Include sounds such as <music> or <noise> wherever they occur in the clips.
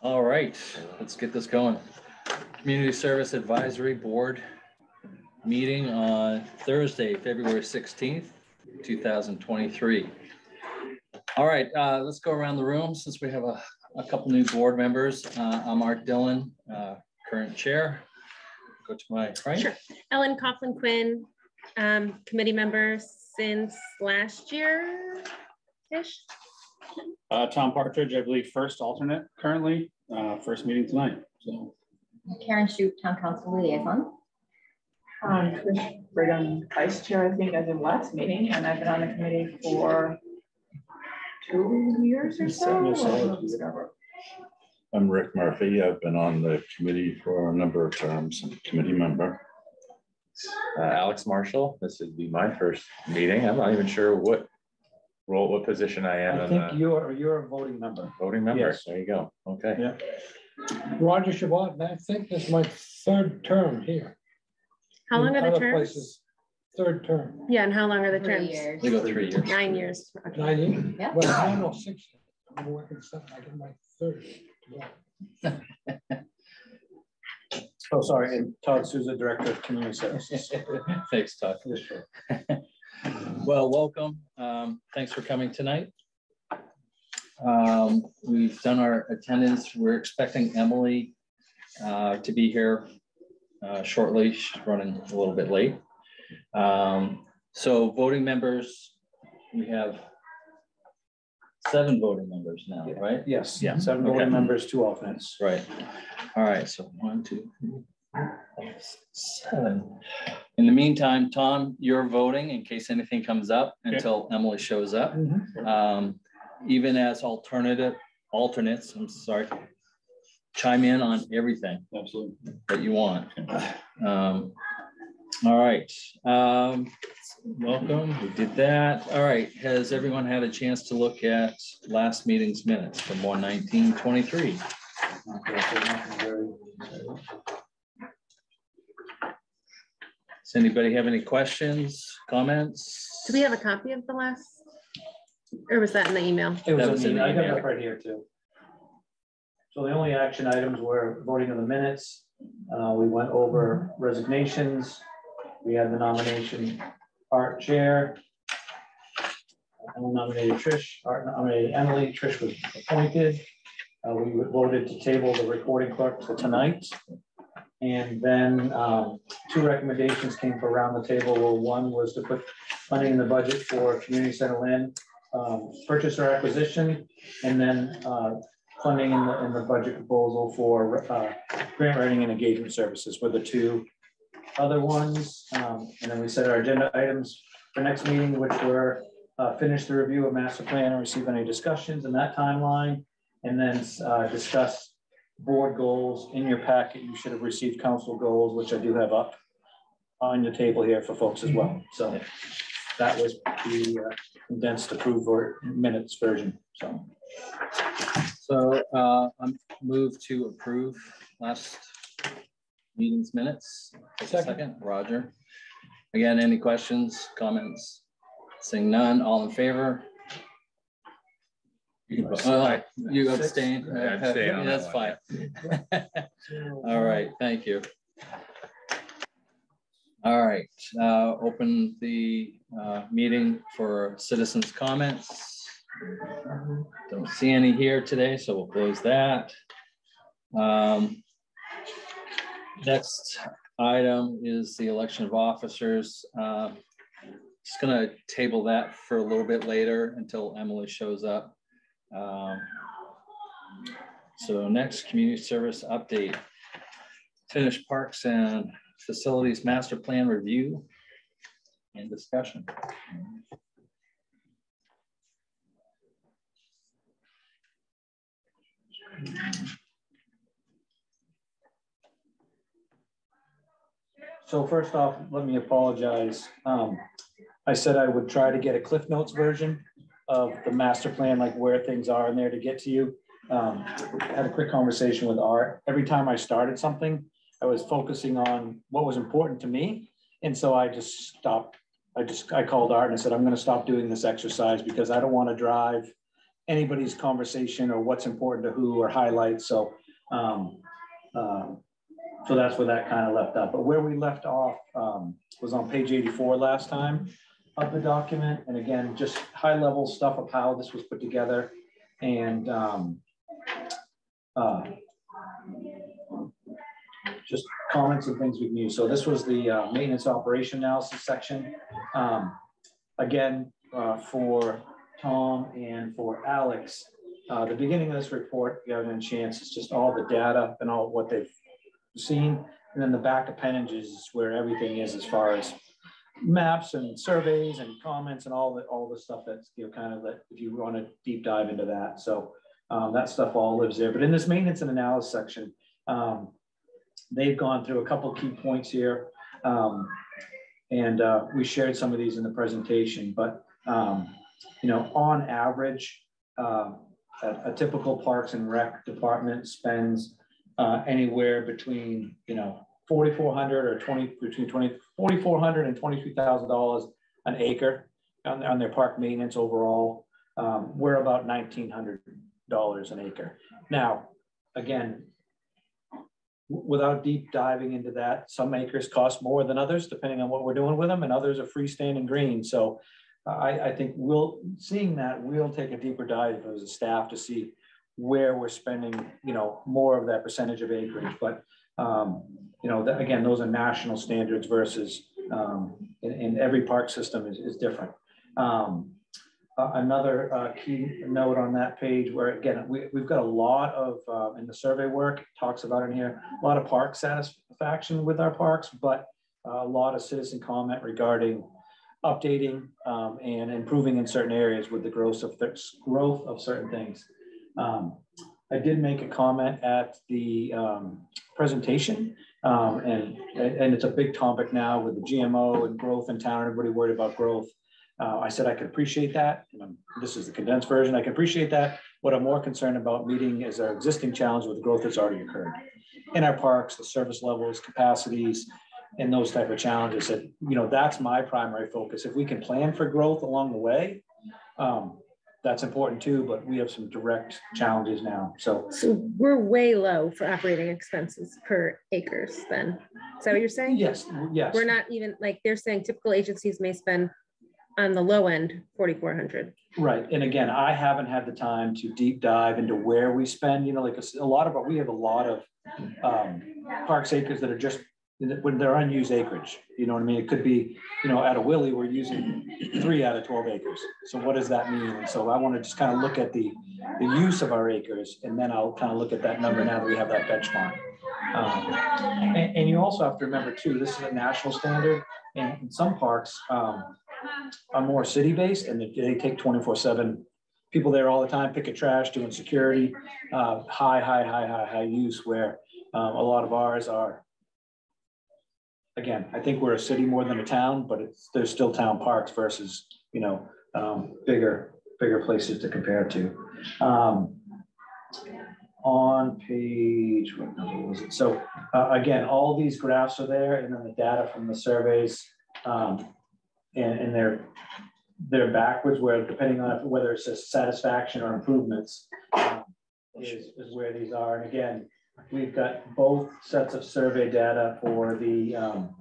All right, let's get this going. Community Service Advisory Board meeting on Thursday, February sixteenth, two thousand twenty-three. All right, uh, let's go around the room since we have a, a couple new board members. Uh, I'm Art Dillon, uh, current chair. Go to my right. Sure. Ellen Coughlin Quinn, um, committee member since last year-ish. Uh, Tom Partridge, I believe, first alternate currently, uh, first meeting tonight, so. Karen Shoup, Town Council Liaison. Um, Trish Brigham, Vice Chair, I think, as of last meeting, and I've been on the committee for two years or so. Yes, I'm Rick Murphy. I've been on the committee for a number of terms, I'm a committee member. Uh, Alex Marshall, this would be my first meeting. I'm not even sure what role, what position I am I in think the you're, you're a voting member. voting member. yes. There you go. Okay. Yeah. Roger Shabbat, and I think this is my third term here. How long In are the other terms? places, Third term, Yeah, and how long are the Three terms? years. We go three years. Nine years. Okay. nine years, Yeah. well, I don't know, six. I'm working seven, I get my third. <laughs> Oh, sorry, and Todd Souza, Director of Community Services. <laughs> Thanks, Todd. <laughs> Well, welcome. Um, Thanks for coming tonight. Um, We've done our attendance. We're expecting Emily uh, to be here uh, shortly. She's running a little bit late. Um, So voting members, we have seven voting members now, right? Yes, Yeah, seven okay. voting members, two alternates. Right. All right, so one, two, three, four, five, six, seven. In the meantime, Tom, you're voting in case anything comes up okay. until Emily shows up. Mm -hmm. um, even as alternative alternates, I'm sorry, chime in on everything Absolutely. that you want. Um, all right. Um, welcome. We did that. All right. Has everyone had a chance to look at last meeting's minutes from 11923? Does anybody have any questions, comments? Do we have a copy of the last? Or was that in the email? It was was, in in the the- I got email. it right here too. So the only action items were voting on the minutes. Uh, we went over resignations. We had the nomination, Art Chair. Ellen nominated Trish, Art nominated Emily, Trish was appointed. Uh, we voted to table the recording clerk for tonight. And then, um, two recommendations came for around the table. Well, one was to put funding in the budget for community center land um, purchase or acquisition, and then, uh, funding in the, in the budget proposal for, uh, grant writing and engagement services were the two other ones. Um, and then we set our agenda items for next meeting, which were, uh, finish the review of master plan and receive any discussions in that timeline. And then, uh, discuss board goals in your packet. You should have received council goals, which I do have up on your table here for folks as well. So that was the uh, condensed approved or minutes version, so. So uh, I'm moved to approve last meeting's minutes. Second. Second, Roger. Again, any questions, comments? Seeing none, all in favor? You can. You abstain? I abstain on That's that fine. <laughs> All right, thank you. All right, uh, open the uh, meeting for citizens' comments. Don't see any here today, so we'll close that. Um, Next item is the election of officers. Uh, Just gonna table that for a little bit later until Emily shows up. Um, So next, community service update. Finish parks and facilities master plan review and discussion. So first off, let me apologize. Um, I said I would try to get a Cliff Notes version of the master plan, like where things are in there to get to you. Um, had a quick conversation with Art. Every time I started something, I was focusing on what was important to me. And so I just stopped I just, I called Art and I said, I'm gonna stop doing this exercise because I don't wanna drive anybody's conversation or what's important to who or highlight, so, um, um, so that's where that kind of left up, but where we left off, um, was on page eighty-four last time of the document, and again, just high-level stuff of how this was put together, and, um, uh, just comments and things we can use. So this was the uh, maintenance operation analysis section. Um, Again, uh, for Tom and for Alex, uh, the beginning of this report, you haven't a chance, it's just all the data and all what they've seen. And then the back appendages is where everything is as far as maps and surveys and comments and all the, all the stuff that's, you know, kind of that, if you want to deep dive into that. So um, that stuff all lives there. But in this maintenance and analysis section, um, they've gone through a couple key points here. Um, and uh, we shared some of these in the presentation, but um, you know, on average, uh, a, a, typical Parks and Rec department spends uh, anywhere between you know 4,400 or 20 between 20 4,400 and 23,000 dollars an acre on, on, their park maintenance overall. Um, we're about 1,900 dollars an acre. Now, again, without deep diving into that, some acres cost more than others, depending on what we're doing with them, and others are freestanding green. So uh, I, I, think we'll, seeing that, we'll take a deeper dive as a staff to see where we're spending, you know, more of that percentage of acreage. But, um, you know, that, again, those are national standards versus, um, in, every park system is, is different. Um, uh, another uh, key note on that page where again, we, we've got a lot of, uh, in the survey work, talks about in here, a lot of park satisfaction with our parks, but a lot of citizen comment regarding updating um, and improving in certain areas with the growth of, growth of certain things. Um, I did make a comment at the um, presentation um, and, and it's a big topic now with the GMO and growth in town, everybody worried about growth. Uh, I said I could appreciate that. this is the condensed version. I can appreciate that. What I'm more concerned about meeting is our existing challenge with growth that's already occurred in our parks, the service levels, capacities, and those type of challenges. That you know, that's my primary focus. If we can plan for growth along the way, um, that's important too. But we have some direct challenges now. So, so we're way low for operating expenses per acres. Then, is that what you're saying? Yes. Yes. We're not even like they're saying. Typical agencies may spend on the low end, 4,400. Right. And again, I haven't had the time to deep dive into where we spend, you know, like a, a lot of, our, we have a lot of um, parks acres that are just when they're unused acreage, you know what I mean? It could be, you know, at a Willie, we're using three out of 12 acres. So what does that mean? And so I want to just kind of look at the, the use of our acres, and then I'll kind of look at that number now that we have that benchmark. Um, and, and, you also have to remember too, this is a national standard, and some parks, um, are more city-based and they, they take 24-7 people there all the time picking trash doing security uh, high high high high high use where um, a lot of ours are again i think we're a city more than a town but it's there's still town parks versus you know um, bigger bigger places to compare to um, on page what number was it so uh, again all these graphs are there and then the data from the surveys um, and, and they're they're backwards where depending on whether it's a satisfaction or improvements um, is, is where these are. And again, we've got both sets of survey data for the um,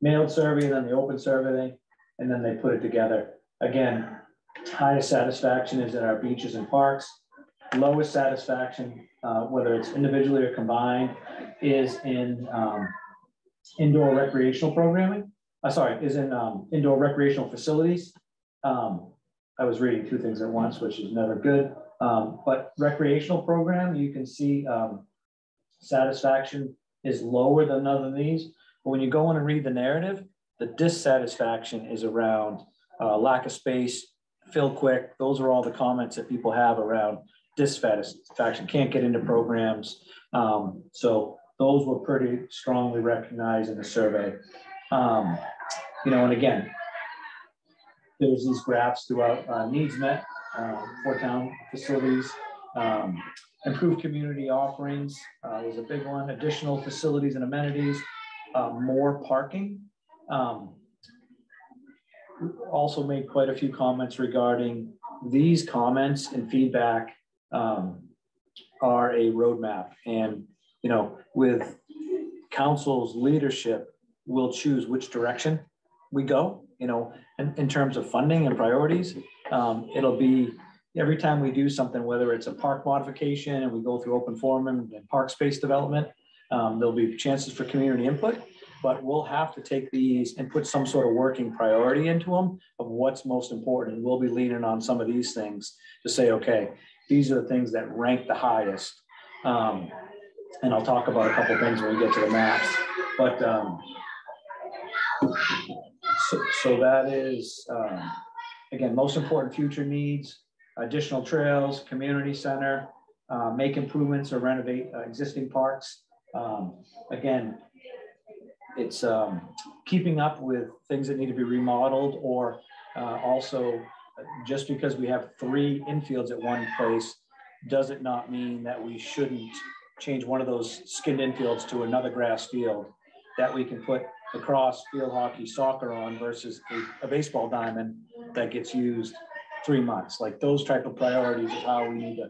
mailed survey and then the open survey, and then they put it together. Again, highest satisfaction is in our beaches and parks. Lowest satisfaction, uh, whether it's individually or combined, is in um, indoor recreational programming uh, sorry, is in um, indoor recreational facilities. Um, I was reading two things at once, which is never good. Um, but recreational program, you can see um, satisfaction is lower than none of these. But when you go in and read the narrative, the dissatisfaction is around uh, lack of space, fill quick. Those are all the comments that people have around dissatisfaction, can't get into programs. Um, so those were pretty strongly recognized in the survey. Um, you know, and again, there's these graphs throughout uh, needs met uh, for town facilities, um, improved community offerings uh, was a big one, additional facilities and amenities, uh, more parking. Um, also made quite a few comments regarding these comments and feedback um, are a roadmap. And, you know, with council's leadership, we'll choose which direction we go, you know, in, in terms of funding and priorities. Um, it'll be every time we do something, whether it's a park modification and we go through open forum and, park space development, um, there'll be chances for community input, but we'll have to take these and put some sort of working priority into them of what's most important. And we'll be leaning on some of these things to say, okay, these are the things that rank the highest. Um, and I'll talk about a couple things when we get to the maps, but um, so, so that is, um, again, most important future needs, additional trails, community center, uh, make improvements or renovate uh, existing parks. Um, again, it's um, keeping up with things that need to be remodeled or uh, also just because we have three infields at one place does it not mean that we shouldn't change one of those skinned infields to another grass field that we can put lacrosse, field hockey, soccer on versus a, a baseball diamond that gets used three months. Like those type of priorities is how we need to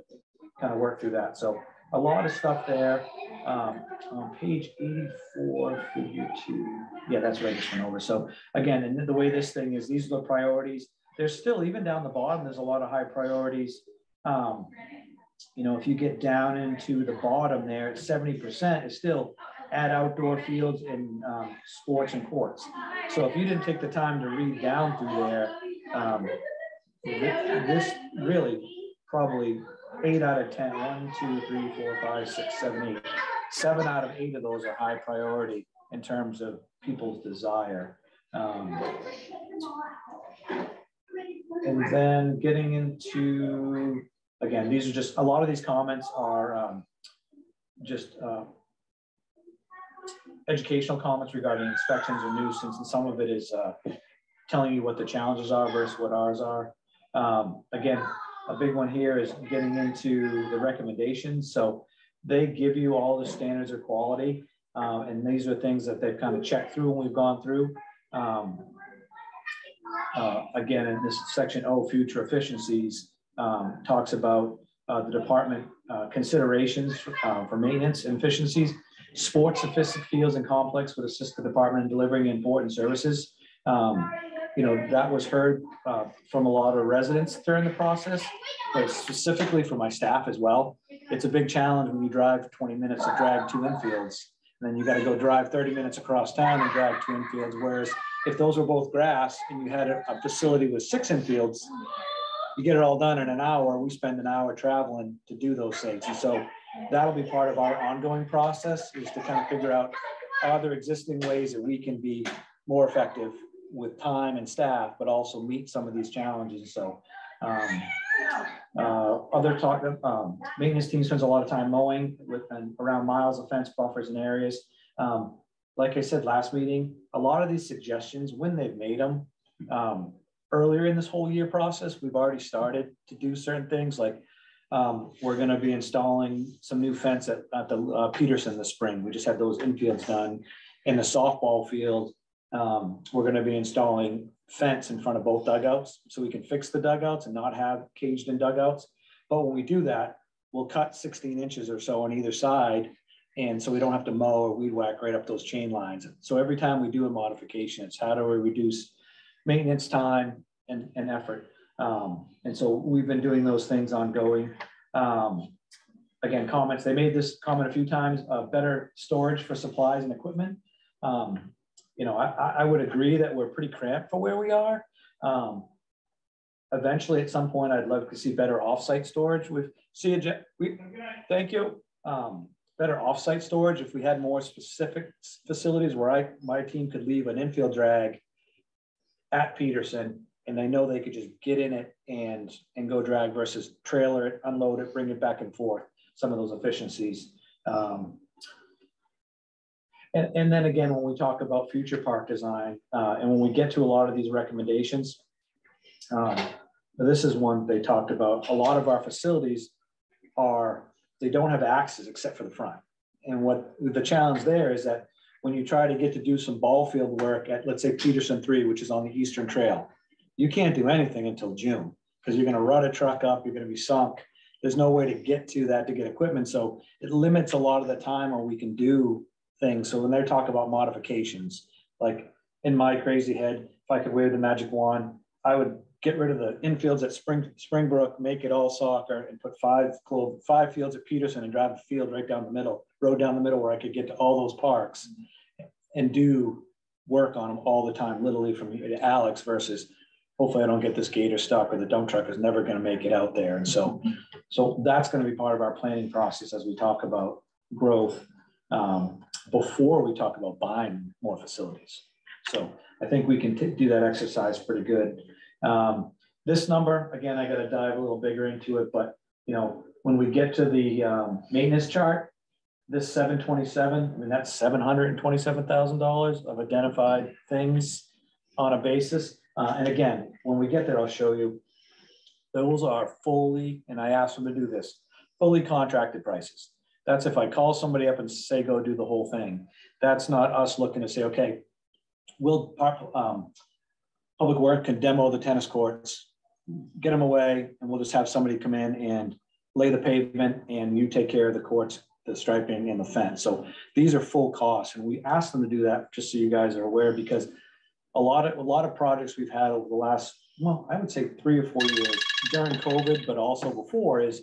kind of work through that. So a lot of stuff there. Um, on page 84, figure two. Yeah, that's right, just went over. So again, and the way this thing is, these are the priorities. There's still, even down the bottom, there's a lot of high priorities. Um, you know, if you get down into the bottom there, 70% is still add outdoor fields and um, sports and courts. So if you didn't take the time to read down through there, um, this really probably eight out of 10, one, two, three, four, five, six, seven, eight. Seven out of eight of those are high priority in terms of people's desire. Um, and then getting into, again, these are just, a lot of these comments are um, just uh, educational comments regarding inspections or nuisance, and some of it is uh, telling you what the challenges are versus what ours are. Um, again, a big one here is getting into the recommendations. So they give you all the standards of quality, uh, and these are things that they've kind of checked through and we've gone through. Um, uh, again, in this section O, future efficiencies, um, talks about uh, the department uh, considerations uh, for maintenance and efficiencies. Sports sophisticated fields and complex would assist the department in delivering important services. You know, that was heard uh, from a lot of residents during the process, but specifically for my staff as well. It's a big challenge when you drive 20 minutes to drag two infields. And then you got to go drive 30 minutes across town and drag two infields. Whereas if those were both grass and you had a, a facility with six infields, you get it all done in an hour. We spend an hour traveling to do those things. And so that'll be part of our ongoing process is to kind of figure out are there existing ways that we can be more effective with time and staff, but also meet some of these challenges. So um, uh, other talk, um, maintenance team spends a lot of time mowing with and around miles of fence buffers and areas. Um, like I said last meeting, a lot of these suggestions, when they've made them, um, earlier in this whole year process, we've already started to do certain things like um, we're going to be installing some new fence at, at the uh, Peterson this spring. We just had those infields done in the softball field. Um, we're going to be installing fence in front of both dugouts so we can fix the dugouts and not have caged in dugouts. But when we do that, we'll cut 16 inches or so on either side. And so we don't have to mow or weed whack right up those chain lines. So every time we do a modification, it's how do we reduce maintenance time and, and effort. Um, and so we've been doing those things ongoing. Um, again, comments, they made this comment a few times, uh, better storage for supplies and equipment. Um, you know, I, I would agree that we're pretty cramped for where we are. Um, eventually, at some point, I'd love to see better offsite storage with, see. We, thank you. Um, better offsite storage if we had more specific facilities where I my team could leave an infield drag at Peterson and they know they could just get in it and and go drag versus trailer it, unload it, bring it back and forth. Some of those efficiencies. Um, and, and then again, when we talk about future park design, uh, and when we get to a lot of these recommendations, um, this is one they talked about. A lot of our facilities are, they don't have access except for the front. And what the challenge there is that when you try to get to do some ball field work at, let's say Peterson 3, which is on the Eastern Trail, you can't do anything until June, because you're gonna rut a truck up, you're gonna be sunk. There's no way to get to that to get equipment, so it limits a lot of the time where we can do things. So when they talk about modifications, like in my crazy head, if I could wave the magic wand, I would get rid of the infields at Spring, Springbrook, make it all soccer and put five, five fields at Peterson and drive a field right down the middle, road down the middle where I could get to all those parks and do work on them all the time, literally from to Alex versus hopefully I don't get this gator stuck or the dump truck is never gonna make it out there. And so, so that's gonna be part of our planning process as we talk about growth um, before we talk about buying more facilities. So I think we can do that exercise pretty good. Um, this number, again, I gotta dive a little bigger into it, but you know, when we get to the um, maintenance chart, this seven twenty-seven, I mean, that's seven hundred and twenty-seven thousand dollars of identified things on a basis. Uh, and again, when we get there, I'll show you. Those are fully, and I asked them to do this, fully contracted prices. That's if I call somebody up and say, go do the whole thing. That's not us looking to say, okay, we'll, um, Public Work can demo the tennis courts, get them away, and we'll just have somebody come in and lay the pavement and you take care of the courts, the striping and the fence. So these are full costs and we asked them to do that, just so you guys are aware, because a lot of, a lot of projects we've had over the last, well, I would say three or four years during COVID, but also before is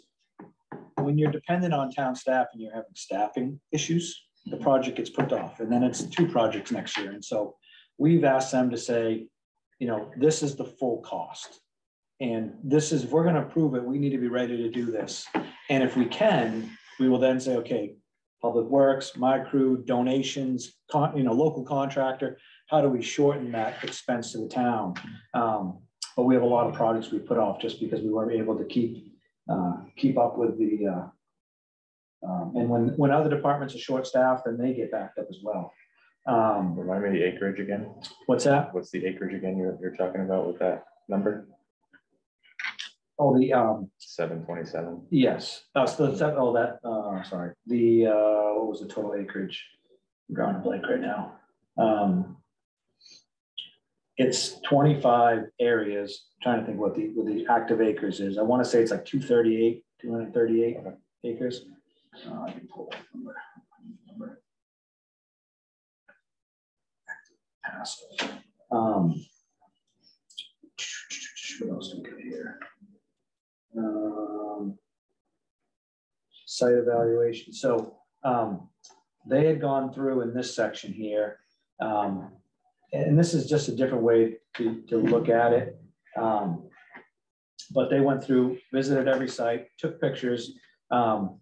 when you're dependent on town staff and you're having staffing issues, the project gets put off and then it's two projects next year. And so we've asked them to say, you know, this is the full cost. And this is, if we're gonna approve it, we need to be ready to do this. And if we can, we will then say, okay, Public Works, my crew, donations, con, you know, local contractor, how do we shorten that expense to the town? Um, but we have a lot of projects we put off just because we weren't able to keep, uh, keep up with the, uh, um, and when, when other departments are short-staffed, then they get backed up as well. Um, Remind me the acreage again. what's that? What's the acreage again you're, you're talking about with that number? Oh, the, um, Seven twenty-seven. yes, that's the, that- oh, that, uh, sorry, the, uh, what was the total acreage? I'm drawing a blank right now. Um, it's twenty-five areas, trying to think what the, what the active acres is. I want to say it's like two thirty-eight, two hundred thirty-eight acres. Uh, I can pull that number. number. Um, What else do we got here? Um, Site evaluation, so, um, they had gone through in this section here, um, and this is just a different way to, to look at it. Um, But they went through, visited every site, took pictures. Um,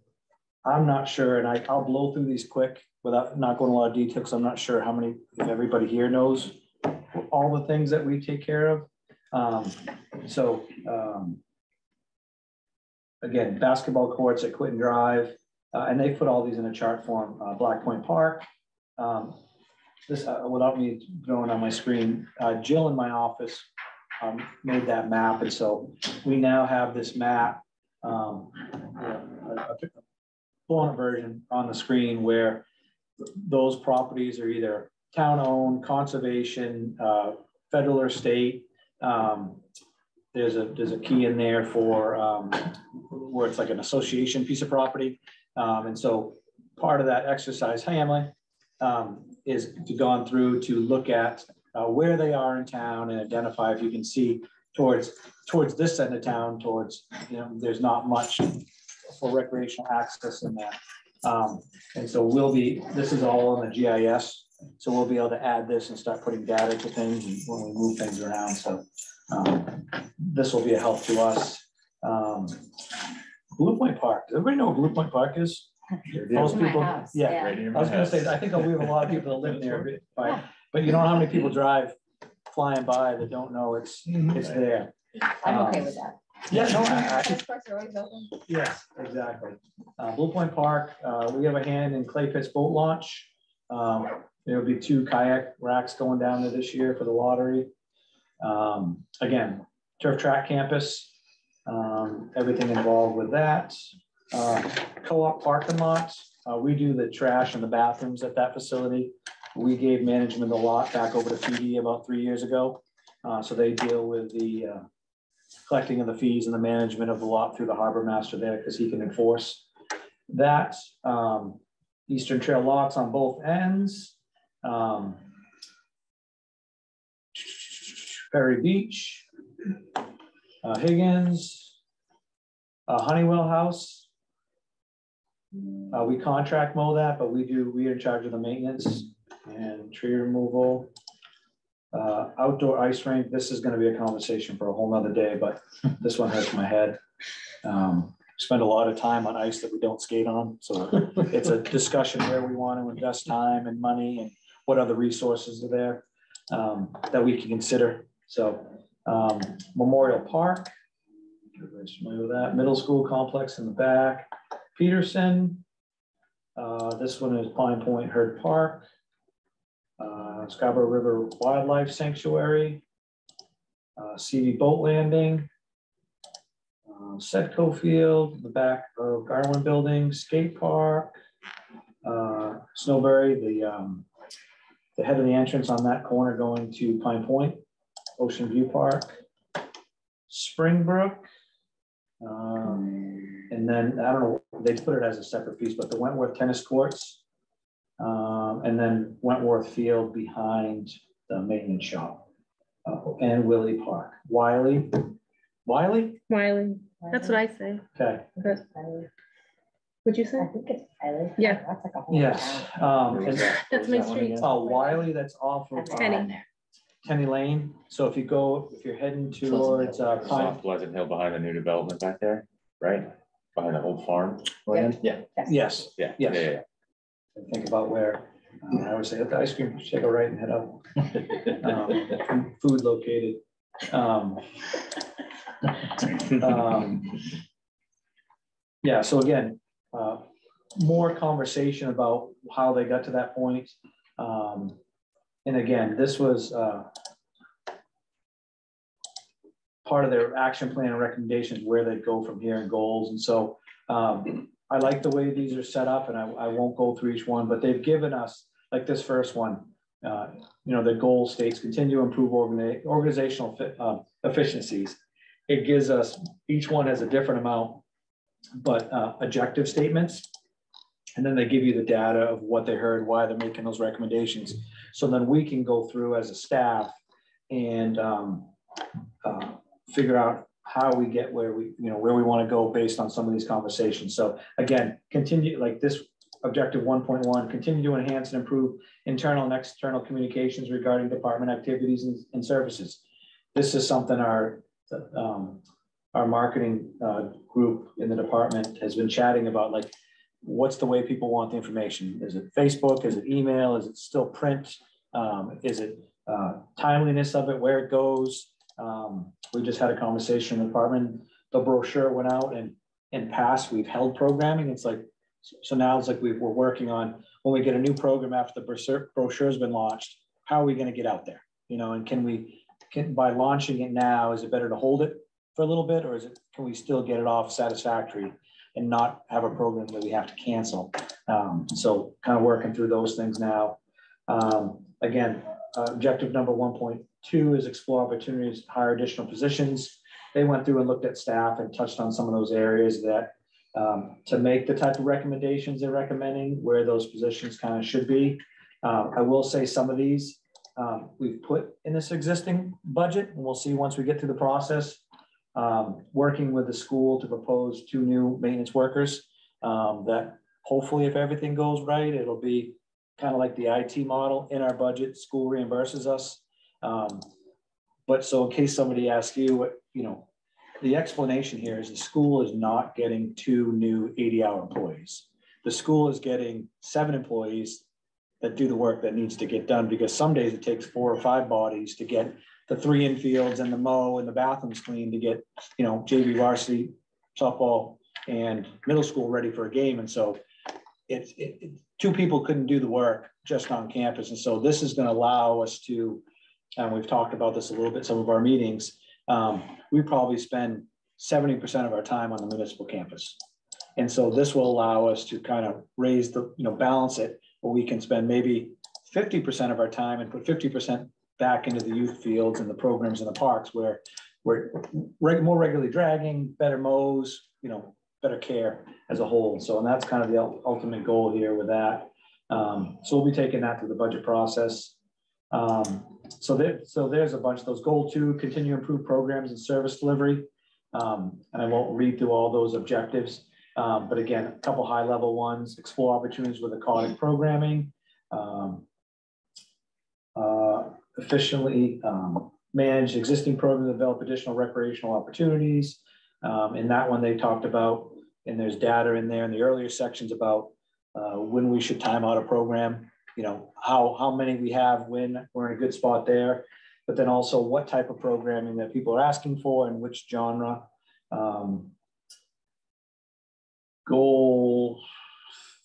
I'm not sure, and I, I'll blow through these quick without not going a lot of details. I'm not sure how many, if everybody here knows all the things that we take care of. Um, so, um, again, basketball courts at Quinton Drive, uh, and they put all these in a chart form, uh, Black Point Park. Um, this, uh, without me throwing on my screen, uh, Jill in my office, um, made that map, and so we now have this map, um, a- version on the screen where those properties are either town-owned, conservation, uh, federal or state. Um, there's a, there's a key in there for, um, where it's like an association piece of property. Um, and so part of that exercise, hi Emily, um, is to gone through to look at, uh, where they are in town and identify if you can see towards, towards this end of town, towards, you know, there's not much for recreational access in there. Um, and so we'll be, this is all on the GIS, so we'll be able to add this and start putting data to things when we move things around, so. Um, this will be a help to us. Um, Blue Point Park, does everybody know what Blue Point Park is? Most My people, house, yeah, yeah. Right near I my was gonna say, house. I think we have a lot of people that live <laughs> there, but, Yeah. but you don't know how many people drive flying by that don't know it's, it's there. I'm okay Um, with that. Yeah, no, I, I, Tennis courts are always open. Yes, exactly. Uh, Blue Point Park, uh, we have a hand in Clay Pits Boat Launch. Um, there'll be two kayak racks going down there this year for the lottery. Um, again, turf track campus, um, everything involved with that. Uh, co-op parking lot, uh, we do the trash and the bathrooms at that facility. We gave management the lot back over to PD about three years ago. Uh, so they deal with the, uh, collecting of the fees and the management of the lot through the harbor master there, because he can enforce that. Um, Eastern Trail locks on both ends. Um, Ferry Beach, uh, Higgins, uh, Hunnewell House. Uh, we contract mow that, but we do, we are in charge of the maintenance and tree removal. Uh, outdoor ice rink, this is gonna be a conversation for a whole nother day, but this one hurts my head. Um, spend a lot of time on ice that we don't skate on, so it's a discussion where we want to invest time and money and what other resources are there um, that we can consider. So um, Memorial Park, everybody's familiar with that, middle school complex in the back, Peterson. uh, This one is Pine Point Herd Park. uh, Scarborough River Wildlife Sanctuary. uh, Boat Landing. uh, Setco Field, the back of Garland Building, Skate Park. uh, Snowberry, the, um, the head of the entrance on that corner going to Pine Point, Ocean View Park. Springbrook. um, And then, I don't know, they put it as a separate piece, but the Wentworth Tennis Courts. um, And then Wentworth Field behind the maintenance shop. uh, And Willie Park, Wiley, Wiley? Wiley, that's what I say. Okay, But What'd you say? I think it's Tyler. Yeah. That's like a whole. yes. town. um, and- That's my street. Oh, Wiley, that's off of I've uh, Tenny. Tenny Lane. So if you go, if you're heading towards uh, Pine, Soft Pleasant Hill behind the new development back there, right? Behind the old farm. land? Yeah, yes, yeah, Yes. yeah, yeah. think about where, uh, I would say at the ice cream, take a right and head up. <laughs> um, Food located. Um, um, Yeah, so again, uh, more conversation about how they got to that point. Um, And again, this was uh, part of their action plan and recommendations, where they go from here and goals. And so um, I like the way these are set up and I, I won't go through each one, but they've given us, like this first one, uh, you know, the goal states continue to improve organi- organizational uh, efficiencies. It gives us, each one has a different amount, but uh, objective statements. And then they give you the data of what they heard, why they're making those recommendations. So then we can go through as a staff and um, uh, figure out how we get where we, you know, where we want to go based on some of these conversations. So again, continue like this objective one point one, continue to enhance and improve internal and external communications regarding department activities and, and services. This is something our um, our marketing uh, group in the department has been chatting about, like, what's the way people want the information? Is it Facebook? Is it email? Is it still print? Um, is it uh, timeliness of it, where it goes? Um, we just had a conversation in the department. The brochure went out and in past, we've held programming. It's like, so now it's like we we're working on when we get a new program after the brochure brochure's been launched, how are we going to get out there? You know, and can we, can, by launching it now, is it better to hold it for a little bit or is it, can we still get it off satisfactory and not have a program that we have to cancel? Um, so kind of working through those things now. Um, again, uh, objective number one point two is explore opportunities to hire additional positions. They went through and looked at staff and touched on some of those areas that um, to make the type of recommendations they're recommending, where those positions kind of should be. Uh, I will say some of these um, we've put in this existing budget, and we'll see once we get through the process. Um, working with the school to propose two new maintenance workers um, that hopefully, if everything goes right, it'll be kind of like the IT model in our budget. School reimburses us. Um, but so in case somebody asks you, what you know, the explanation here is the school is not getting two new 80 hour employees. The school is getting seven employees that do the work that needs to get done because some days it takes four or five bodies to get the three infields and the mow and the bathrooms clean to get, you know, JV varsity softball and middle school ready for a game. And so it's, it, it, two people couldn't do the work just on campus. And so this is going to allow us to, and we've talked about this a little bit, some of our meetings, um, we probably spend 70% of our time on the municipal campus. And so this will allow us to kind of raise the, you know, balance it, where we can spend maybe 50% of our time and put 50% back into the youth fields and the programs in the parks where we're more regularly dragging, better mows, you know, better care as a whole. So, and that's kind of the ultimate goal here with that. Um, so we'll be taking that through the budget process. Um, so there, so there's a bunch of those. Goal two, continue to improve programs and service delivery. Um, and I won't read through all those objectives. Um, but again, a couple high level ones, explore opportunities with aquatic programming. Um, uh, efficiently um, manage existing programs, develop additional recreational opportunities. Um, in that one, they talked about, and there's data in there in the earlier sections about uh, when we should time out a program, you know, how, how many we have, when we're in a good spot there, but then also what type of programming that people are asking for and which genre. Um, goal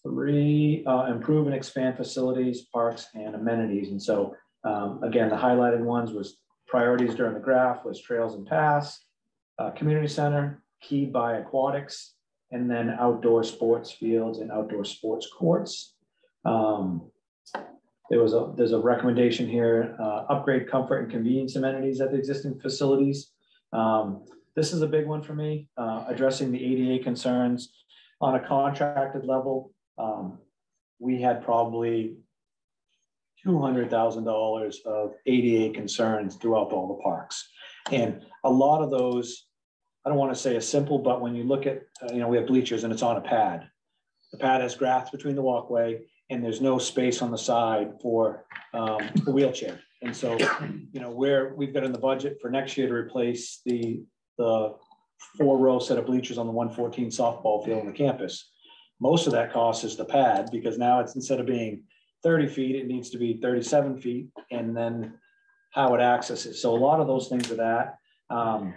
three, uh, improve and expand facilities, parks, and amenities. And so, um, again, the highlighted ones was priorities during the graph was trails and paths, uh, community center, keyed by aquatics, and then outdoor sports fields and outdoor sports courts. Um, there was a, there's a recommendation here, uh, upgrade comfort and convenience amenities at the existing facilities. Um, this is a big one for me, uh, addressing the ADA concerns on a contracted level. Um, we had probably two hundred thousand dollars of ADA concerns throughout all the parks. And a lot of those, I don't want to say a simple, but when you look at, uh, you know, we have bleachers and it's on a pad. The pad has grass between the walkway and there's no space on the side for um, a wheelchair. And so, you know, where we've got in the budget for next year to replace the, the four row set of bleachers on the one fourteen softball field on the campus. Most of that cost is the pad because now it's instead of being thirty feet, it needs to be thirty-seven feet and then how it accesses. So a lot of those things are that. Um,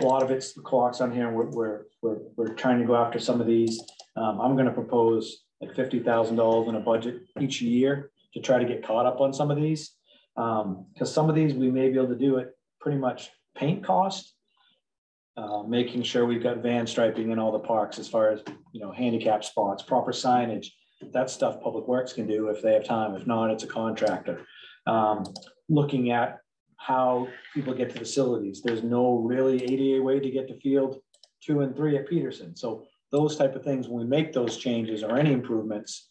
a lot of it's the clocks on here. We're, we're, we're, we're trying to go after some of these. Um, I'm gonna propose like fifty thousand dollars in a budget each year to try to get caught up on some of these. Um, cause some of these we may be able to do it pretty much paint cost. Uh, making sure we've got van striping in all the parks as far as, you know, handicap spots, proper signage. That stuff Public Works can do if they have time. If not, it's a contractor. Um, looking at how people get to facilities. There's no really ADA way to get to field two and three at Peterson. So those type of things, when we make those changes or any improvements,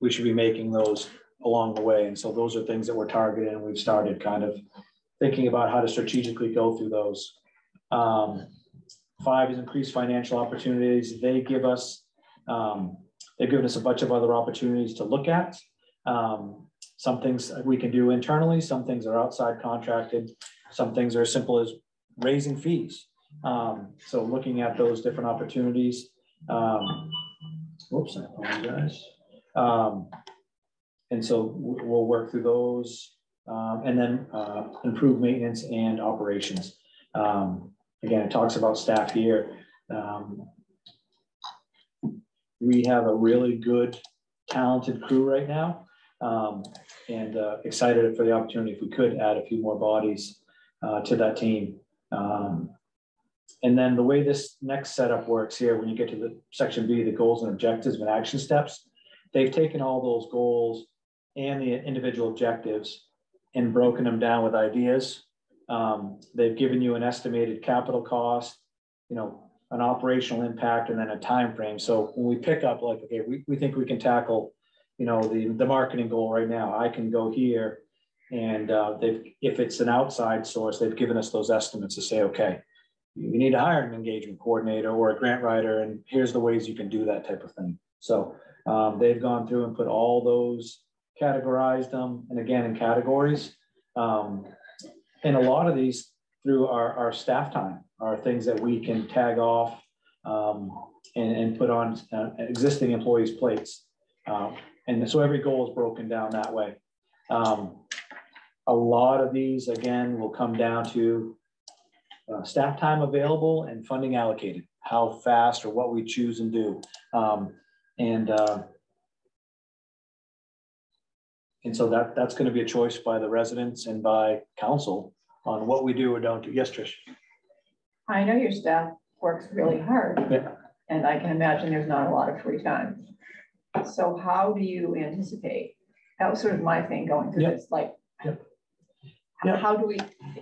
we should be making those along the way. And so those are things that we're targeting and we've started kind of thinking about how to strategically go through those. Um, five is increased financial opportunities. They give us, um, they've given us a bunch of other opportunities to look at. Um, some things we can do internally, some things are outside contracted, some things are as simple as raising fees. Um, so looking at those different opportunities. Um, whoops, I apologize. Um, and so we- we'll work through those. Um, and then uh, improve maintenance and operations. Um, again, it talks about staff here. Um, we have a really good, talented crew right now. And uh, excited for the opportunity if we could add a few more bodies uh, to that team. Um, and then the way this next setup works here, when you get to the section B, the goals and objectives and action steps, they've taken all those goals and the individual objectives and broken them down with ideas. Um, they've given you an estimated capital cost, you know, an operational impact, and then a time frame. So when we pick up, like, okay, we, we think we can tackle, you know, the the marketing goal right now. I can go here, and uh, they've if it's an outside source, they've given us those estimates to say, okay, you need to hire an engagement coordinator or a grant writer, and here's the ways you can do that type of thing. So um, they've gone through and put all those, categorized them, and again in categories. Um, and a lot of these through our, our staff time are things that we can tag off um, and, and put on uh, existing employees' plates. Um, and so every goal is broken down that way. Um, a lot of these, again, will come down to uh, staff time available and funding allocated, how fast or what we choose and do. Um, and uh, and so that that's going to be a choice by the residents and by council on what we do or don't do. Yes, Trish. I know your staff works really hard. Yeah. And I can imagine there's not a lot of free time. So how do you anticipate? That was sort of my thing going through Yep. this, like, Yeah. how do we,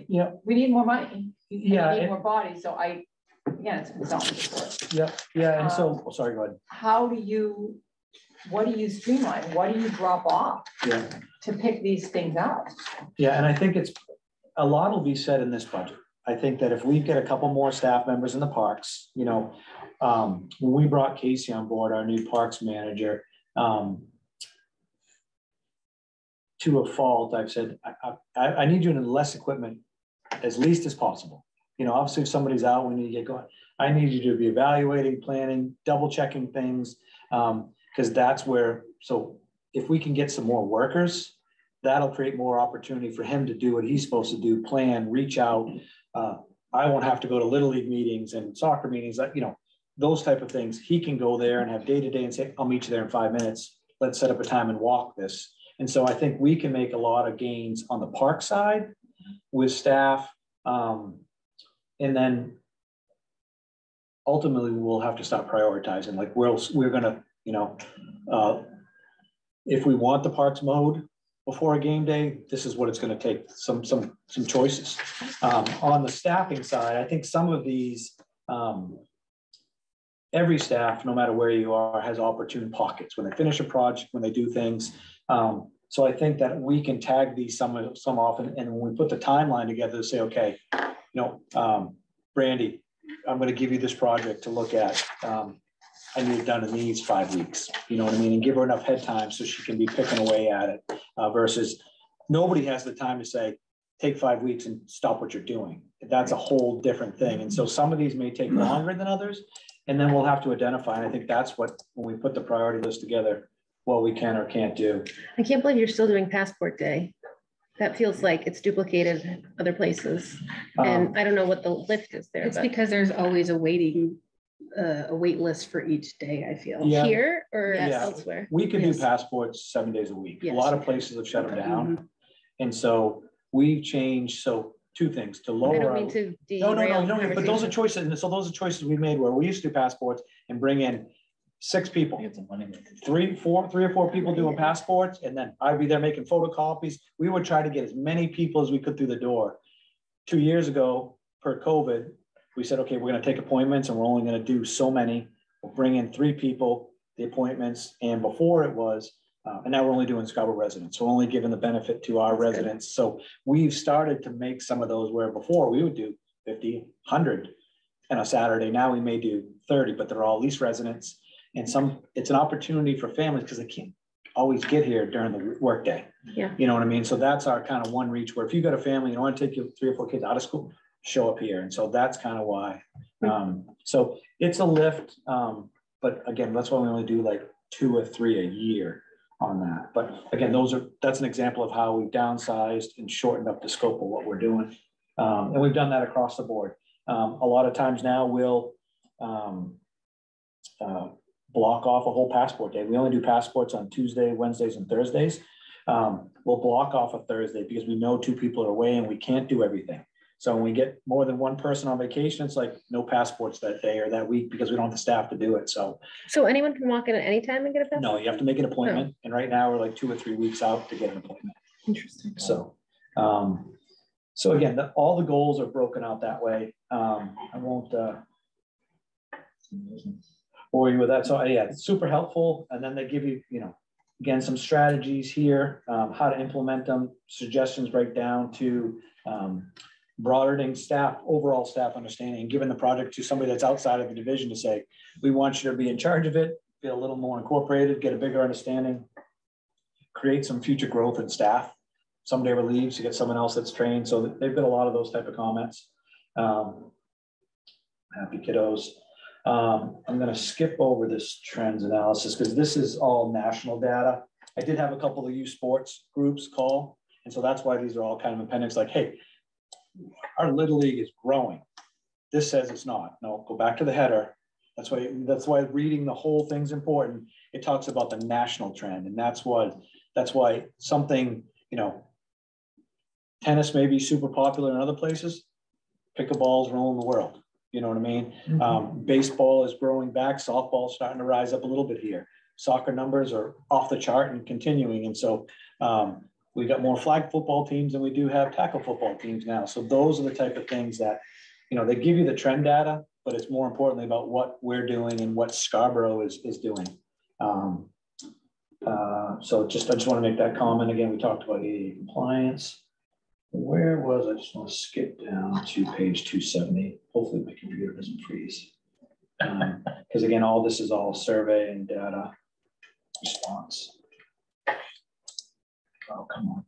Yeah, we need more money. yeah, We need it- more bodies, so I, again, it's consultant support. yeah, yeah, and so, Um, oh, sorry, go ahead. How do you, what do you streamline? What do you drop off Yeah. to pick these things up? Yeah, and I think it's, a lot will be said in this budget. I think that if we get a couple more staff members in the parks, you know, um, when we brought Casey on board, our new parks manager, um, to a fault, I've said, I, I, I need you in less equipment as least as possible. You know, obviously if somebody's out, we need to get going. I need you to be evaluating, planning, double checking things. Um, because that's where, so if we can get some more workers, that'll create more opportunity for him to do what he's supposed to do, plan, reach out. Uh, I won't have to go to little league meetings and soccer meetings, you know, those type of things. He can go there and have day to day and say, I'll meet you there in five minutes. Let's set up a time and walk this. And so I think we can make a lot of gains on the park side with staff. Um, and then ultimately we'll have to stop prioritizing, like we're, we're gonna, you know, uh, if we want the parks mowed before a game day, this is what it's gonna take, some, some, some choices. Um, on the staffing side, I think some of these, um, every staff, no matter where you are, has opportune pockets when they finish a project, when they do things. Um, so I think that we can tag these some, some often, and when we put the timeline together to say, okay, you know, um, Brandy, I'm gonna give you this project to look at. Um, I need it done in these five weeks, you know what I mean? And give her enough head time so she can be picking away at it uh, versus nobody has the time to say, take five weeks and stop what you're doing. That's a whole different thing. And so some of these may take longer than others. And then we'll have to identify, and I think that's what, when we put the priority list together, what we can or can't do. I can't believe you're still doing passport day. That feels like it's duplicated other places. Um, And I don't know what the lift is there, It's but because there's always a waiting, uh, a wait list for each day, I feel. Yeah. here or Yes. elsewhere? We could do Yes. passports seven days a week. A Yes. lot of places have shut them down. Mhm. And so we've changed, so two things, to I lower. don't our- mean to No, no, no, no, but those are choices, and so those are choices we made where we used to do passports and bring in six people. Get some money. three, four, three or four people doing passports, and then I'd be there making photocopies. We would try to get as many people as we could through the door. Two years ago, per COVID, we said, okay, we're gonna take appointments and we're only gonna do so many. We'll bring in three people, the appointments, and before it was, uh, and now we're only doing Scarborough residents, so only giving the benefit to our residents. So we've started to make some of those where before we would do 50, 100 on a Saturday. Now we may do thirty, but they're all lease residents. And some, it's an opportunity for families because they can't always get here during the workday. Yeah. You know what I mean? So that's our kind of one reach where if you've got a family, you want to take your three or four kids out of school, show up here. And so that's kind of why. Um, so it's a lift. Um, but again, that's why we only do like two or three a year on that. But again, those are, that's an example of how we've downsized and shortened up the scope of what we're doing. Um, and we've done that across the board. Um, a lot of times now we'll, um, uh, block off a whole passport day. We only do passports on Tuesday, Wednesdays, and Thursdays. Um, we'll block off a Thursday because we know two people are away and we can't do everything. So when we get more than one person on vacation, it's like no passports that day or that week because we don't have the staff to do it. So So anyone can walk in at any time and get a passport? no, you have to make an appointment. And right now we're like two or three weeks out to get an appointment. Interesting. So, um, so again, the, all the goals are broken out that way. Um, I won't, uh, bore you with that. So yeah, it's super helpful. And then they give you, you know, again, some strategies here, um, how to implement them, suggestions right down to, um, broadening staff, overall staff understanding, giving the project to somebody that's outside of the division to say, we want you to be in charge of it, be a little more incorporated, get a bigger understanding, create some future growth in staff. Somebody ever leaves, you get someone else that's trained. So they've been a lot of those type of comments. Um, happy kiddos. Um, I'm gonna skip over this trends analysis because this is all national data. I did have a couple of youth sports groups call. And so that's why these are all kind of appendix like, hey, our little league is growing. This says it's not. No, go back to the header. That's why, that's why reading the whole thing's important. It talks about the national trend and that's what, that's why something, you know, tennis may be super popular in other places. Pickleball's rolling the world. You know what I mean? Um, baseball is growing back, softball's starting to rise up a little bit here. Soccer numbers are off the chart and continuing. And so um, we got more flag football teams than we do have tackle football teams now. So those are the type of things that, you know, they give you the trend data, but it's more importantly about what we're doing and what Scarborough is, is doing. Um, uh, so just, I just want to make that comment. Again, we talked about ADA compliance. Where was, I just want to skip down to page two seventy. Hopefully my computer doesn't freeze. Because again, all this is all survey and data response. Oh, come on.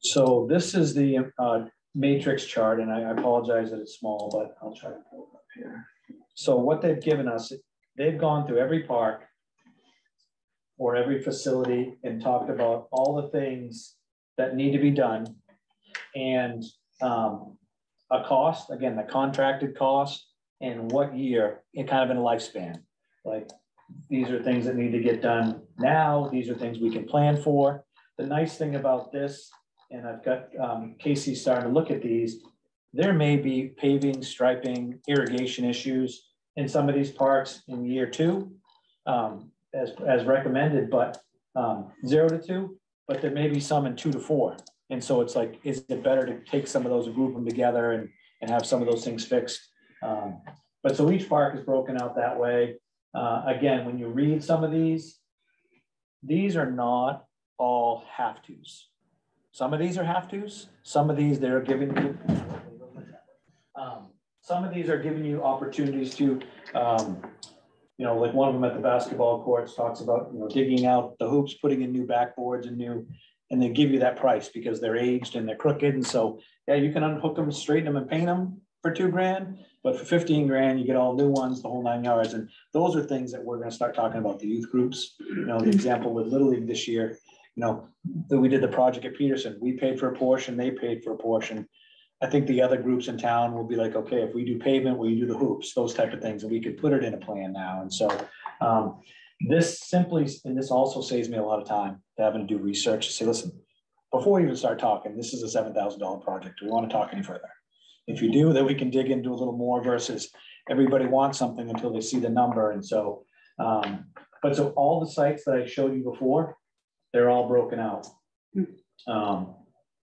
So this is the uh, matrix chart, and I apologize that it's small, but I'll try to pull it up here. So what they've given us, they've gone through every park or every facility and talked about all the things that need to be done. And um, a cost, again, the contracted cost and what year, and kind of in a lifespan. Like, these are things that need to get done now. These are things we can plan for. The nice thing about this, and I've got um, Casey starting to look at these, there may be paving, striping, irrigation issues in some of these parks in year two, um, as, as recommended, but um, zero to two, but there may be some in two to four. And so it's like, is it better to take some of those and group them together and, and have some of those things fixed? Um, but so each park is broken out that way. Uh, again, when you read some of these, these are not all have tos. Some of these are have tos. Some of these they're giving you. Um, some of these are giving you opportunities to, um, you know, like one of them at the basketball courts talks about, you know, digging out the hoops, putting in new backboards and new, and they give you that price because they're aged and they're crooked. And so, yeah, you can unhook them, straighten them and paint them for two grand, but for 15 grand, you get all new ones, the whole nine yards. And those are things that we're going to start talking about the youth groups. You know, the example with Little League this year, you know, that we did the project at Peterson, we paid for a portion, they paid for a portion. I think the other groups in town will be like, okay, if we do pavement, you do the hoops, those type of things, and we could put it in a plan now. And so um, this simply, and this also saves me a lot of time having to do research to say, listen, before we even start talking, this is a seven thousand dollar project. Do we want to talk any further? If you do, then we can dig into a little more versus everybody wants something until they see the number. And so, um, but so all the sites that I showed you before, they're all broken out. Um,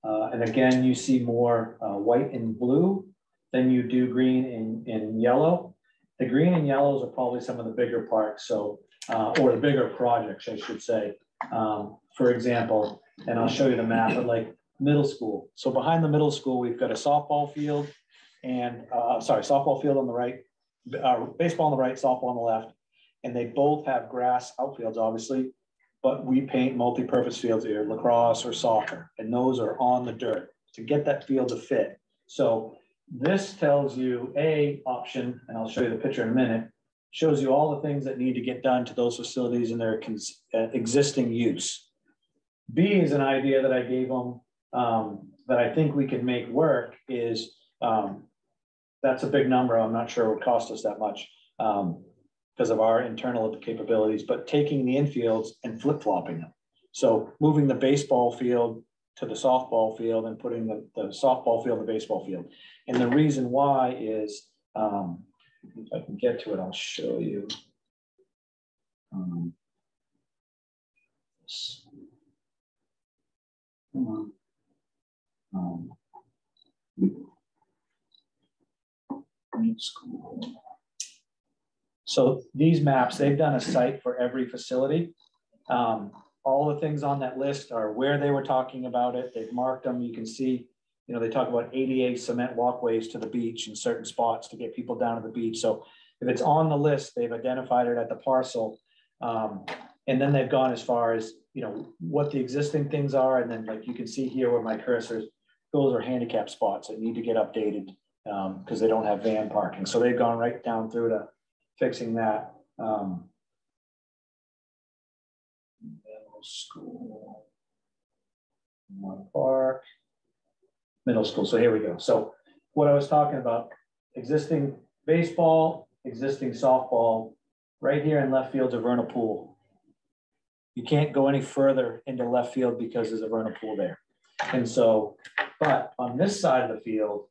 uh, and again, you see more uh, white and blue than you do green and, and yellow. The green and yellows are probably some of the bigger parks, so uh, or the bigger projects, I should say. Um, for example, and I'll show you the map, but like middle school. So behind the middle school, we've got a softball field and uh, sorry, softball field on the right, uh, baseball on the right, softball on the left, and they both have grass outfields, obviously, but we paint multi-purpose fields here, lacrosse or soccer, and those are on the dirt to get that field to fit. So this tells you a option, and I'll show you the picture in a minute, shows you all the things that need to get done to those facilities in their uh, existing use. B is an idea that I gave them um, that I think we can make work is um, that's a big number. I'm not sure it would cost us that much. Um, because of our internal capabilities, but taking the infields and flip flopping them. So moving the baseball field to the softball field and putting the, the softball field, the baseball field. And the reason why is, um, if I can get to it, I'll show you. Um, um, school. So these maps, they've done a site for every facility. Um, all the things on that list are where they were talking about it. They've marked them. You can see, you know, they talk about ADA cement walkways to the beach in certain spots to get people down to the beach. So if it's on the list, they've identified it at the parcel. Um, and then they've gone as far as, you know, what the existing things are. And then like you can see here where my cursor is, those are handicap spots that need to get updated because um, they don't have van parking. So they've gone right down through to fixing that. Um, middle school, one park, middle school. So here we go. So what I was talking about, existing baseball, existing softball, right here in left field's a vernal pool. You can't go any further into left field because there's a vernal pool there. And so, but on this side of the field,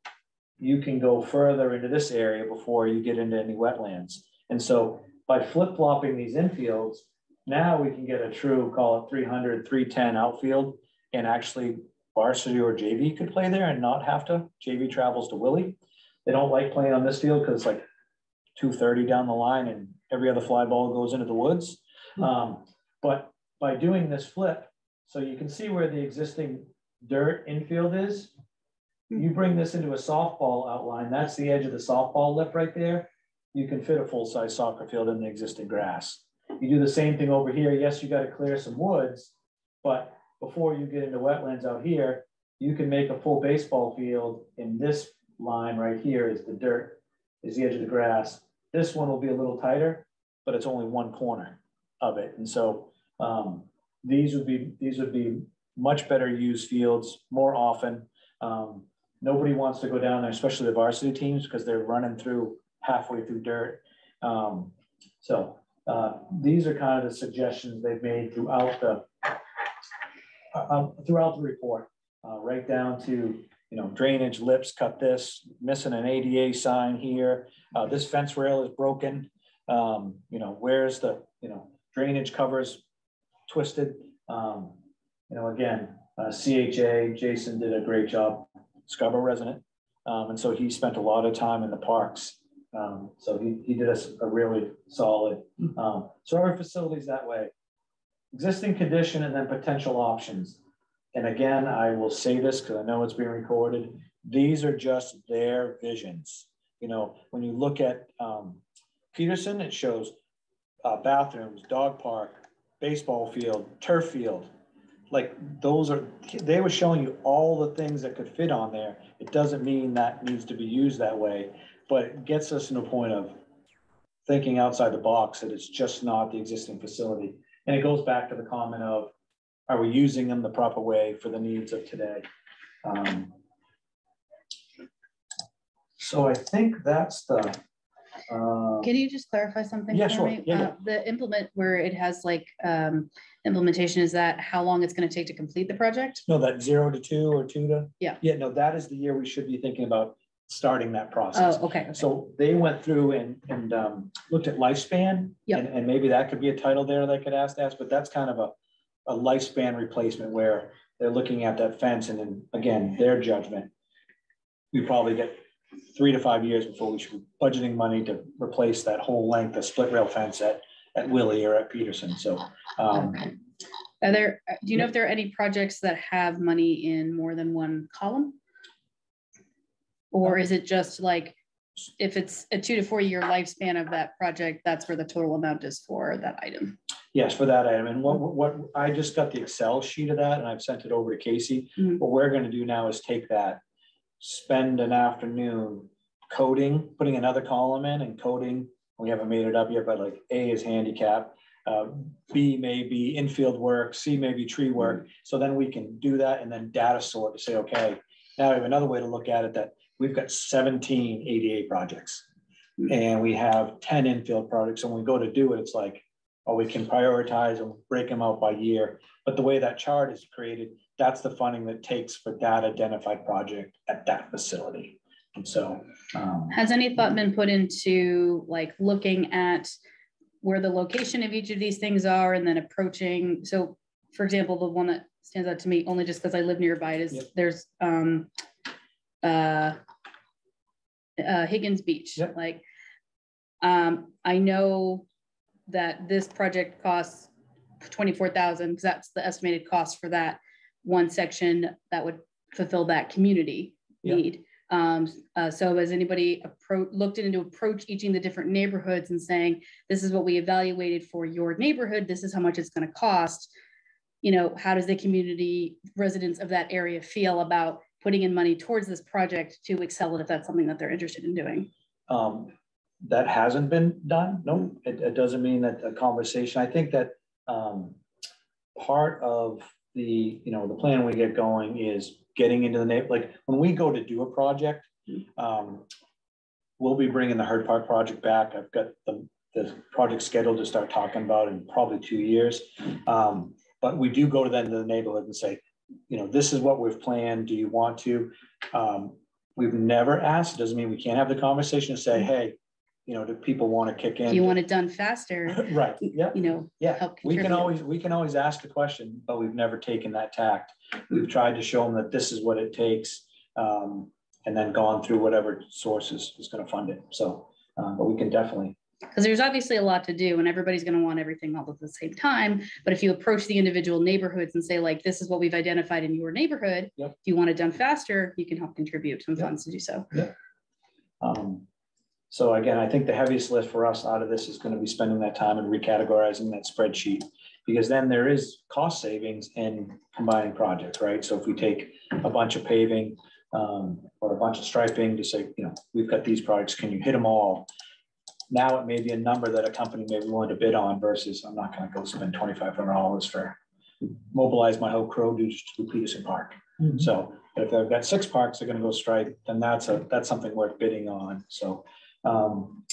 you can go further into this area before you get into any wetlands. And so by flip flopping these infields, now we can get a true, call it 300, 310 outfield and actually varsity or JV could play there and not have to. JV travels to Willie. They don't like playing on this field because it's like two thirty down the line and every other fly ball goes into the woods. Um, but by doing this flip, so you can see where the existing dirt infield is. You bring this into a softball outline, that's the edge of the softball lip right there. You can fit a full-size soccer field in the existing grass. You do the same thing over here. Yes, you gotta clear some woods, but before you get into wetlands out here, you can make a full baseball field in this line right here is the dirt, is the edge of the grass. This one will be a little tighter, but it's only one corner of it. And so um, these would be, these would be much better used fields more often. Um, nobody wants to go down there, especially the varsity teams, because they're running through halfway through dirt. Um, so uh, these are kind of the suggestions they've made throughout the uh, um, throughout the report, uh, right down to you know drainage lips. Cut this, missing an ADA sign here. Uh, this fence rail is broken. Um, you know where's the you know drainage covers twisted. Um, you know again, uh, CHA Jason did a great job. Scarborough resident, um, and so he spent a lot of time in the parks. Um, so he, he did us a really solid. Um, so our facilities that way existing condition and then potential options. And again, I will say this because I know it's being recorded. These are just their visions. You know, when you look at um, Peterson, it shows uh, bathrooms, dog park, baseball field, turf field. Like those are, they were showing you all the things that could fit on there. It doesn't mean that needs to be used that way, but it gets us to a point of thinking outside the box that it's just not the existing facility. And it goes back to the comment of, are we using them the proper way for the needs of today? Um, so I think that's the. Uh, Can you just clarify something? Yeah, for sure. me? Yeah, yeah. Uh, The implement where it has like um, implementation, is that how long it's gonna take to complete the project? no, that zero to two or two to. Yeah. Yeah, no, that is the year we should be thinking about starting that process. Oh, okay. So they went through and, and um, looked at lifespan. Yep. And, and maybe that could be a title there that could ask that, but that's kind of a, a lifespan replacement where they're looking at that fence and then, again, their judgment. We probably get three to five years before we should be budgeting money to replace that whole length of split rail fence at, at Willie or at Peterson, so. um, Okay. Are there, uh, do you know if there are any projects that have money in more than one column? Or is it just like, if it's a two to four year lifespan of that project, that's where the total amount is for that item? Yes, for that item. And what, what, I just got the Excel sheet of that and I've sent it over to Casey. Mhm. What we're gonna do now is take that, spend an afternoon coding, putting another column in and coding. We haven't made it up yet, but like A is handicap. uh, B may be infield work, C may be tree work. So then we can do that and then data sort to say, okay, now we have another way to look at it that we've got 17 ADA projects. And we have 10 infield projects. And when we go to do it, it's like, oh, we can prioritize and break them out by year. But the way that chart is created, that's the funding that takes for that identified project at that facility. And so, um, Has any thought been put into like looking at where the location of each of these things are and then approaching? So for example, the one that stands out to me only just because I live nearby is Yep. there's um uh uh Higgins Beach, Yep. like um I know that this project costs twenty-four thousand, because that's the estimated cost for that one section that would fulfill that community Yep. need. Um, uh, so has anybody looked into approach each of the different neighborhoods and saying, this is what we evaluated for your neighborhood, this is how much it's gonna cost? You know, how does the community residents of that area feel about putting in money towards this project to excel it if that's something that they're interested in doing? um, that hasn't been done. No, it, it doesn't mean that a conversation, I think that, um, part of the, you know, the plan we get going is getting into the neigh, like, when we go to do a project, um, we'll be bringing the Herd Park project back. I've got the, the project scheduled to start talking about in probably two years. Um, but we do go to then to the neighborhood and say, you know, this is what we've planned. Do you want to? Um, we've never asked, It doesn't mean we can't have the conversation and say, hey, you know, do people want to kick in? If you want it done faster, <laughs> Right, yeah, you know, yeah. We can always, we can always ask the question, but we've never taken that tact. We've tried to show them that this is what it takes. Um, and then gone through whatever sources is gonna fund it. So, um, but we can definitely, Because there's obviously a lot to do and everybody's gonna want everything all at the same time. But if you approach the individual neighborhoods and say like, this is what we've identified in your neighborhood. Yep. If you want it done faster, you can help contribute some Yep. funds to do so. um. So again, I think the heaviest lift for us out of this is gonna be spending that time and recategorizing that spreadsheet. Because then there is cost savings in combining projects, right? So if we take a bunch of paving, um, or a bunch of striping to say, you know, we've got these projects, can you hit them all? Now it may be a number that a company may be willing to bid on versus I'm not gonna go spend twenty-five hundred dollars for mobilize my whole crew to do Peterson Park. So if they've got six parks, they're gonna go stripe, then that's a, that's something worth bidding on, so. um,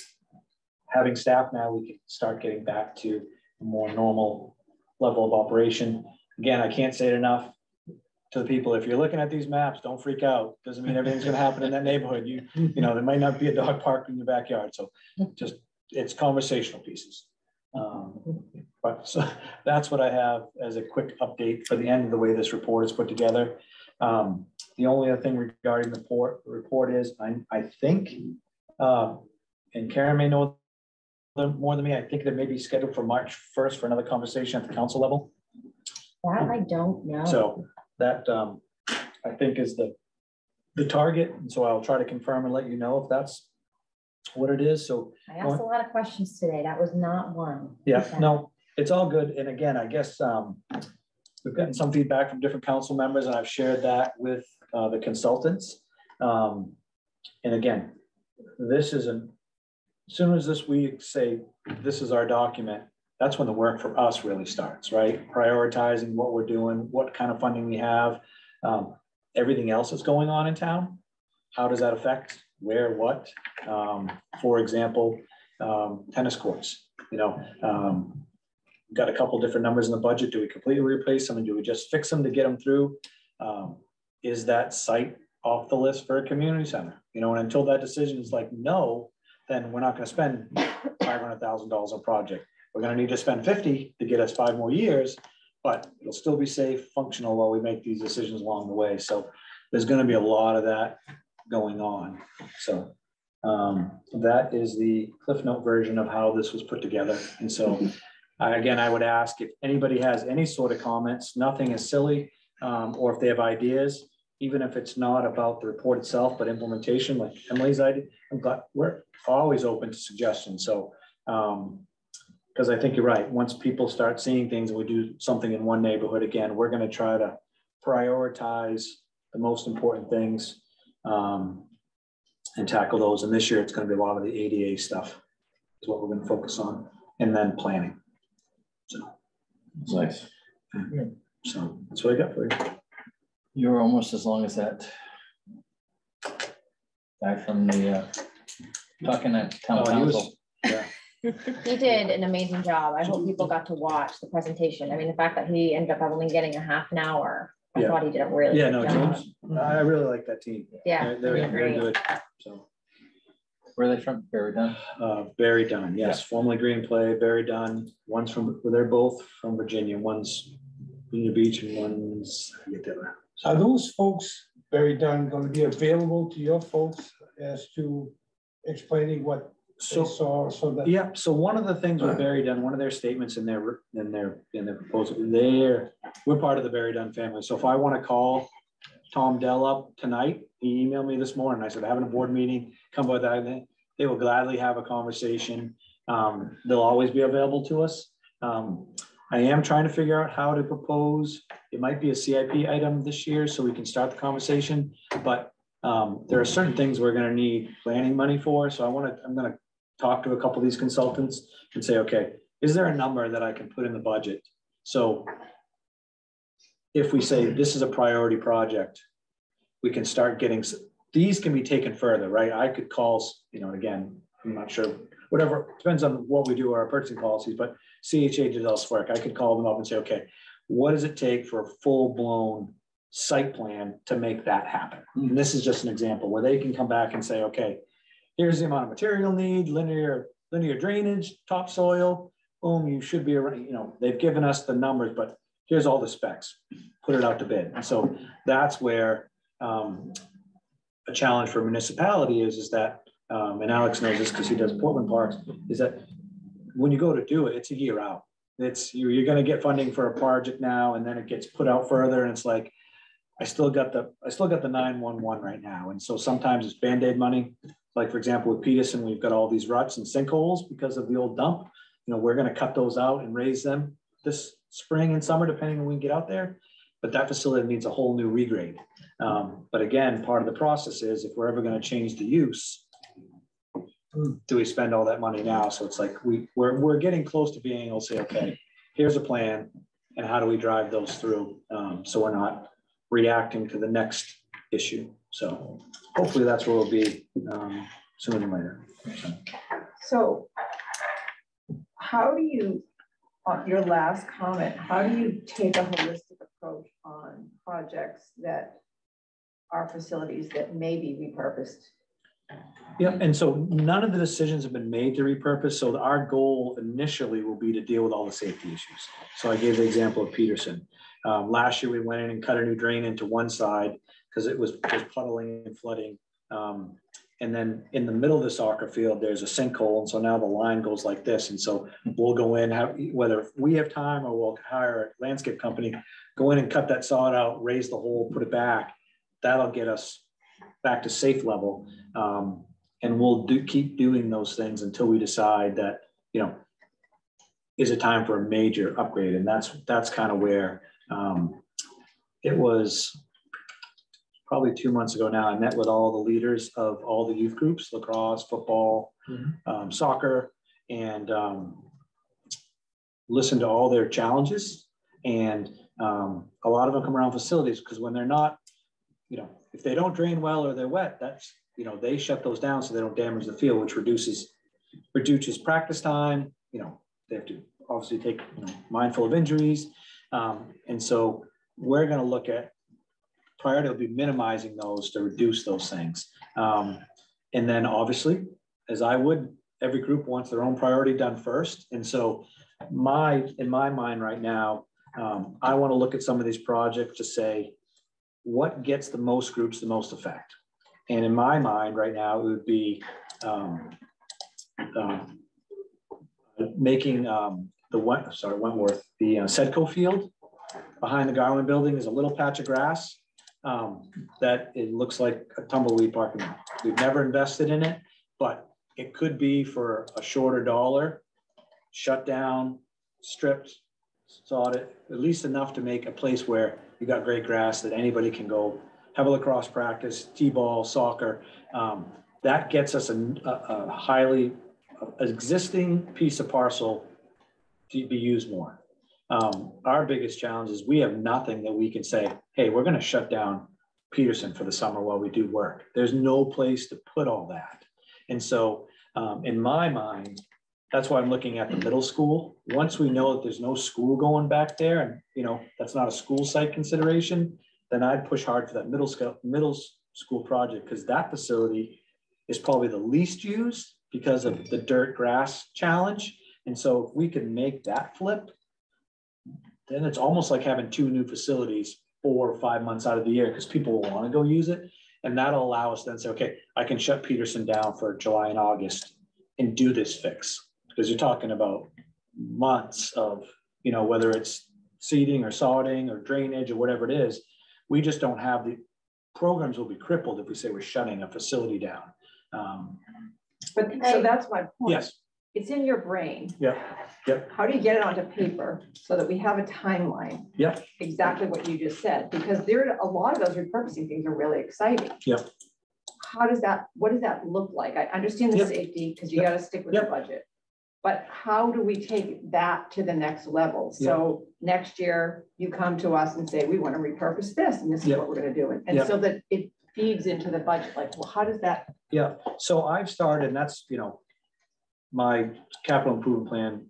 Having staff now, we can start getting back to a more normal level of operation. Again, I can't say it enough to the people, if you're looking at these maps, don't freak out, doesn't mean everything's gonna happen in that neighborhood, you, you know, there might not be a dog park in your backyard, so just, it's conversational pieces. Um, But so that's what I have as a quick update for the end of the way this report is put together. Um, The only other thing regarding the report, the report is, I, I think, um, and Karen may know more than me, I think they may be scheduled for March first for another conversation at the council level. That I don't know. So that, um, I think is the, the target, and so I'll try to confirm and let you know if that's what it is, so, I asked a lot of questions today. That was not one. yeah, Okay. no, it's all good, and again, I guess, um, we've gotten some feedback from different council members, and I've shared that with, uh, the consultants. Um, and again, this isn't, as soon as this we say, this is our document, that's when the work for us really starts, right? Prioritizing what we're doing, what kind of funding we have, um, everything else that's going on in town. How does that affect where, what? Um, for example, um, tennis courts, you know, um, got a couple different numbers in the budget. Do we completely replace them and do we just fix them to get them through? Um, is that site off the list for a community center? You know, and until that decision is like, no, then we're not gonna spend five hundred thousand dollars on project. We're gonna need to spend fifty to get us five more years, but it'll still be safe, functional while we make these decisions along the way. So there's gonna be a lot of that going on. So um, that is the Cliff Note version of how this was put together. And so <laughs> I, again, I would ask if anybody has any sort of comments, nothing is silly, um, or if they have ideas, even if it's not about the report itself, but implementation, like Emily's idea, I'm glad, we're always open to suggestions. So um, because I think you're right. Once people start seeing things and we do something in one neighborhood again, we're gonna try to prioritize the most important things um, and tackle those. And this year, it's gonna be a lot of the ADA stuff is what we're gonna focus on, and then planning. So, Nice. so that's what I got for you. You're almost as long as that guy from the, uh, talking at town Oh, council. Yeah, He did an amazing job. I hope people got to watch the presentation. I mean, the fact that he ended up only getting a half an hour, I Yeah. thought he did a really. yeah, good no, job. James, I really like that team. Yeah. They're, they're they're very good, so. Where are they from? Barry Dunn? Uh, BerryDunn, yes, formerly Green Play, BerryDunn, one's from, well, they're both from Virginia, one's Virginia Beach and one's, I forget the other. Are those folks, BerryDunn, gonna be available to your folks as to explaining what they So, so that? yeah, so one of the things with Barry Dunn, one of their statements in their, in their, in their proposal, they're, we're part of the BerryDunn family, so if I wanna call Tom Dell up tonight, he emailed me this morning, I said, having a board meeting, come by that, they will gladly have a conversation. Um, they'll always be available to us. Um, I am trying to figure out how to propose, it might be a CIP item this year, so we can start the conversation, but um, there are certain things we're gonna need planning money for, so I wanna, I'm gonna talk to a couple of these consultants and say, okay, is there a number that I can put in the budget? So if we say this is a priority project, we can start getting, these can be taken further, right? I could call, you know, again, I'm not sure, whatever, depends on what we do, our purchasing policies, but CHA did else work. I could call them up and say, okay, what does it take for a full-blown site plan to make that happen. Hmm. And this is just an example where they can come back and say, okay, here's the amount of material need, linear, linear drainage, topsoil, boom, you should be, already- you know, they've given us the numbers, but here's all the specs, put it out to bid. And so that's where um, a challenge for a municipality is, is that, um, and Alex knows this because he does Portland Parks, is that when you go to do it, it's a year out. It's, you're, you're gonna get funding for a project now, and then it gets put out further, and it's like, I still got the, I still got the nine-one-one right now, and so sometimes it's Band-Aid money. Like, for example, with Peterson, we've got all these ruts and sinkholes because of the old dump. You know, we're gonna cut those out and raise them this spring and summer, depending on when we get out there. But that facility needs a whole new regrade. Um, but again, part of the process is if we're ever gonna change the use, do we spend all that money now? So it's like, we, we're, we're getting close to being able to say, okay, here's a plan. And how do we drive those through? Um, so we're not reacting to the next issue. So hopefully that's where we'll be, um, sooner than later. So, So how do you, on your last comment, how do you take a holistic approach on projects that are facilities that may be repurposed? Yeah, and so none of the decisions have been made to repurpose. So our goal initially will be to deal with all the safety issues. So I gave the example of Peterson. Um, last year, we went in and cut a new drain into one side because it was just puddling and flooding. Um, and then in the middle of the soccer field, there's a sinkhole. And so now the line goes like this. And so we'll go in, have, whether we have time or we'll hire a landscape company, go in and cut that sod out, raise the hole, put it back. That'll get us back to safe level. Um, and we'll do, keep doing those things until we decide that, you know, is it time for a major upgrade? And that's, that's kind of where, um, it was probably two months ago now, I met with all the leaders of all the youth groups, lacrosse, football, Mhm. um, soccer, and, um, listened to all their challenges. And, um, a lot of them come around facilities because when they're not, you know, if they don't drain well or they're wet, that's, you know, they shut those down so they don't damage the field, which reduces, reduces practice time, you know, they have to obviously take, you know, mindful of injuries. Um, and so we're gonna look at, priority will be minimizing those to reduce those things. Um, and then obviously, as I would, every group wants their own priority done first. And so my, in my mind right now, um, I wanna look at some of these projects to say, what gets the most groups the most effect? And in my mind right now, it would be um, um, making um, the one, sorry, Wentworth, the uh, Sedco field behind the Garland building is a little patch of grass um, that it looks like a tumbleweed parking lot. We've never invested in it, but it could be for a shorter dollar, shut down, stripped, sod it, at least enough to make a place where you got great grass that anybody can go have a lacrosse practice, t-ball, soccer. Um, that gets us a, a, a highly existing piece of parcel to be used more. Um, our biggest challenge is we have nothing that we can say, hey, we're going to shut down Peterson for the summer while we do work. There's no place to put all that. And so, um, in my mind, that's why I'm looking at the middle school. Once we know that there's no school going back there, and you know that's not a school site consideration, then I'd push hard for that middle school middle school project because that facility is probably the least used because of the dirt grass challenge. And so if we can make that flip, then it's almost like having two new facilities four or five months out of the year because people will want to go use it. And that'll allow us then to say, okay, I can shut Peterson down for July and August and do this fix. Because you're talking about months of, you know, whether it's seeding or sodding or drainage or whatever it is, we just don't have the programs will be crippled if we say we're shutting a facility down. Um, But, so that's my point. yes, It's in your brain. Yeah. yep. How do you get it onto paper so that we have a timeline? Yeah. Exactly what you just said, because there, are a lot of those repurposing things are really exciting. Yeah. How does that, what does that look like? I understand the Yep. safety, because you Yep. gotta stick with the Yep. budget. But how do we take that to the next level? So next year, you come to us and say, we want to repurpose this, and this is what we're gonna do. And so that it feeds into the budget, like, well, how does that Yeah, so I've started, and that's, you know, my capital improvement plan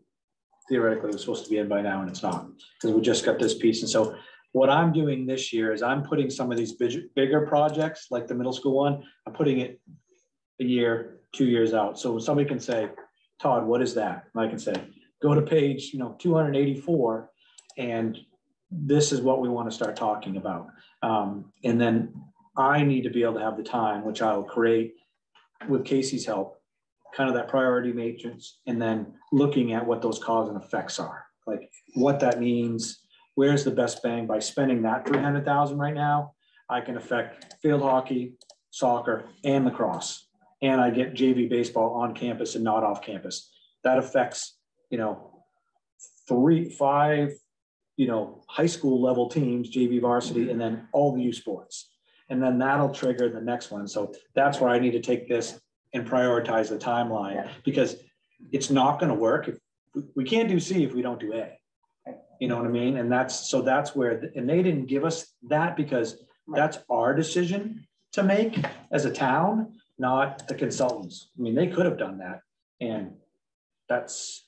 theoretically was supposed to be in by now and it's not, because we just got this piece. And so What I'm doing this year is I'm putting some of these big, bigger projects, like the middle school one, I'm putting it a year, two years out. So somebody can say, Todd, what is that? And I can say, go to page, you know, two hundred and eighty-four, and this is what we want to start talking about. Um, and then I need to be able to have the time, which I'll create with Casey's help, kind of that priority matrix, and then looking at what those cause and effects are, like what that means. Where's the best bang by spending that three hundred thousand right now? I can affect field hockey, soccer, and lacrosse. And I get JV baseball on campus and not off campus. That affects, you know, three, five, you know, high school level teams, JV varsity, and then all the U sports. And then that'll trigger the next one. So that's where I need to take this and prioritize the timeline because it's not going to work. If we can't do C if we don't do A. You know what I mean? And that's so that's where, and they didn't give us that because that's our decision to make as a town, not the consultants. I mean, they could have done that. And that's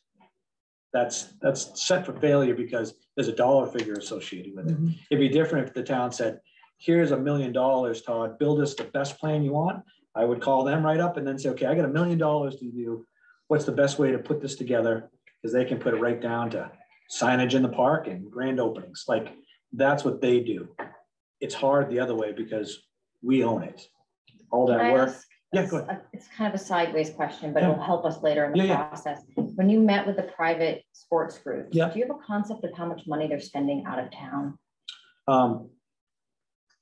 that's that's set for failure because there's a dollar figure associated with it. Mm-hmm. It'd be different if the town said, here's a million dollars, Todd, build us the best plan you want. I would call them right up and then say, okay, I got a million dollars to do. What's the best way to put this together? Because they can put it right down to signage in the park and grand openings. Like that's what they do. It's hard the other way because we own it. All that I work. ask Yeah, go ahead. It's kind of a sideways question, but it'll help us later in the Yeah, yeah. process. When you met with the private sports groups, Yeah. do you have a concept of how much money they're spending out of town? Um,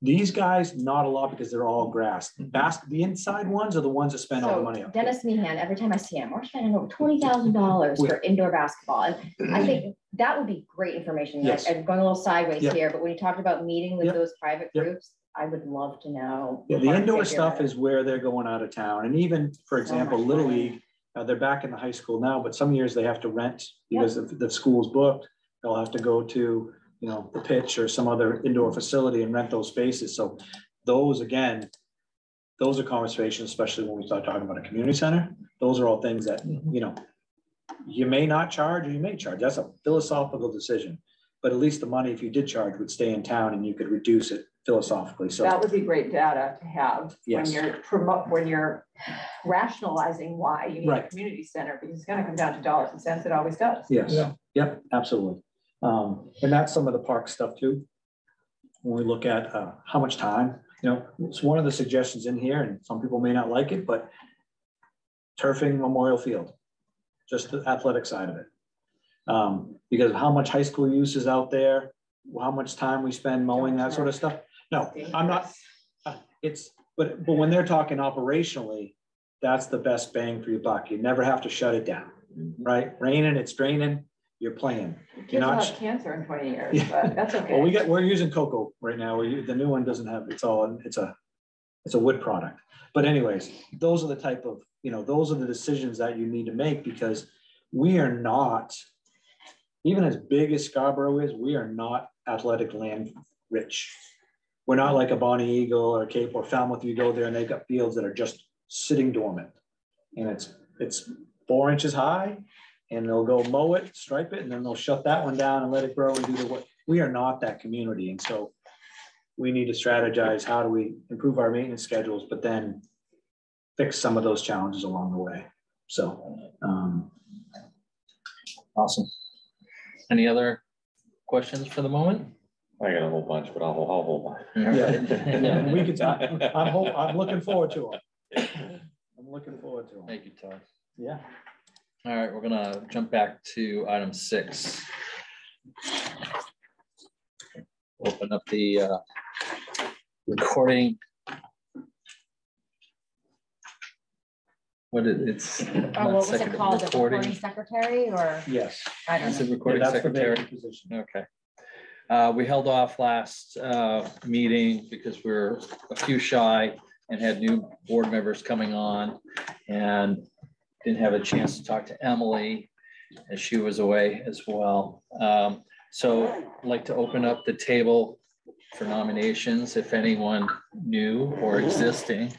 these guys, not a lot because they're all grass. Bas- the inside ones are the ones that spend all the So money. up. Dennis Meehan, every time I see him, we're spending over twenty thousand dollars <laughs> for indoor basketball. And I think that would be great information. Yes. I'm going a little sideways Yeah. here, but when you talked about meeting with Yep. those private Yep. groups, I would love to know. Yeah, the indoor figure. stuff is where they're going out of town. And even, for So example, much Little money. League, uh, they're back in the high school now, but some years they have to rent because if the school's booked, they'll have to go to, you know, the pitch or some other indoor facility and rent those spaces. So those, again, those are conversations, especially when we start talking about a community center. Those are all things that, mm-hmm. you know, you may not charge or you may charge. That's a philosophical decision. But at least the money, if you did charge, would stay in town and you could reduce it philosophically. So. That would be great data to have when you're promote, when you're rationalizing why you need a community center, because it's gonna come down to dollars and cents, it always does. Yes, Yeah. yep, absolutely. Um, and that's some of the park stuff too. When we look at, uh, how much time, you know, it's one of the suggestions in here and some people may not like it, but turfing Memorial Field, just the athletic side of it. Um, because of how much high school use is out there, how much time we spend mowing, that sort of stuff. No, I'm not, uh, it's, but, but when they're talking operationally, that's the best bang for your buck. You never have to shut it down, right? Raining, it's draining, you're playing. Kids will not, have cancer in twenty years, Yeah. but that's okay. <laughs> well, we got, we're using cocoa right now. We, the new one doesn't have, it's all, it's a, it's a wood product. But anyways, those are the type of, you know, those are the decisions that you need to make because we are not, even as big as Scarborough is, we are not athletic land rich. We're not like a Bonnie Eagle or Cape or Falmouth. You go there and they've got fields that are just sitting dormant. And it's, it's four inches high and they'll go mow it, stripe it, and then they'll shut that one down and let it grow and do the work. We are not that community. And so we need to strategize, how do we improve our maintenance schedules, but then fix some of those challenges along the way. So, um, Awesome. Any other questions for the moment? I got a whole bunch, but I'll, I'll hold on. Yeah, yeah, <laughs> we could, I'm, I'm, I'm looking forward to it. <laughs> I'm looking forward to it. Thank you, Todd. Yeah. All right, we're gonna jump back to item six. Open up the uh, recording. What is it, it's. Oh, what was it called? The recording Recording, secretary or? Yes. I don't is know. it recording That's the secretary? vacant position. Okay. Uh, we held off last, uh, meeting because we we're a few shy and had new board members coming on and didn't have a chance to talk to Emily as she was away as well. Um, so I'd like to open up the table for nominations, if anyone new or existing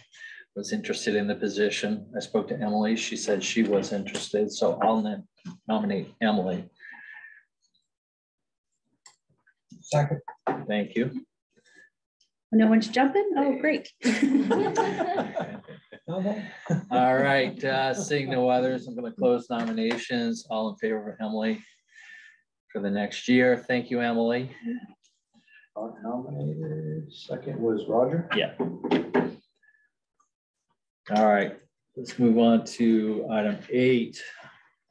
was interested in the position. I spoke to Emily, she said she was interested, so I'll nom- nominate Emily. Second. Thank you. No one's jumping? Oh, great. <laughs> <laughs> All right, uh, seeing no others, I'm gonna close nominations. All in favor of Emily for the next year. Thank you, Emily. Nominated, second was Roger. Yeah. All right, let's move on to item eight,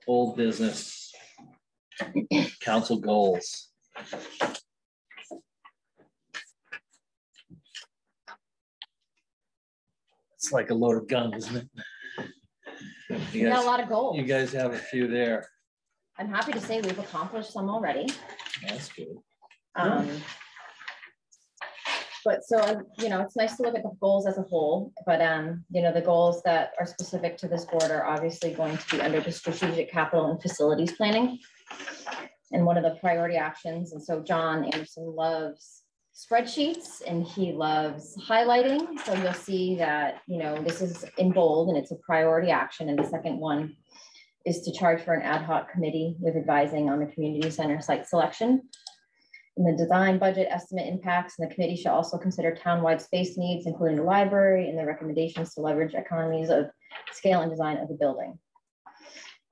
old business. Council goals. It's like a load of guns, isn't it? <laughs> You got a lot of goals. you guys have a few there. I'm happy to say we've accomplished some already. That's good. Um, But so, you know, it's nice to look at the goals as a whole, but, um, you know, the goals that are specific to this board are obviously going to be under the strategic capital and facilities planning. And one of the priority actions, and so John Anderson loves spreadsheets and he loves highlighting. So you'll see that, you know, this is in bold and it's a priority action. And the second one is to charge for an ad hoc committee with advising on the community center site selection. And the design budget estimate impacts, and the committee shall also consider townwide space needs, including the library and the recommendations to leverage economies of scale and design of the building.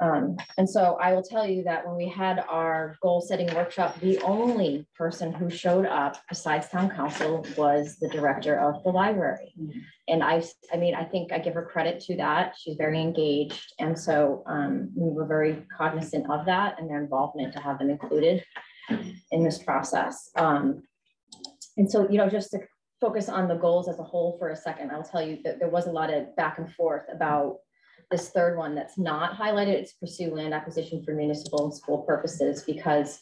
Um, and so I will tell you that when we had our goal setting workshop, the only person who showed up besides town council was the director of the library. And I, I mean, I think I give her credit to that. She's very engaged. And so um, we were very cognizant of that and their involvement to have them included in this process. Um, and so, you know, just to focus on the goals as a whole for a second, I'll tell you that there was a lot of back and forth about this third one that's not highlighted. It's pursue land acquisition for municipal and school purposes because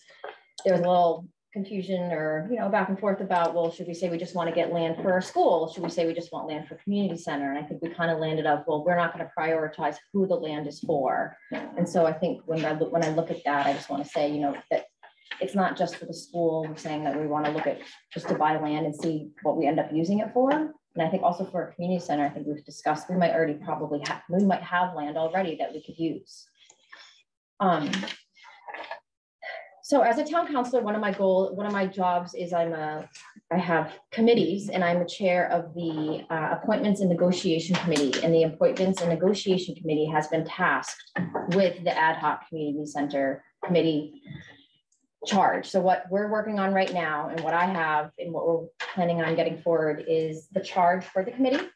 there's a little confusion or, you know, back and forth about, well, should we say we just want to get land for our school? Should we say we just want land for community center? And I think we kind of landed up, well, we're not going to prioritize who the land is for. And so I think when I look, when I look at that, I just want to say, you know, that it's not just for the school, we're saying that we want to look at just to buy land and see what we end up using it for. And I think also for a community center, I think we've discussed, we might already probably have, we might have land already that we could use. Um, so as a town councilor, one of my goal, one of my jobs is I'm a, I have committees and I'm a chair of the uh, Appointments and Negotiation Committee. And the Appointments and Negotiation Committee has been tasked with the ad hoc community center committee charge. So what we're working on right now and what I have and what we're planning on getting forward is the charge for the committee.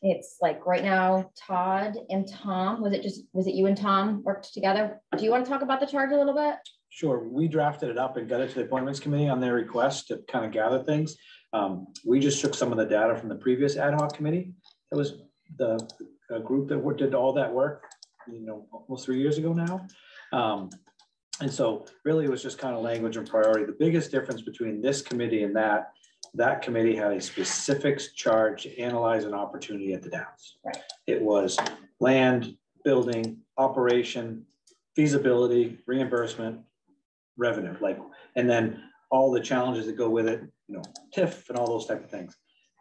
It's like right now, Todd and Tom, was it just, was it you and Tom worked together? Do you want to talk about the charge a little bit? Sure, we drafted it up and got it to the appointments committee on their request to kind of gather things. Um, we just took some of the data from the previous ad hoc committee. It was the group that did all that work, you know, almost three years ago now. Um, and so really it was just kind of language and priority. The biggest difference between this committee and that, that committee had a specific charge to analyze an opportunity at the Downs. Right. It was land, building, operation, feasibility, reimbursement, revenue, like, and then all the challenges that go with it, you know, TIF and all those type of things.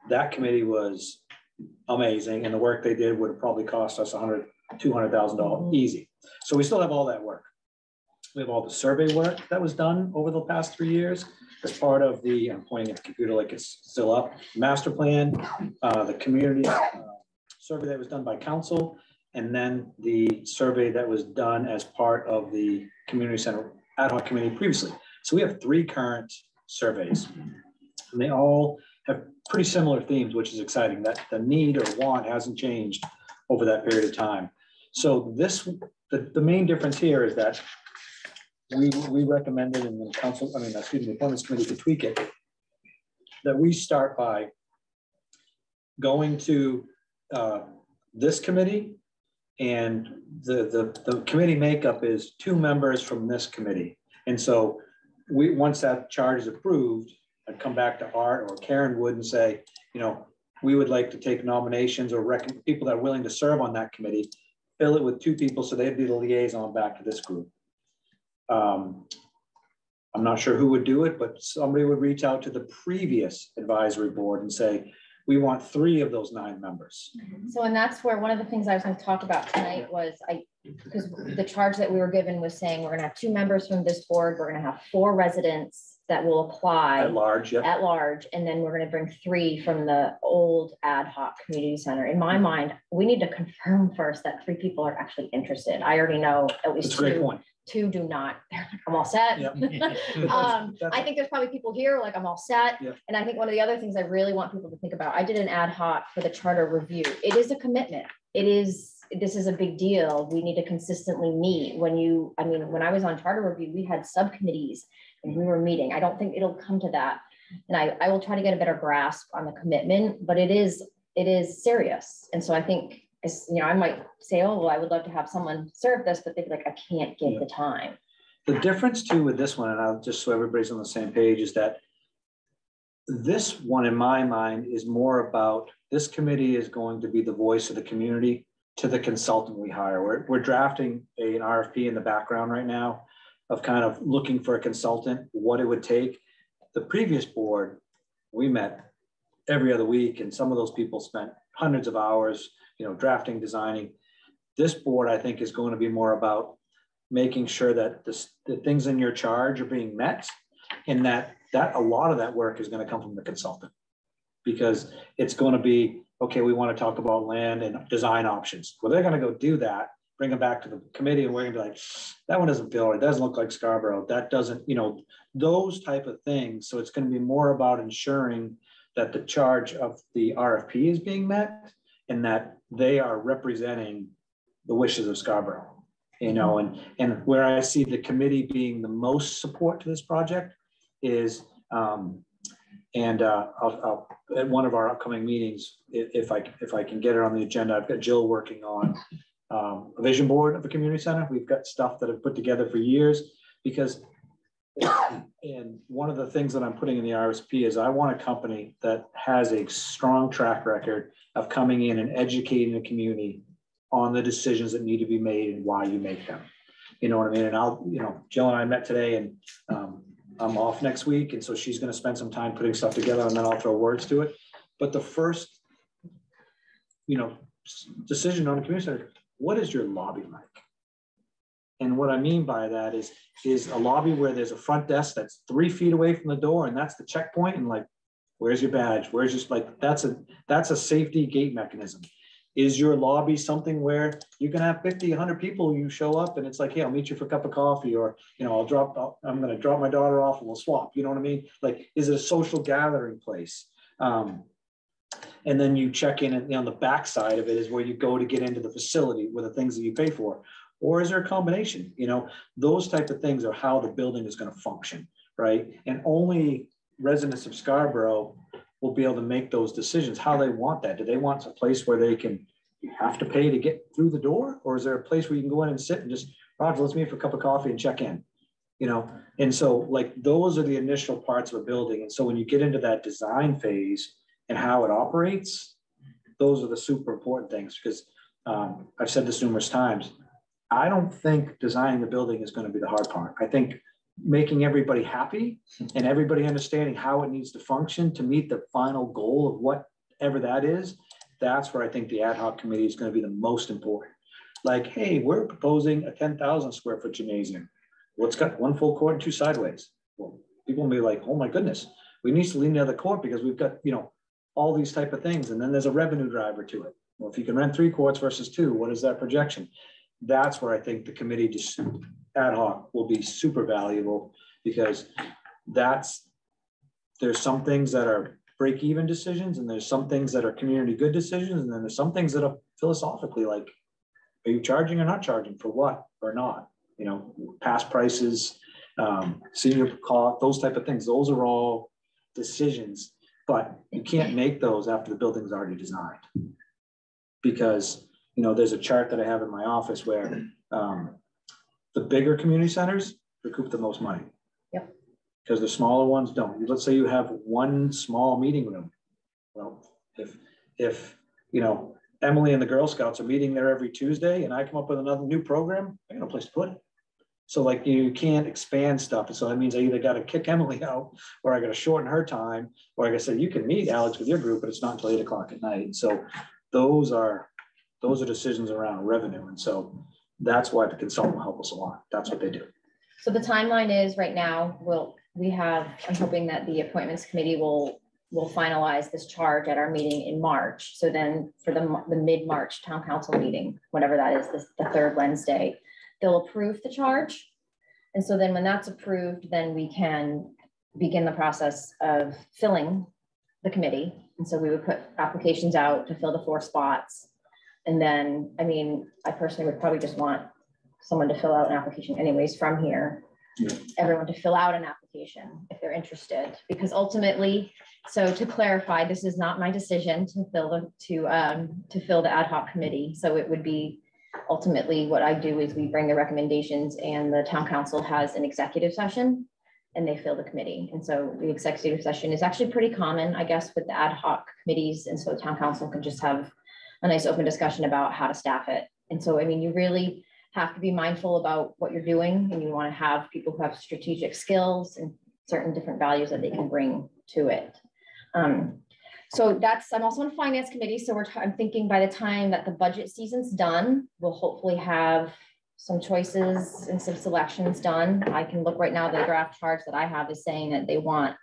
That committee was amazing, and the work they did would have probably cost us a hundred, two hundred thousand dollars, mm-hmm. easy. So we still have all that work. We have all the survey work that was done over the past three years as part of the, I'm pointing at the computer like it's still up, master plan, uh, the community uh, survey that was done by council, and then the survey that was done as part of the community center ad hoc committee previously. So we have three current surveys. And they all have pretty similar themes, which is exciting, that the need or want hasn't changed over that period of time. So this, the, the main difference here is that we, we recommended in the council, I mean, excuse me, the appointments committee to tweak it, that we start by going to uh, this committee and the, the, the committee makeup is two members from this committee. And so we, once that charge is approved, I'd come back to Art or Karen would and say, you know, we would like to take nominations or people that are willing to serve on that committee, fill it with two people so they'd be the liaison back to this group. Um, I'm not sure who would do it, but somebody would reach out to the previous advisory board and say, we want three of those nine members. So, and that's where one of the things I was going to talk about tonight was I, because the charge that we were given was saying we're going to have two members from this board, we're going to have four residents that will apply At large, yeah. at large, and then we're gonna bring three from the old ad hoc community center. In my mind, we need to confirm first that three people are actually interested. I already know at least That's two, point. Two do not. They're <laughs> like, I'm all set. Yep. <laughs> Um, That's- I think there's probably people here like I'm all set. Yep. And I think one of the other things I really want people to think about, I did an ad hoc for the charter review. It is a commitment. It is, this is a big deal. We need to consistently meet. When you, I mean, when I was on charter review, we had subcommittees and we were meeting. I don't think it'll come to that. And I, I will try to get a better grasp on the commitment, but it is, it is serious. And so I think, you know, I might say, oh, well, I would love to have someone serve this, but they'd be like, I can't give the time. The difference too with this one, and I'll just so everybody's on the same page, is that this one, in my mind, is more about, this committee is going to be the voice of the community to the consultant we hire. We're, we're drafting a- an RFP in the background right now of kind of looking for a consultant, what it would take. The previous board, we met every other week, and some of those people spent hundreds of hours, you know, drafting, designing. This board, I think, is going to be more about making sure that the, the things in your charge are being met and that, that a lot of that work is gonna come from the consultant. Because it's gonna be, okay, we wanna talk about land and design options. Well, they're gonna go do that, bring them back to the committee and we're gonna be like, that one doesn't feel, right. it doesn't look like Scarborough, that doesn't, you know, those type of things. So it's gonna be more about ensuring that the charge of the RFP is being met and that they are representing the wishes of Scarborough you know, and, and where I see the committee being the most support to this project is, um, and, uh, I'll, I'll, at one of our upcoming meetings, if, I, if I can get it on the agenda, I've got Jill working on, um, a vision board of a community center. We've got stuff that I've put together for years, because and one of the things that I'm putting in the RFP is I want a company that has a strong track record of coming in and educating the community on the decisions that need to be made and why you make them. You know what I mean? And I'll, you know, Jill and I met today and um, I'm off next week. And so she's gonna spend some time putting stuff together and then I'll throw words to it. But the first, you know, decision on a community center, what is your lobby like? And what I mean by that is, is a lobby where there's a front desk that's three feet away from the door and that's the checkpoint and like, where's your badge? Where's your, like, that's a, that's a safety gate mechanism. Is your lobby something where you can have 50, 100 people, you show up and it's like, hey, I'll meet you for a cup of coffee or, you know, I'll drop, I'm gonna drop my daughter off and we'll swap, you know what I mean? Like, is it a social gathering place? Um, and then you check in and on the back side of it is where you go to get into the facility with the things that you pay for. Or is there a combination? You know, those type of things are how the building is gonna function, right? And only residents of Scarborough will be able to make those decisions, how they want that. Do they want a place where they can, you have to pay to get through the door? Or is there a place where you can go in and sit and just, Roger, let's meet for a cup of coffee and check in? You know, and so like those are the initial parts of a building. And so when you get into that design phase and how it operates, those are the super important things because um, I've said this numerous times. I don't think designing the building is going to be the hard part. I think making everybody happy <laughs> and everybody understanding how it needs to function to meet the final goal of whatever that is, that's where I think the ad hoc committee is going to be the most important. Like, hey, we're proposing a ten thousand square foot gymnasium. Well, it's got one full court and two sideways. Well, people will be like, oh my goodness, we need to lean the other court because we've got, you know, all these type of things. And then there's a revenue driver to it. Well, if you can rent three courts versus two, what is that projection? That's where I think the committee just ad hoc will be super valuable because that's, there's some things that are break even decisions and there's some things that are community good decisions. And then there's some things that are philosophically like, are you charging or not charging for what or not? You know, past prices, um, senior cost, those type of things. Those are all decisions, but you can't make those after the building's already designed. Because, you know, there's a chart that I have in my office where <clears throat> um, the bigger community centers recoup the most money. Yep. Because the smaller ones don't. Let's say you have one small meeting room. Well, if, if, you know, Emily and the Girl Scouts are meeting there every Tuesday and I come up with another new program, I got no place to put it. So like you can't expand stuff. So that means I either got to kick Emily <laughs> out or I got to shorten her time. Or like I said, you can meet Alex with your group, but it's not until eight o'clock at night. So those are, those are decisions around revenue. And so that's why the consultant will help us a lot. That's what they do. So the timeline is right now, we'll, we have, I'm hoping that the appointments committee will, will finalize this charge at our meeting in March. So then for the, the mid-March town council meeting, whatever that is, this, the third Wednesday, they'll approve the charge. And so then when that's approved, then we can begin the process of filling the committee. And so we would put applications out to fill the four spots. And then, I mean, I personally would probably just want someone to fill out an application anyways from here. Everyone to fill out an application if they're interested, because ultimately, so to clarify, this is not my decision to fill the, to, um, to fill the ad hoc committee. So it would be ultimately what I do is we bring the recommendations and the town council has an executive session and they fill the committee. And so the executive session is actually pretty common, I guess, with the ad hoc committees. And so the town council can just have a nice open discussion about how to staff it. And so, I mean, you really have to be mindful about what you're doing and you want to have people who have strategic skills and certain different values that they can bring to it. Um, so that's, I'm also on finance committee. So we're, I'm thinking by the time that the budget season's done, we'll hopefully have some choices and some selections done. I can look right now, the draft charge that I have is saying that they want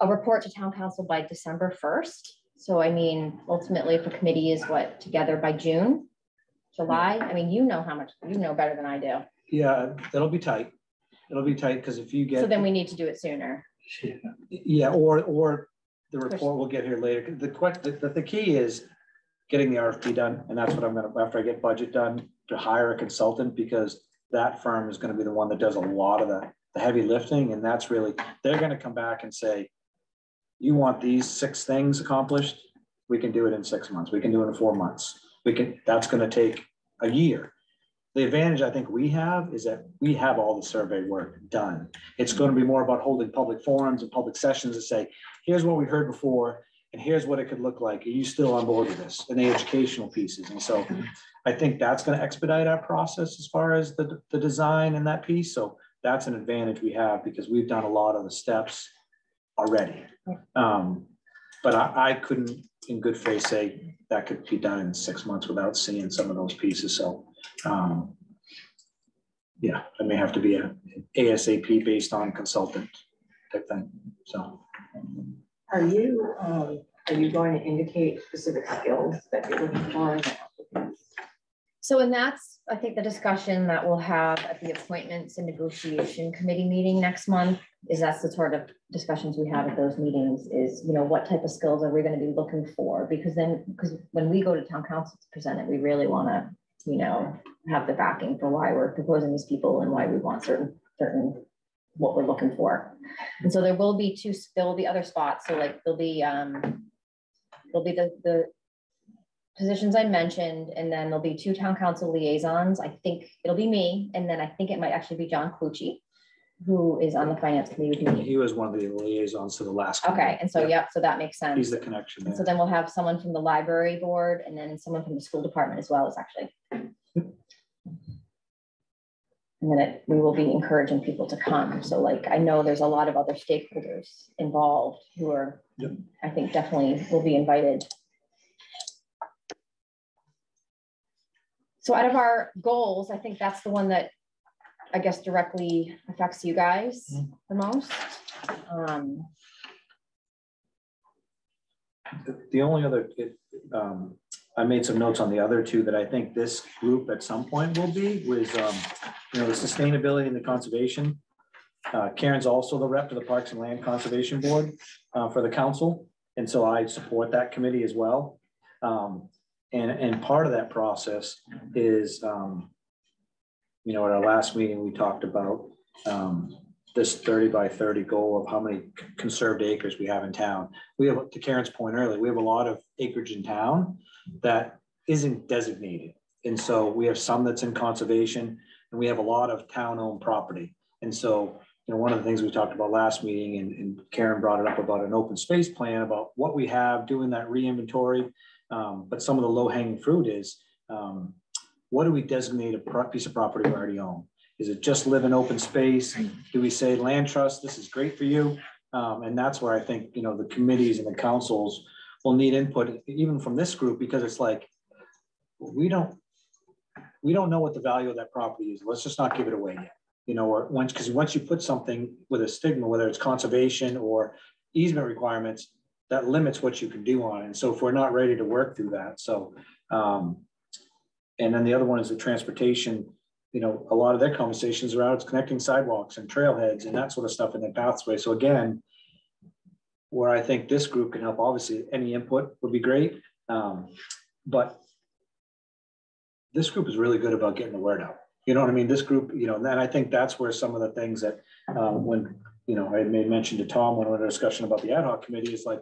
a report to town council by December first. So I mean, ultimately, if a committee is what, together by June, July, I mean, you know how much, you know better than I do. Yeah, that'll be tight. It'll be tight, because if you get. So then we need to do it sooner. <laughs> Yeah, or, or the report will get here later. The the, the- key is getting the RFP done, and that's what I'm gonna, after I get budget done, to hire a consultant, because that firm is gonna be the one that does a lot of the, the heavy lifting, and that's really, they're gonna come back and say, you want these six things accomplished? We can do it in six months. We can do it in four months. We can, that's gonna take a year. The advantage I think we have is that we have all the survey work done. It's gonna be more about holding public forums and public sessions to say, here's what we heard before, and here's what it could look like. Are you still on board with this? And the educational pieces. And so I think that's gonna expedite our process as far as the, the design and that piece. So that's an advantage we have because we've done a lot of the steps already. Um, but I, I couldn't in good faith say that could be done in six months without seeing some of those pieces. So, um, yeah, it may have to be a ASAP based on consultant type thing. So. Are you, um, are you going to indicate specific skills that you're looking for? in? So, and that's, I think, the discussion that we'll have at the appointments and negotiation committee meeting next month. Is that's the sort of discussions we have at those meetings is, you know, what type of skills are we gonna be looking for? Because then, because when we go to town council to present it, we really wanna, you know, have the backing for why we're proposing these people and why we want certain, certain, what we're looking for. And so there will be two, there will be other spots. So like there'll be, um, there'll be the, the positions I mentioned, and then there'll be two town council liaisons. I think it'll be me, and then I think it might actually be John Clucci, who is on the finance committee with me. He was one of the liaisons to the last. Okay, and so, Yeah. yep, so that makes sense. He's the connection And so there. then we'll have someone from the library board and then someone from the school department as well as actually. And then it, we will be encouraging people to come. So like, I know there's a lot of other stakeholders involved who are, Yep. I think definitely will be invited. So out of our goals, I think that's the one that I guess directly affects you guys the most. Um, The- The only other, it, um, I made some notes on the other two that I think this group at some point will be was, um, you know, the sustainability and the conservation. Uh, Karen's also the rep to the Parks and Land Conservation Board, uh, for the council. And so I support that committee as well. Um, and, and part of that process is, um, you know, at our last meeting, we talked about, um, this thirty by thirty goal of how many conserved acres we have in town. We have, to Karen's point earlier, we have a lot of acreage in town that isn't designated. And so we have some that's in conservation and we have a lot of town-owned property. And so, you know, one of the things we talked about last meeting and, and Karen brought it up about an open space plan, about what we have, doing that re-inventory. Um, but some of the low-hanging fruit is, um, what do we designate a piece of property we already own? Is it just live in open space? Do we say land trust, this is great for you? Um, and that's where I think, you know, the committees and the councils will need input, even from this group, because it's like, we don't, we don't know what the value of that property is. Let's just not give it away yet. You know, or once, because once you put something with a stigma, whether it's conservation or easement requirements, that limits what you can do on it. And so if we're not ready to work through that, so. um, And then the other one is the transportation, you know, a lot of their conversations around it's connecting sidewalks and trailheads and that sort of stuff in the pathway. So again, where I think this group can help, obviously, any input would be great. Um, But this group is really good about getting the word out. You know what I mean? This group, you know, and I think that's where some of the things that, um, when, you know, I made mention to Tom when we had a discussion about the ad hoc committee is like,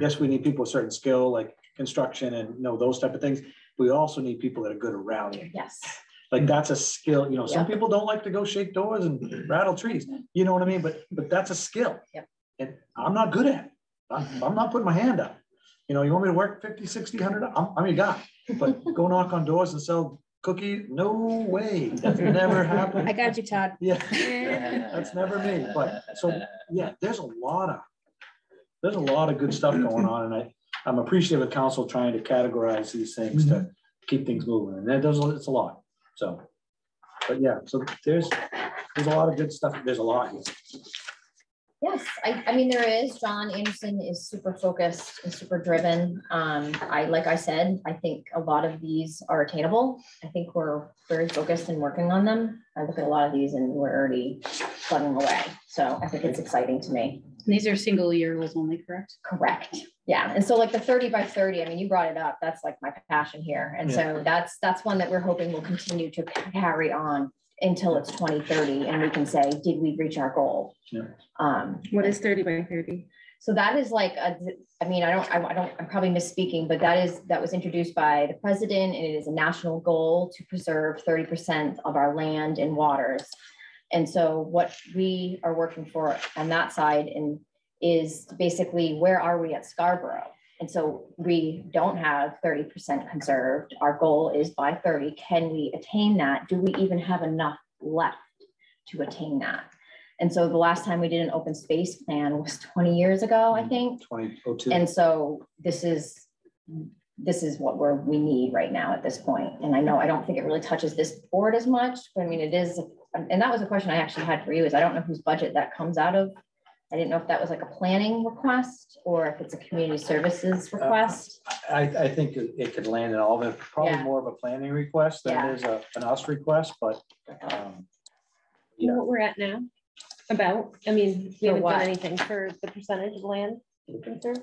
yes, we need people with certain skill, like construction and, you know, those type of things. We also need people that are good at rallying. Yes, Like that's a skill, you know, some people don't like to go shake doors and mm-hmm. rattle trees, you know what I mean? But, but that's a skill. Yep. And I'm not good at it. I'm, mm-hmm. I'm not putting my hand up. You know, you want me to work 50, 60, 100, I'm, I'm your guy. But go <laughs> knock on doors and sell cookies, no way. That's never <laughs> happened. I got you, Todd. Yeah, that's never me. But so, yeah, there's a lot of, there's a lot of good stuff going on. And I, I'm appreciative of council trying to categorize these things to keep things moving. And that does, it's a lot. So, but yeah, so there's, there's a lot of good stuff. There's a lot. here. yes, I, I mean, there is, John Anderson is super focused and super driven. Um, I, like I said, I think a lot of these are attainable. I think we're very focused and working on them. I look at a lot of these and we're already plugging away. So I think it's exciting to me. These are single year goals only, correct? Correct. Yeah, and so like the thirty by thirty, I mean, you brought it up, that's like my passion here. And so that's, that's one that we're hoping will continue to carry on until it's twenty thirty and we can say, did we reach our goal? Yeah. Um, What is thirty by thirty? so that is like, a- I mean, I don't, I I don't, I'm probably misspeaking, but that is, that was introduced by the president and it is a national goal to preserve thirty percent of our land and waters. And so what we are working for on that side and is basically where are we at Scarborough? And so we don't have thirty percent conserved. Our goal is by thirty. Can we attain that? Do we even have enough left to attain that? And so the last time we did an open space plan was twenty years ago, I mm, think. Twenty oh two. And so this is, this is what we're, we need right now at this point. And I know, I don't think it really touches this board as much, but I mean, it is, and that was a question I actually had for you is I don't know whose budget that comes out of. I didn't know if that was like a planning request or if it's a community services request. I, I think it it could land in all of it, probably Yeah. more of a planning request than Yeah. it is a, an us request, but, um, You know what we're at now? About, I mean, we For haven't what? done anything for the percentage of land. conserved?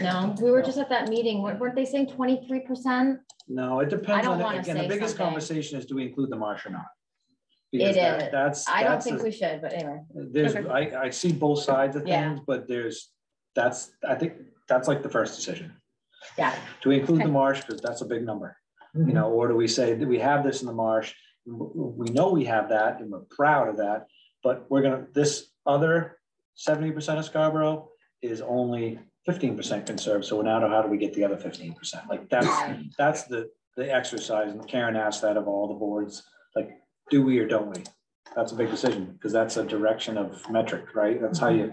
No, we were just at that meeting. Weren't weren't they saying twenty-three percent? no, it depends I don't on, the- wanna again, the biggest something. conversation is do we include the marsh or not? It that- is. That's. I don't that's think the- we should, but anyway. There's, I, I see both sides of Yeah. things, but there's, that's, I think, that's like the first decision. Yeah. Do we include the Okay. marsh? Because that's a big number, you mm-hmm. know, or do we say, do we have this in the marsh? We know we have that and we're proud of that, but we're gonna, this other seventy percent of Scarborough is only fifteen percent conserved, so we're now how do we get the other fifteen percent? Like, that's, that's the, the exercise, and Karen asked that of all the boards, like, do we or don't we? That's a big decision, because that's a direction of metric, right? That's how you,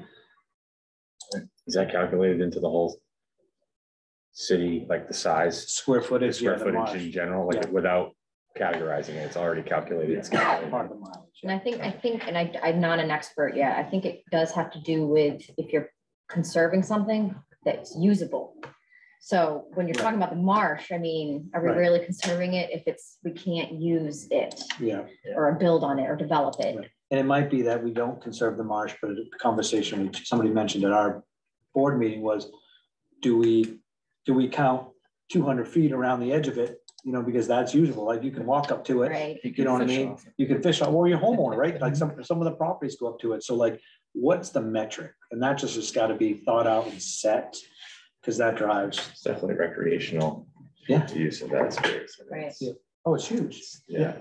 Is that calculated into the whole city, like the size, square footage. square yeah, footage marsh, in general, like Yeah. without categorizing it? It's already calculated. It's Part of the mileage. And I think, I think, and I, I'm not an expert yet, I think it does have to do with if you're conserving something that's usable. So when you're talking about the marsh, I mean, are we Right. really conserving it if it's, we can't use it Yeah, or build on it or develop it? Right. and it might be that we don't conserve the marsh, but a conversation, which somebody mentioned at our board meeting was, do we, do we count two hundred feet around the edge of it? You know, because that's usable, like you can walk up to it, Right, you know what I mean? You can fish, on- or your homeowner, right? Like some, some of the properties go up to it. So like, what's the metric? And that just has got to be thought out and set, because that drives. It's definitely recreational. Yeah. Use of that space. right. Oh, it's huge. Yeah.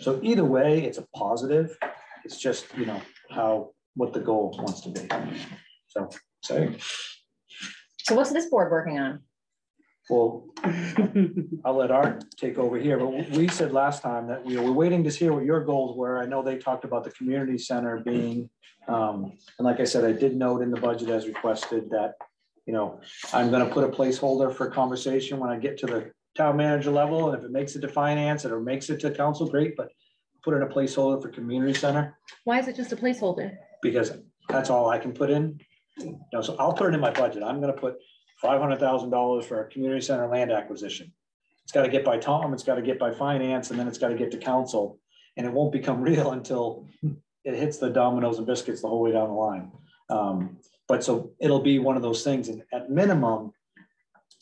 So either way, it's a positive. It's just, you know, how, what the goal wants to be. So, Exciting. So what's this board working on? well, I'll let Art take over here, but we said last time that we were waiting to hear what your goals were. I know they talked about the community center being, um, and like I said, I did note in the budget as requested that, you know, I'm gonna put a placeholder for conversation when I get to the town manager level, and if it makes it to finance it or makes it to council, great, but put in a placeholder for community center Why is it just a placeholder? because that's all I can put in. You know, so I'll put it in my budget. I'm put five hundred thousand dollars for a community center land acquisition. It's gotta get by Tom, it's gotta get by finance, and then it's gotta get to council. And it won't become <laughs> real until it hits the dominoes and biscuits the whole way down the line. Um, but so it'll be one of those things, and at minimum,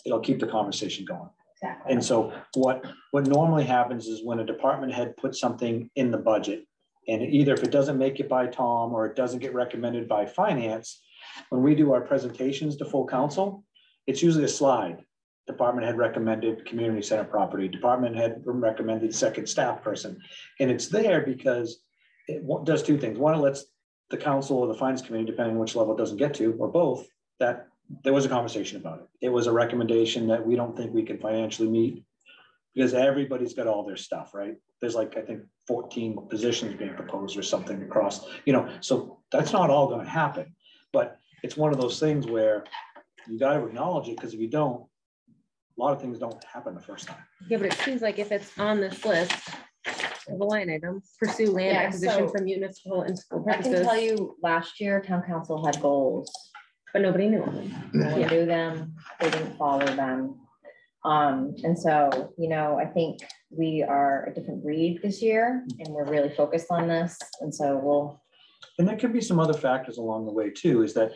it'll keep the conversation going. Exactly. And so what, what normally happens is when a department head puts something in the budget, and either if it doesn't make it by Tom or it doesn't get recommended by finance, when we do our presentations to full council, it's usually a slide. Department head recommended community center property, department head recommended second staff person. And it's there because it does two things. One, it lets the council or the finance committee, depending on which level it doesn't get to, or both, that there was a conversation about it. It was a recommendation that we don't think we can financially meet. Because everybody's got all their stuff, right? There's like, I think, fourteen positions being proposed or something across, you know, so that's not all gonna happen. But it's one of those things where you gotta acknowledge it, because if you don't, a lot of things don't happen the first time. Yeah, but it seems like if it's on this list, of a line item, pursue land Yeah, acquisition so- for municipal and school purposes. I can purposes, tell you, last year, town council had goals. but nobody knew them. No one knew them, they didn't follow them. Um, and so, you know, I think we are a different breed this year and we're really focused on this. And so we'll, And there could be some other factors along the way too, is that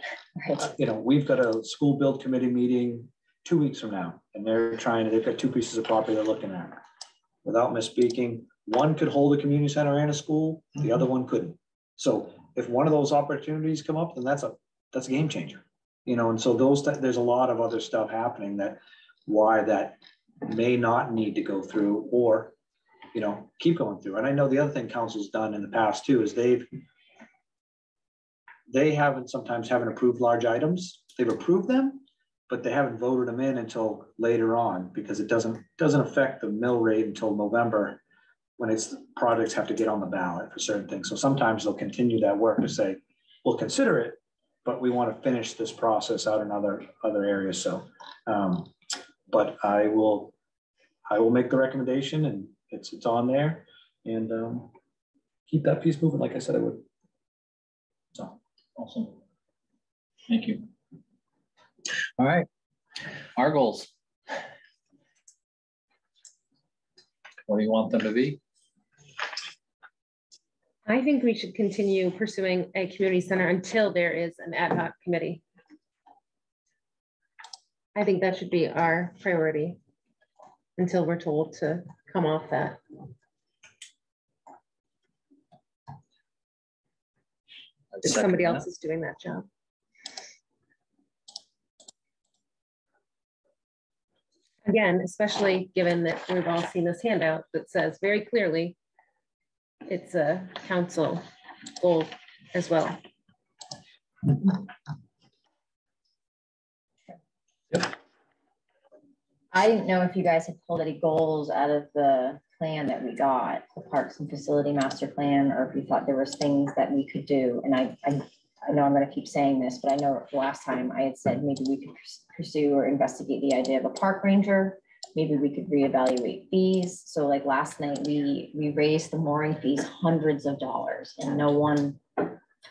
right, you know, we've got a school build committee meeting two weeks from now, and they're trying, they've got two pieces of property they're looking at. Without misspeaking, one could hold a community center and a school, the mm-hmm. other one couldn't. So if one of those opportunities come up, then that's a, that's a game changer. You know, and so those, there's a lot of other stuff happening that, why that may not need to go through, or, you know, keep going through. And I know the other thing council's done in the past too, is they've they haven't, sometimes haven't approved large items. They've approved them, but they haven't voted them in until later on because it doesn't, doesn't affect the mill rate until November when it's, projects have to get on the ballot for certain things. So sometimes they'll continue that work to say, we'll consider it, but we want to finish this process out in other, other areas. So, um, but I will, I will make the recommendation and it's, it's on there and, um, keep that piece moving like I said I would. So. Awesome. Thank you. All right, our goals. What do you want them to be? I think we should continue pursuing a community center until there is an ad hoc committee. I think that should be our priority until we're told to come off that. If somebody that. else is doing that job. Again, especially given that we've all seen this handout that says very clearly it's a council goal as well. I didn't know if you guys had pulled any goals out of the plan that we got, the Parks and Facility Master Plan, or if you thought there was things that we could do. And I, I, I know I'm gonna keep saying this, but I know last time I had said maybe we could pursue or investigate the idea of a park ranger. Maybe we could reevaluate fees. So like last night, we, we raised the mooring fees hundreds of dollars and no one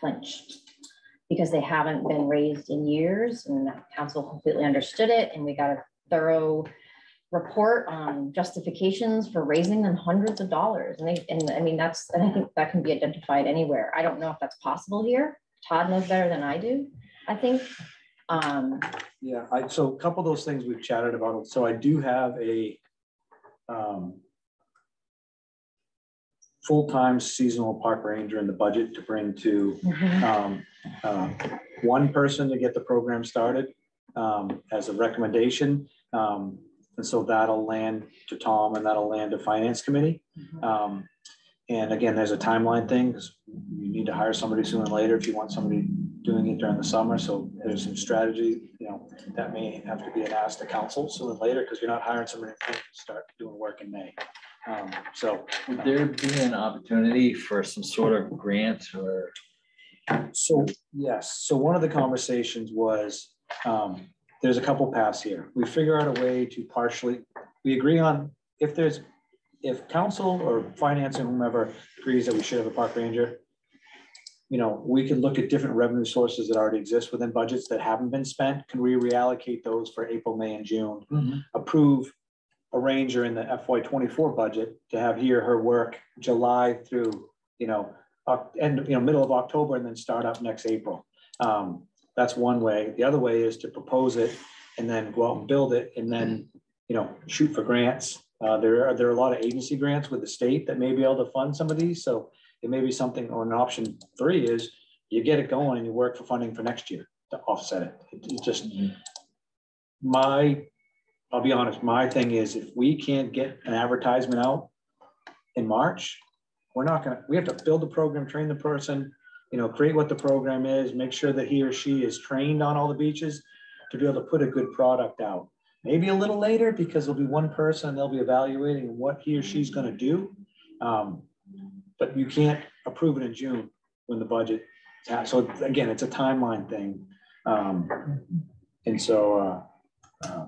flinched. Because they haven't been raised in years and the council completely understood it and we got a thorough report on justifications for raising them hundreds of dollars. And they, and I mean, that's, and I think that can be identified anywhere. I don't know if that's possible here. Todd knows better than I do, I think. Um, Yeah, I, so a couple of those things we've chatted about. So I do have a um, full-time seasonal park ranger in the budget to bring to um, uh, one person to get the program started um, as a recommendation. Um, And so that'll land to Tom and that'll land to Finance Committee. Um, And again, there's a timeline thing, because you need to hire somebody sooner than later if you want somebody doing it during the summer. So there's some strategy, you know, that may have to be an ask to council sooner later, because you're not hiring somebody to start doing work in May. Um, So Would there be an opportunity for some sort of grant or? So, yes, so one of the conversations was, um, there's a couple paths here. We figure out a way to partially, we agree on, if there's, if council or finance and whomever agrees that we should have a park ranger, you know, we could look at different revenue sources that already exist within budgets that haven't been spent. Can we reallocate those for April, May, and June? Mhm. Approve a ranger in the FY twenty-four budget to have he or her work July through, you know, Oc- end, you know, middle of October and then start up next April. Um, that's one way. The other way is to propose it and then go out and build it and then, you know, shoot for grants. Uh, there are, there are a lot of agency grants with the state that may be able to fund some of these, so it may be something, or an option three is you get it going and you work for funding for next year to offset it. It it just, my, I'll be honest, my thing is if we can't get an advertisement out in March, we're not gonna, we have to build the program, train the person, you know, create what the program is, make sure that he or she is trained on all the beaches to be able to put a good product out. Maybe a little later because there'll be one person, they'll be evaluating what he or she's gonna do. Um, But you can't approve it in June when the budget, so again, it's a timeline thing. Um, And so, uh, uh,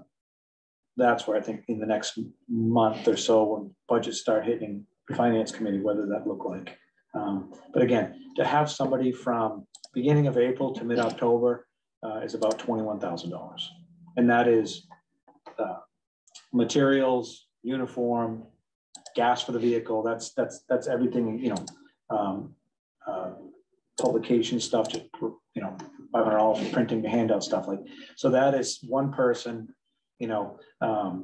that's where I think in the next month or so, when budgets start hitting the finance committee, whether that look like. Um, But again, to have somebody from beginning of April to mid-October uh, is about twenty-one thousand dollars. And that is uh, materials, uniform, gas for the vehicle, that's, that's, that's everything, you know, um, uh, publication stuff, just, you know, five hundred dollars for printing the handout stuff like, so that is one person, you know, um,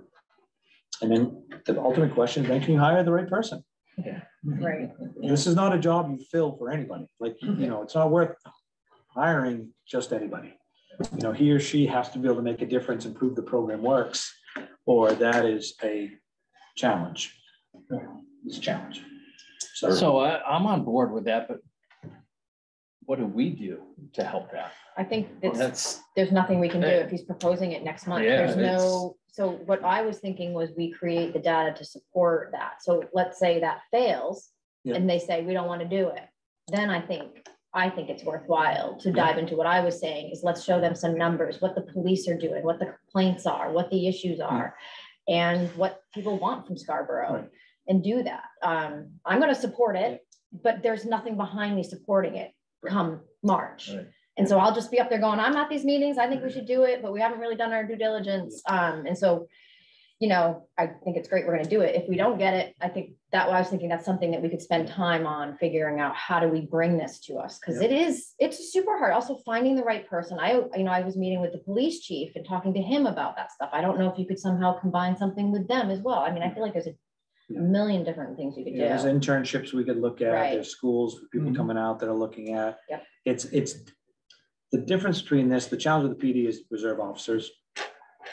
and then the ultimate question, is then can you hire the right person? Yeah. Right. This is not a job you fill for anybody, like, you know, it's not worth hiring just anybody. You know, he or she has to be able to make a difference and prove the program works, or that is a challenge. It's a challenge. So, So I, I'm on board with that, but what do we do to help that? I think it's, That's, there's nothing we can do if he's proposing it next month. Yeah, There's no, so what I was thinking was we create the data to support that. So let's say that fails Yeah. and they say, we don't want to do it. Then I think, I think it's worthwhile to dive into what I was saying is let's show them some numbers, what the police are doing, what the complaints are, what the issues hmm. are. And what people want from Scarborough Right. And do that. Um, I'm gonna support it, but there's nothing behind me supporting it come March. Right. And so I'll just be up there going, I'm at these meetings, I think we should do it, but we haven't really done our due diligence. Um, and so, you know, I think it's great, we're gonna do it. If we don't get it, I think that why I was thinking that's something that we could spend time on figuring out, how do we bring this to us? Cause it is, it's super hard. Also finding the right person. I, you know, I was meeting with the police chief and talking to him about that stuff. I don't know if you could somehow combine something with them as well. I mean, I feel like there's a Yeah. million different things you could yeah, there's internships we could look at, Right. there's schools, for people Mhm. coming out that are looking at. Yep. It's, it's, the difference between this, the challenge of the PD is reserve officers.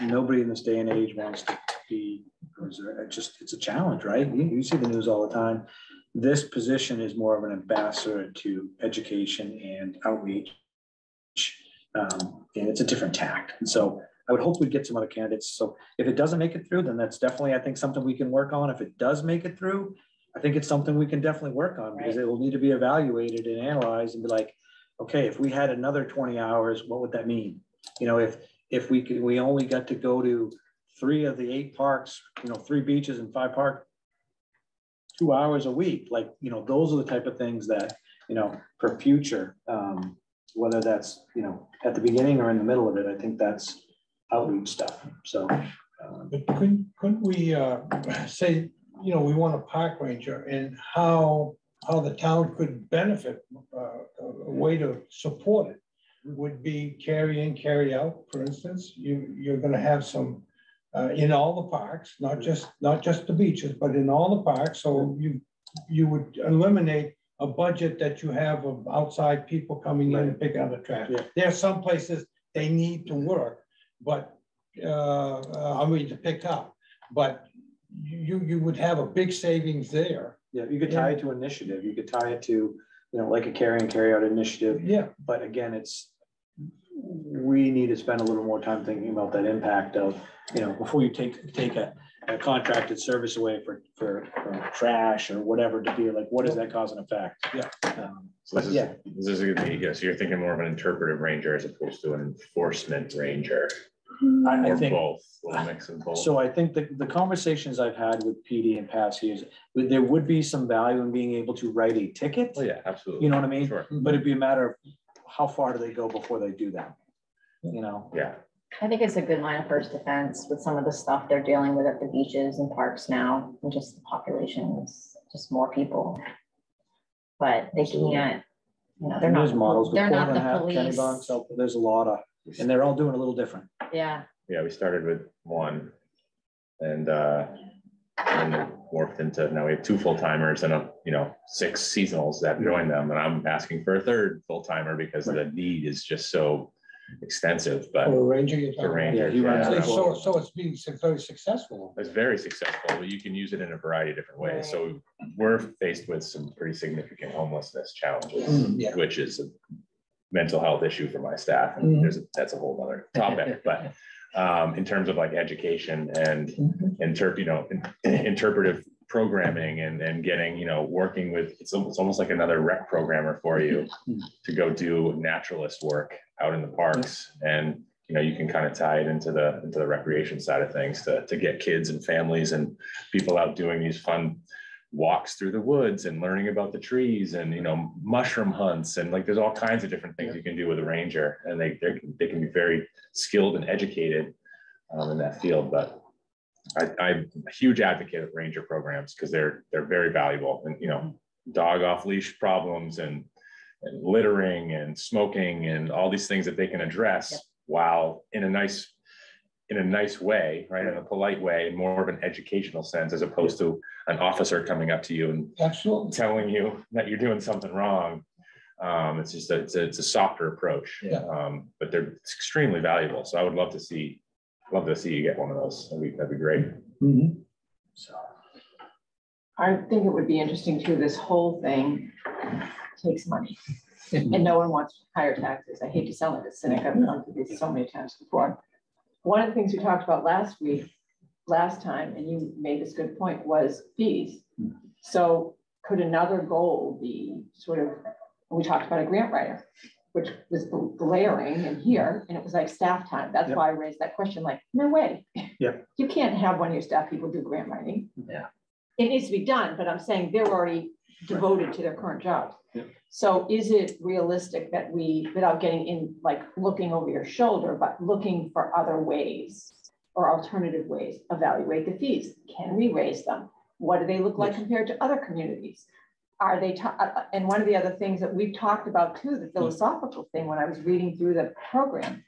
Nobody in this day and age wants to be, reserve. It's just, it's a challenge, right? You, you see the news all the time. This position is more of an ambassador to education and outreach. Um, and it's a different tact. And so I would hope we'd get some other candidates. So if it doesn't make it through, then that's definitely, I think, something we can work on. If it does make it through, I think it's something we can definitely work on because it will need to be evaluated and analyzed and be like, okay, if we had another twenty hours, what would that mean? You know, if, if we could, we only got to go to three of the eight parks, you know, three beaches and five park, two hours a week, like, you know, those are the type of things that, you know, for future, um, whether that's, you know, at the beginning or in the middle of it, I think that's outreach stuff. So, um, But couldn't, couldn't we, uh, say, you know, we want a park ranger and how, how the town could benefit, uh, a way to support it would be carry in, carry out, for instance, you, you're gonna have some, uh, in all the parks, not just, not just the beaches, but in all the parks, so you, you would eliminate a budget that you have of outside people coming in and picking up the trash. Yeah. There are some places they need to work, but, uh, uh, I mean, to pick up, but you, you would have a big savings there. yeah, you could tie it to initiative, you could tie it to, you know, like a carry and carry out initiative. Yeah, But again, it's, we need to spend a little more time thinking about that impact of, you know, before you take, take a, a contracted service away for, for, for trash or whatever to be like, what does that cause and effect? Yeah. Um, So this is, yeah. this is, gonna be- yes, you're thinking more of an interpretive ranger as opposed to an enforcement ranger. I, I think, both, a mix of both. so I think the, the conversations I've had with PD and past years, there would be some value in being able to write a ticket. Oh, yeah, absolutely. You know what I mean? Sure, But it'd be a matter of how far do they go before they do that? You know? yeah. I think it's a good line of first defense with some of the stuff they're dealing with at the beaches and parks now, and just the population is just more people. But they can't, you know, they're And not, There's models, the they're not the Portland hat, Kenny police. Bond, so there's a lot of, and they're all doing a little different. Yeah, Yeah, we started with one. And uh, and then it morphed into, now we have two full timers and, uh, you know, six seasonals that join them. And I'm asking for a third full timer because the need is just so extensive, but Or Ranger. you're for talking about? Rangers, he runs So, yeah, so- so it's being su- very successful. It's very successful, but you can use it in a variety of different ways. So we're faced with some pretty significant homelessness challenges, Mm, yeah. which is a mental health issue for my staff. And Mhm. there's, a- that's a whole other topic, <laughs> but um, in terms of like education and interpret, you know, in- <laughs> interpretive programming and, and getting, you know, working with, it's almost, it's almost like another rec programmer for you to go do naturalist work out in the parks. And, you know, you can kind of tie it into the, into the recreation side of things to, to get kids and families and people out doing these fun walks through the woods and learning about the trees and, you know, mushroom hunts and like, there's all kinds of different things you can do with a ranger. And they, they can be very skilled and educated um, in that field, but I, I'm a huge advocate of ranger programs because they're, they're very valuable and, you know, dog off leash problems and, and littering and smoking and all these things that they can address while in a nice, in a nice way, right, in a polite way, in more of an educational sense, as opposed to an officer coming up to you and Absolutely. telling you that you're doing something wrong. Um, it's just, a- it's a, it's a softer approach. Yeah. Um, but they're it's extremely valuable. So I would love to see, love to see you get one of those. That'd be, that'd be great. So. I think it would be interesting too, this whole thing takes money. Mm-hmm. And no one wants higher taxes. I hate to sound like a cynic, I've gone through this so many times before. One of the things we talked about last week, last time, and you made this good point, was fees. Mm-hmm. So could another goal be sort of, we talked about a grant writer, which was glaring in here, and it was like staff time. That's Yep. why I raised that question, like, no way. Yep. You can't have one of your staff people do grant writing. Yeah. It needs to be done, but I'm saying they're already devoted to their current jobs. Yep. So is it realistic that we, without getting in, like, looking over your shoulder, but looking for other ways or alternative ways, evaluate the fees? Can we raise them? What do they look like compared to other communities? Are they, uh, uh, and one of the other things that we've talked about too, the philosophical thing, when I was reading through the program,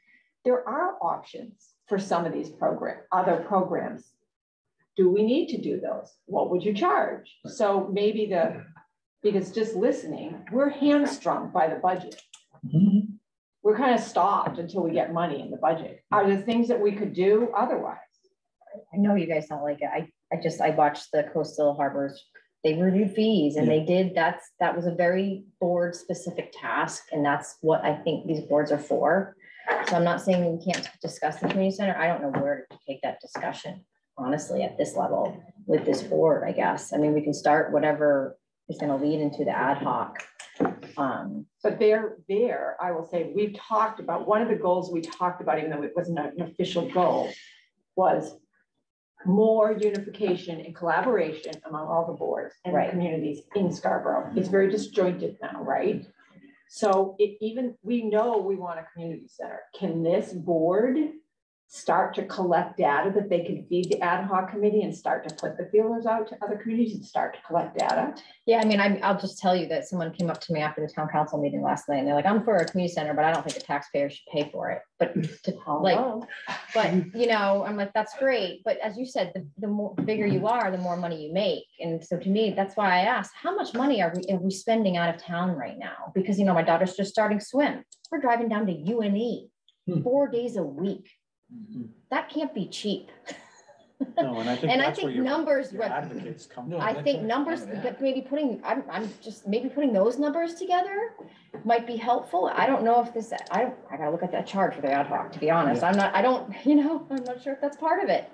there are options for some of these program, other programs. Do we need to do those? What would you charge? So maybe the, because just listening, we're hamstrung by the budget. Mm-hmm. We're kind of stopped until we get money in the budget. Are there things that we could do otherwise? I know you guys don't like it. I, I just, I watched the coastal harbors. They reviewed fees and they did, that's, that was a very board specific task. And that's what I think these boards are for. So I'm not saying we can't discuss the community center. I don't know where to take that discussion, honestly, at this level with this board, I guess. I mean, we can start whatever is gonna lead into the ad hoc. Um, But there, there, I will say, we've talked about, one of the goals we talked about, even though it wasn't an official goal, was more unification and collaboration among all the boards and the Right. communities in Scarborough. It's very disjointed now, right? So it even, we know we want a community center. Can this board start to collect data that they can feed the ad hoc committee and start to put the feelers out to other communities and start to collect data? Yeah, I mean, I, I'll just tell you that someone came up to me after the town council meeting last night and they're like, I'm for a community center, but I don't think the taxpayers should pay for it. But to, <laughs> like, Hello? but you know, I'm like, that's great. But as you said, the, the more bigger you are, the more money you make. And so to me, that's why I asked, how much money are we, are we spending out of town right now? Because, you know, my daughter's just starting swim. We're driving down to UNE Hmm. four days a week. Mhm. That can't be cheap. <laughs> No, and I think And I think your numbers, your advocates come. No. I think numbers, Yeah. but maybe putting, I'm, I'm just, maybe putting those numbers together might be helpful. I don't know if this, I don't, I gotta look at that chart for the ad hoc, to be honest. I'm not, I don't, <laughs> you know, I'm not sure if that's part of it.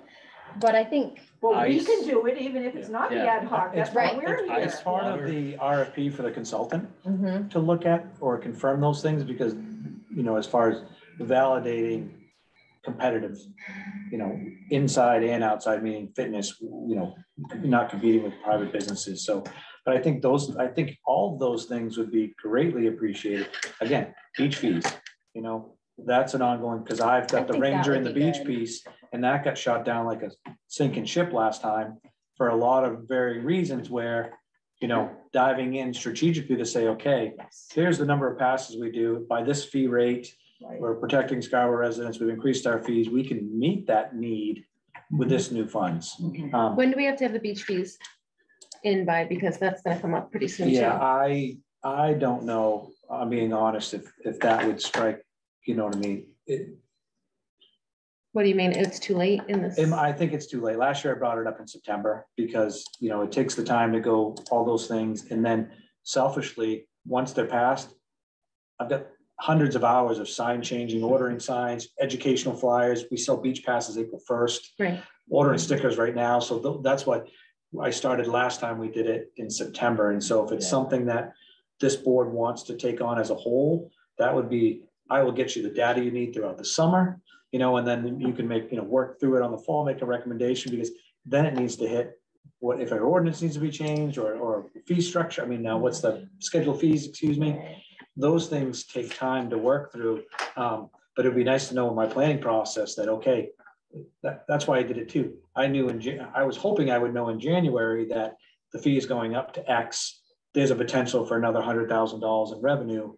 But I think, Well, we can do it even if it's not the ad hoc. That's It's why right. we're It's here. it's part of the RFP for the consultant mhm, to look at or confirm those things because, you know, as far as validating competitive, you know, inside and outside, meaning fitness, you know, not competing with private businesses. So, but I think those, I think all those things would be greatly appreciated. Again, beach fees, you know, that's an ongoing, because I've I got the Ranger and the be beach good. piece, and that got shot down like a sinking ship last time for a lot of varying reasons where, you know, diving in strategically to say, okay, here's the number of passes we do by this fee rate. We're protecting Scarborough residents. We've increased our fees. We can meet that need with this new funds. Um, When do we have to have the beach fees in by? Because that's gonna come up pretty soon yeah, too. I, I don't know, I'm being honest, if, if that would strike, you know what I mean? It, What do you mean? It's too late in this? Um, I think it's too late. Last year I brought it up in September because, you know, it takes the time to go all those things. And then selfishly, once they're passed, I've got hundreds of hours of sign changing, ordering signs, educational flyers. We sell beach passes April first, Right, ordering stickers right now. So th- that's what I started last time we did it in September. And so if it's Yeah. something that this board wants to take on as a whole, that would be, I will get you the data you need throughout the summer you know, and then you can make, you know, work through it on the fall, make a recommendation, because then it needs to hit what, if our ordinance needs to be changed, or, or fee structure, I mean, now what's the schedule fees, excuse me? Those things take time to work through, um, but it'd be nice to know in my planning process that, okay, that, that's why I did it too. I knew in, Jan- I was hoping I would know in January that the fee is going up to X. There's a potential for another hundred thousand dollars in revenue.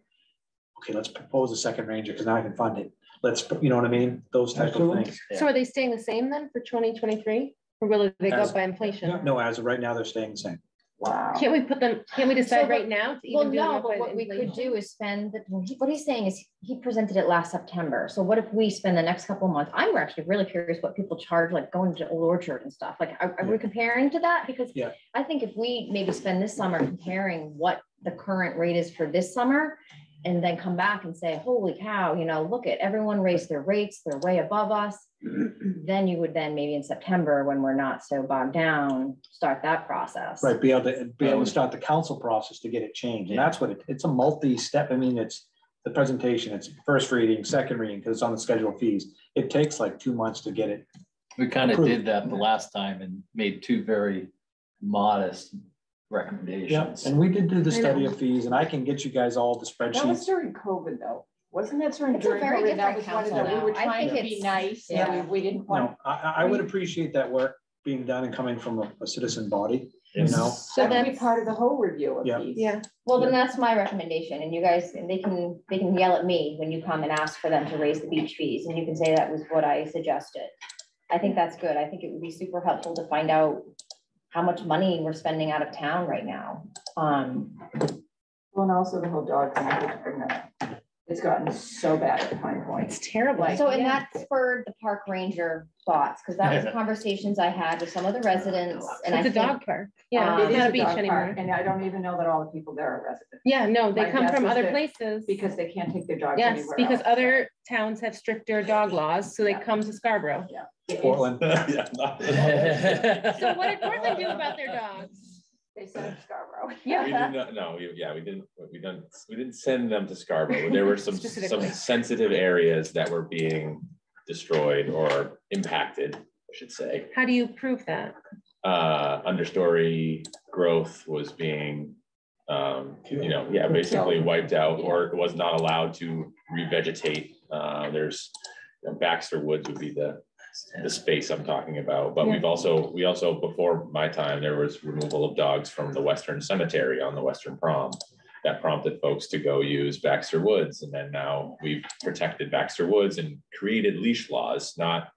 Okay, let's propose a second ranger, because now I can fund it let's, you know what I mean? Those type of Absolutely. things. so are they staying the same then for twenty twenty-three? Or will they go As- up by inflation? No, as of right now, they're staying the same. Wow. Can't we put them, can't we So, decide but- right now to Well, even do no, but what we could do is spend, the- well, he- what he's saying is, he presented it last September, so what if we spend the next couple of months? I'm actually really curious what people charge, like going to Old Orchard and stuff, like, are, are we comparing to that? Because Yeah. I think if we maybe spend this summer comparing what the current rate is for this summer, and then come back and say, holy cow, you know, look at, everyone raised their rates, they're way above us. <clears throat> Then you would then maybe in September, when we're not so bogged down, start that process. Right, be able to, be able to um, start the council process to get it changed. And that's what it, it's a multi-step. I mean, it's the presentation, it's first reading, second reading, because it's on the schedule fees. It takes like two months to get it. We kind of did that the last time and made two very modest Yeah, recommendations. and we did do the study of fees and I can get you guys all the spreadsheets. That was spreadsheets. during COVID though. Wasn't that during, It's a during very COVID? That different was one of council the, we were now. I trying think to be it's- nice and yeah. we, we didn't want. No, I, I- I would appreciate that work being done and coming from a, a citizen body, you know? So That would be that's, part of the whole review of Yeah. these. yeah, Well, then that's my recommendation, and you guys, and they can, they can yell at me when you come and ask for them to raise the beach fees, and you can say that was what I suggested. I think that's good, I think it would be super helpful to find out how much money we're spending out of town right now. Um, Well, and also the whole dog thing, I to bring that. It's gotten so bad at Pine Point. it's terrible. so, and Yeah. that spurred the park ranger thoughts, because that was conversations I had with some of the residents, and I It's a think. dog park. Yeah, um, It it's is not a a beach dog anymore. and I don't even know that all the people there are residents. Yeah, no, they My come guess from is other that places. Because they can't take their dogs Yes, anywhere because else. other towns have stricter dog laws, so they Yeah. come to Scarborough. Yeah. It is- Portland. <laughs> Yeah, <laughs> So what did Portland do about their dogs? They sent Scarborough. <laughs> Yeah. We did not, no, we- yeah, we didn't, we didn't, we didn't send them to Scarborough. There were some, some sensitive areas that were being destroyed or impacted, I should say. How do you prove that? Uh, understory growth was being, um, you know, yeah, basically wiped out or was not allowed to revegetate. Uh, there's, you know, Baxter Woods would be the, the space I'm talking about, but we've also, we also, before my time, there was removal of dogs from the Western Cemetery on the Western Prom. That prompted folks to go use Baxter Woods, and then now we've protected Baxter Woods and created leash laws, not,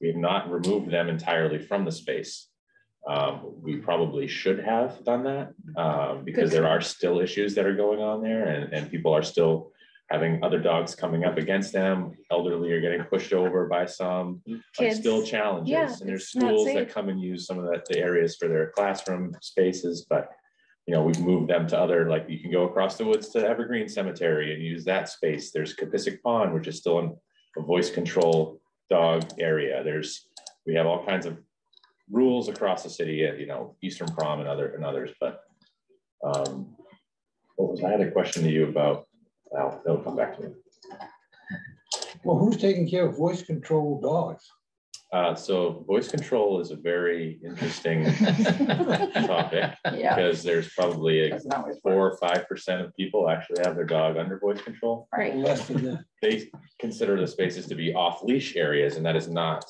we have not removed them entirely from the space. Um, we probably should have done that, um, because there are still issues that are going on there and, and people are still having other dogs coming up against them, elderly are getting pushed over by some, like Kids. still Yeah, challenges. And there's schools that come and use some of that, the areas for their classroom spaces, but you know, we've moved them to other, like you can go across the woods to Evergreen Cemetery and use that space. There's Capissic Pond, which is still in a voice control dog area. There's, we have all kinds of rules across the city, uh, you know, Eastern Prom and other, and others, but um, what was, I had a question to you about, well, they'll come back to me. Well, who's taking care of voice control dogs? Uh, so voice control is a very interesting <laughs> topic Yeah. because there's probably a Doesn't always work. four or five percent of people actually have their dog under voice control. Right. Less than that. They consider the spaces to be off leash areas and that is not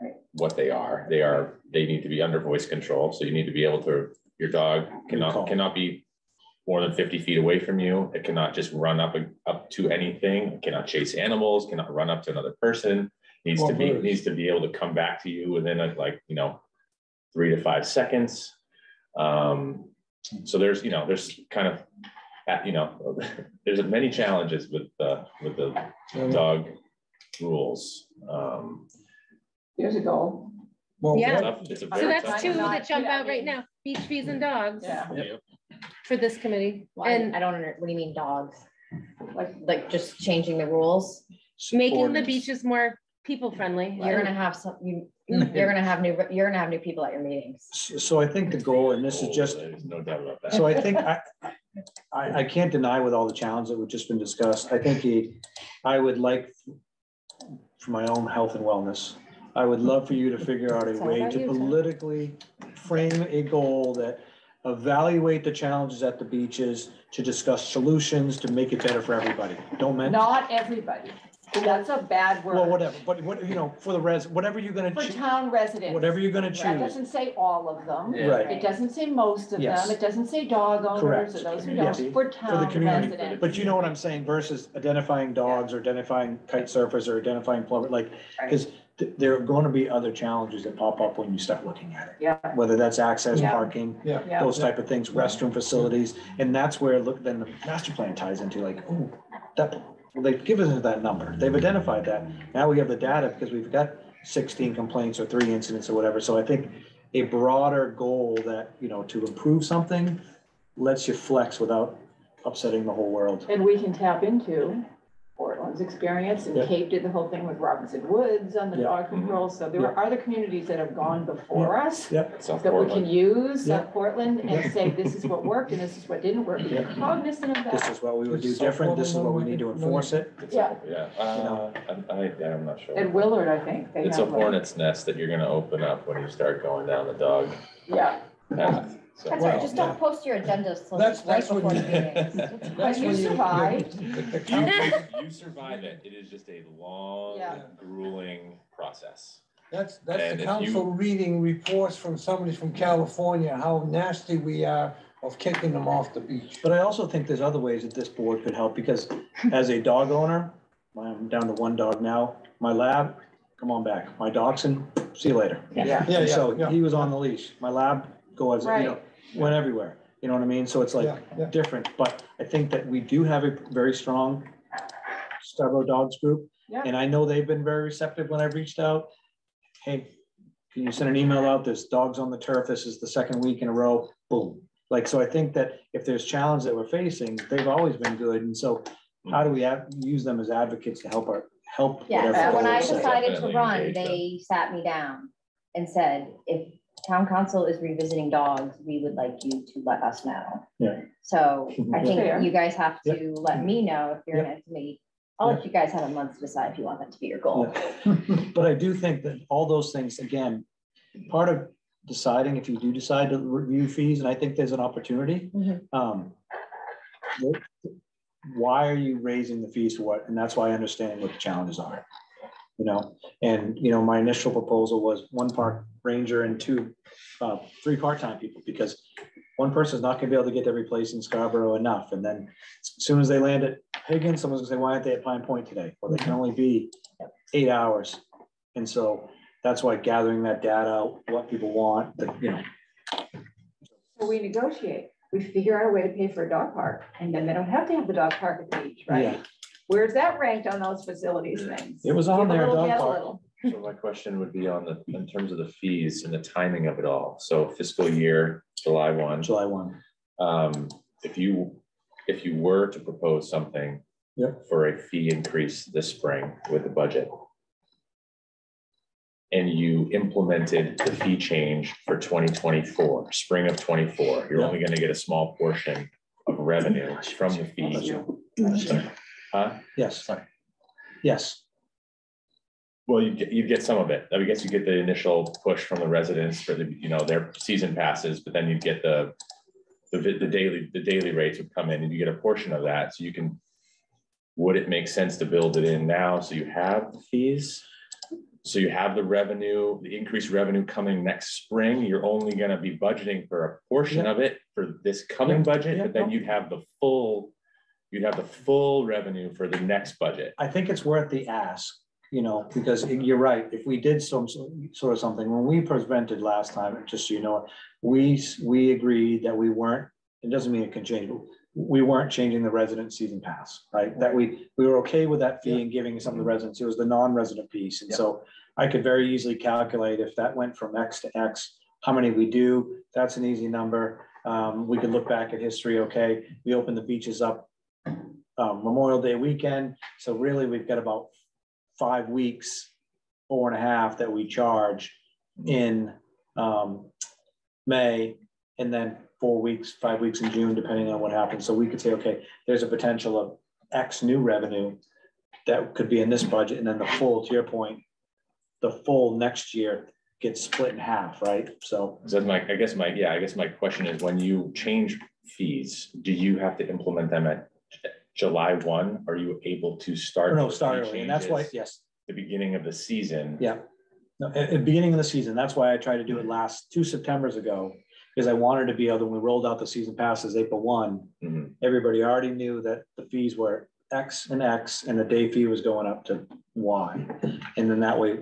Right. what they are. They are, they need to be under voice control. So you need to be able to, your dog cannot, cannot be more than fifty feet away from you. It cannot just run up, up to anything. It cannot chase animals, cannot run up to another person. Needs to be, birds. needs to be able to come back to you within a, like, you know, three to five seconds. Um, so there's, you know, there's kind of, uh, you know, <laughs> there's many challenges with the, with the dog rules. Um, a ago. Well, Yeah. it's up- it's a So that's tough two that jump out right now, beach fees and dogs Yeah. Yep. For this committee. Well, And I don't, under- what do you mean dogs? Like, like just changing the rules? making the Ordinance. beaches more people friendly. You're gonna have some, you, you're gonna have new, you're gonna have new people at your meetings. So so I think the goal, and this is just, There's no doubt about that. so I think <laughs> I, I, I can't deny with all the challenges that we've just been discussed, I think he, I would like for my own health and wellness, I would love for you to figure out a It's way to you, Tim. politically frame a goal that evaluate the challenges at the beaches, to discuss solutions, to make it better for everybody. Don't mention, Not everybody. That's a bad word. well, whatever, but what, you know, for the res, whatever you're gonna For choose, town residents. whatever you're gonna That choose. doesn't say all of them. Yeah. Right. It doesn't say most of Yes. them. It doesn't say dog owners Correct. or those who Yes. don't, for town community. residents. But you know what I'm saying versus identifying dogs or identifying kite surfers or identifying plumber, like, Right. Because there are going to be other challenges that pop up when you start looking at it. Yeah, Whether that's access, Yeah. parking, Yeah. yeah. those type of things, restroom facilities, and that's where, look, then the master plan ties into like, oh, that, well, they've given us that number, they've mm-hmm. identified that. Now we have the data because we've got sixteen complaints or three incidents or whatever, so I think a broader goal that, you know, to improve something lets you flex without upsetting the whole world. And we can tap into Portland's experience and Yeah. Cape did the whole thing with Robinson Woods on the Yeah. dog control. So there are other communities that have gone before us South that we can Portland. use, Yeah. uh, Portland, Yeah. and say, this is what worked and this is what didn't work. Be Yeah. cognizant of This that. is what we would do It's different, this is what we need to self-government. enforce it. It's Yeah. a- Yeah, uh, I, I, yeah, I'm not sure. At Willard, I think. they It's a have one. hornet's nest that you're gonna open up when you start going down the dog Yeah. path. So, That's right, Well, just don't post your agendas till That's- right <laughs> that's when before the you- meetings. That's But you when survived. <laughs> the- the <laughs> you, council- you survive it. It is just a long, Yeah. grueling process. That's, that's And the if council reading reports from somebody from California, how nasty we are of kicking them off the beach. But I also think there's other ways that this board could help, because as a dog owner, I'm down to one dog now, my lab, come on back, my dachshund, see you later. Yeah. Yeah, And yeah, so yeah. he was on the leash, my lab go as, you know, Right. Went everywhere, you know what I mean? So it's like Yeah, yeah. different, but I think that we do have a very strong Scarborough Dogs Group. Yeah. And I know they've been very receptive when I've reached out. Hey, can you send an email out? There's dogs on the turf. This is the second week in a row. Boom. Like, so I think that if there's challenge that we're facing, they've always been good. And so how do we have, use them as advocates to help our, help? Yeah, whatever so when I decided to run, they sat me down and said, if town council is revisiting dogs, we would like you to let us know. Yeah. So I Fair. think you guys have Yeah. to let me know if you're gonna, to me, I'll let you guys have a month to decide if you want that to be your goal. <laughs> But I do think that all those things, again, part of deciding, if you do decide to review fees, and I think there's an opportunity. Mhm. um, Why are you raising the fees for what? And that's why I understand what the challenges are. You know, and, you know, my initial proposal was one park ranger and two, uh, three part-time people, because one person's not gonna be able to get to every place in Scarborough enough, and then as soon as they land at Higgins, someone's gonna say, why aren't they at Pine Point today? Well, they can only be eight hours. And so that's why gathering that data, what people want, the, you know, So we negotiate. We figure out a way to pay for a dog park and then they don't have to have the dog park at the beach, right? Yeah. Right? Where's that ranked on those facilities things? It was on Give a there, little, dog get a park. little. So my question would be on the, in terms of the fees and the timing of it all. So fiscal year, July one. July one. Um, if you, if you were to propose something. Yep. For a fee increase this spring with the budget. And you implemented the fee change for twenty twenty-four, spring of twenty-four, you're Yep. only gonna get a small portion of revenue from the fee. Huh? Yes. Sorry. Yes. Well, you get, you get some of it. I guess you get the initial push from the residents for the, you know, their season passes, but then you get the. The, the daily, the daily rates would come in and you get a portion of that, so you can. Would it make sense to build it in now, so you have the fees? So you have the revenue, the increased revenue coming next spring, you're only gonna be budgeting for a portion of it for this coming budget, but then you'd have the full. You'd have the full revenue for the next budget. I think it's worth the ask, you know, because you're right, if we did some sort of something, when we presented last time, just so you know. We, we agreed that we weren't, it doesn't mean it can change, but we weren't changing the resident season pass, right? That we, we were okay with that fee and giving some of the residents, it was the non-resident piece, and so. I could very easily calculate if that went from X to X, how many we do, that's an easy number. Um, we could look back at history, okay, we opened the beaches up. Um, Memorial Day weekend, so really we've got about five weeks, four and a half that we charge in um, May, and then four weeks, five weeks in June, depending on what happens. So we could say, okay, there's a potential of X new revenue that could be in this budget, and then the full, to your point, the full next year gets split in half, right? So So my, I guess my, yeah, I guess my question is, when you change fees, do you have to implement them at July one? Are you able to start? no, those fee start early, and that's why, changes yes, The beginning of the season? Yeah. No, at, at beginning of the season, that's why I tried to do it last two Septembers ago, because I wanted to be able, to when we rolled out the season passes April one, Mhm. everybody already knew that the fees were X and X, and the day fee was going up to Y. And then that way,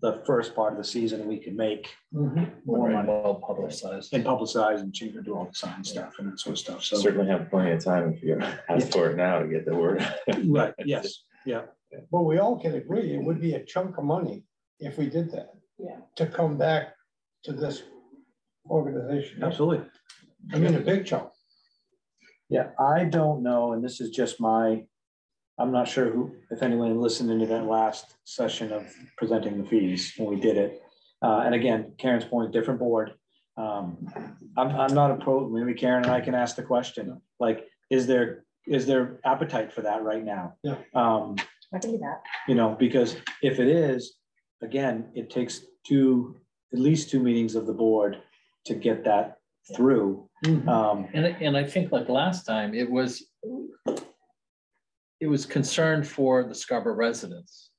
the first part of the season, we could make mm-hmm. more money Well publicized. and publicize and change and do all the sign stuff and that sort of stuff, so. Certainly have plenty of time if you <laughs> ask for it now to get the word. Right, yes, yeah, But we all can agree, it would be a chunk of money if we did that. Yeah. To come back to this organization. absolutely. I mean, a big chunk. Yeah, I don't know, and this is just my, I'm not sure who, if anyone listened into that last session of presenting the fees when we did it. Uh, and again, Karen's point, different board. Um, I'm, I'm not a pro, maybe Karen and I can ask the question, like, is there, is there appetite for that right now? Yeah. Um, I can do that. you know, because if it is, again, it takes two, at least two meetings of the board to get that through. Um, And, and I think like last time, it was, it was concerned for the Scarborough residents.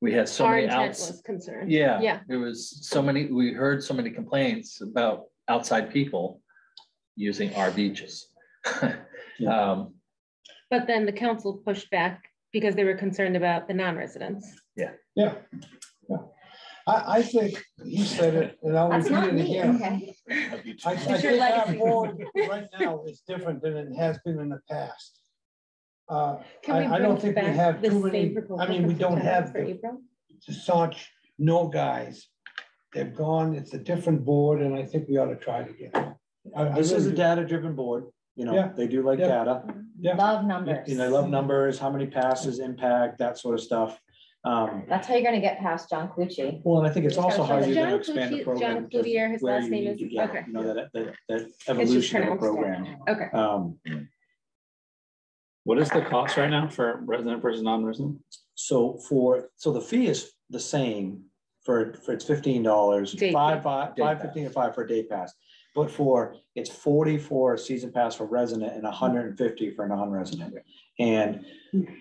We had so Our many intent outs. was concerned. Yeah. Yeah. It was so many, we heard so many complaints about outside people using our beaches. <laughs> Yeah. Um, But then the council pushed back because they were concerned about the non-residents. Yeah, yeah. I, I think you said it, and I'll That's not repeat it me, again. okay. I, I It's your think our legacy. board right now is different than it has been in the past. Uh, Can we I, I don't bring think we back have the too same many, proposal I mean, we don't September have For the April? staunch no guys. They've gone, it's a different board, and I think we ought to try it again. I- I This is really a do. data-driven board, you know, Yeah. they do like Yeah. data. Yeah. Love numbers. And they love numbers, how many passes impact, that sort of stuff. Um, That's how you're gonna get past John Clucci. well, and I think it's also how you're gonna John expand the Cloutier- program. John to Cloutier, his where last you name need is- to get, okay. You know, that, that, that evolution of the pronounced program. Okay. Um, What is the cost right now for resident versus non-resident? so for, so the fee is the same for, for it's fifteen dollars, Day five, fee. five, Day five pass. fifteen and five for a day pass. But for, it's forty for a season pass for resident and hundred and fifty for non-resident. And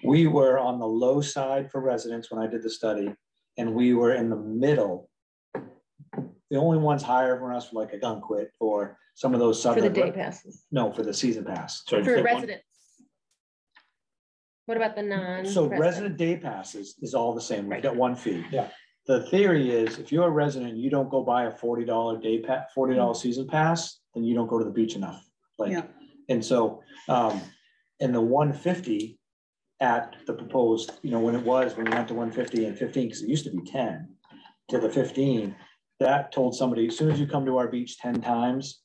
we were on the low side for residents when I did the study, and we were in the middle. The only ones higher for us were like Ogunquit or some of those For the southern, day passes, no, for the season pass. So for one- residents. What about the non? So resident day passes is all the same. We've Right. got one fee. Yeah. The theory is if you're a resident, you don't go buy a forty dollar day pass, forty dollar season pass, then you don't go to the beach enough. Like, Yeah. and so, um, and the one fifty at the proposed, you know, when it was, when you went to one fifty and fifteen, because it used to be ten to the fifteen, that told somebody, as soon as you come to our beach ten times,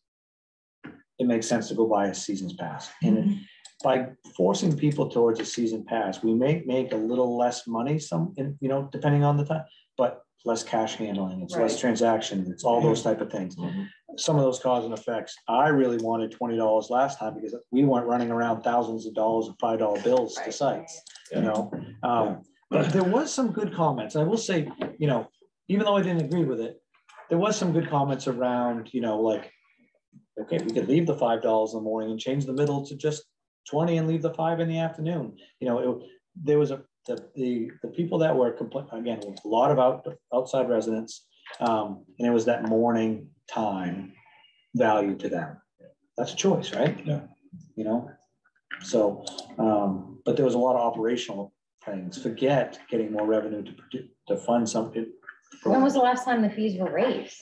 it makes sense to go buy a season's pass. And by forcing people towards a season pass, we may make a little less money some, you know, depending on the time, but less cash handling, it's less Right. transactions, it's all those type of things. Some of those cause and effects, I really wanted twenty dollars last time because we weren't running around thousands of dollars of five dollar bills to Right. sites, you know? Um, But there was some good comments. I will say, you know, even though I didn't agree with it, there was some good comments around, you know, like, okay, we could leave the five dollars in the morning and change the middle to just twenty and leave the five in the afternoon. You know, it, there was a, the, the, the people that were complaining, again, a lot of out, outside residents. Um, and it was that morning time value to them. That's a choice, right? Yeah. You know, so, um, but there was a lot of operational things. Forget getting more revenue to, to fund something. When was the last time the fees were raised?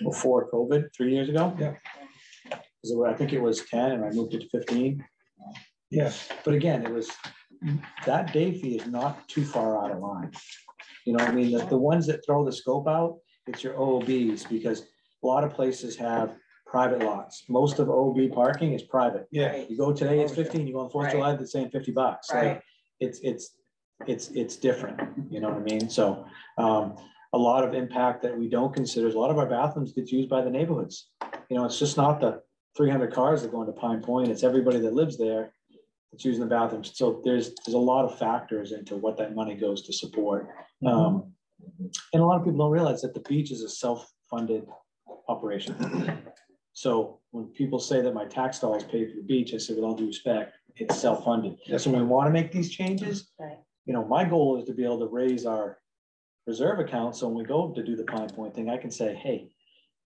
Before COVID, three years ago? Yeah. Because it were- I think it was ten and I moved it to fifteen. Yes, But again, it was, that day fee is not too far out of line. You know, what I mean, the, the ones that throw the scope out, it's your OOBs, because a lot of places have private lots. Most of OB parking is private. yeah. You go today, it's fifteen, you go on Fourth of July, they're saying fifty bucks, like, Right. it's, it's, it's, it's different, you know what I mean? So, um, a lot of impact that we don't consider is a lot of our bathrooms gets used by the neighborhoods. You know, it's just not the three hundred cars that go into Pine Point, it's everybody that lives there that's using the bathrooms. So there's, there's a lot of factors into what that money goes to support. Um, and a lot of people don't realize that the beach is a self-funded operation. So when people say that my tax dollars pay for the beach, I say with all due respect, it's self-funded. Yes. So when we want to make these changes, Right. you know, my goal is to be able to raise our reserve account. So when we go to do the Pine Point thing, I can say, hey,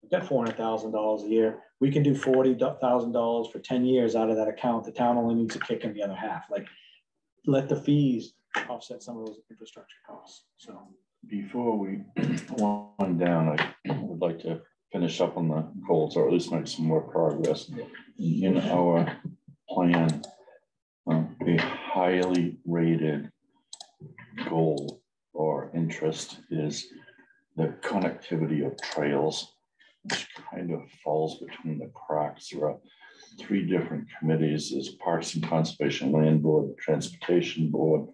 we've got four hundred thousand dollars a year. We can do forty thousand dollars for ten years out of that account. The town only needs to kick in the other half, like let the fees offset some of those infrastructure costs. So. Before we <clears throat> wind down, I would like to finish up on the goals or at least make some more progress. In our plan, um, a highly rated goal or interest is the connectivity of trails, kind of falls between the cracks. There are three different committees, is Parks and Conservation Land Board, Transportation Board,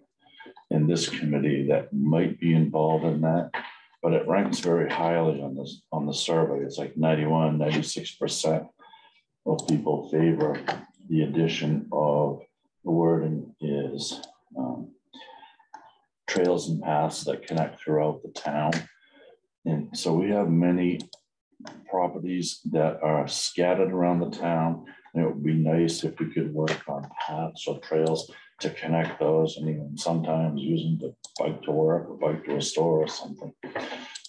and this committee that might be involved in that, but it ranks very highly on this, on the survey. It's like 91, 96 percent of people favor the addition of, the wording is um, trails and paths that connect throughout the town. And so we have many properties that are scattered around the town. And it would be nice if we could work on paths or trails to connect those and even sometimes using the bike to work or bike to a store or something.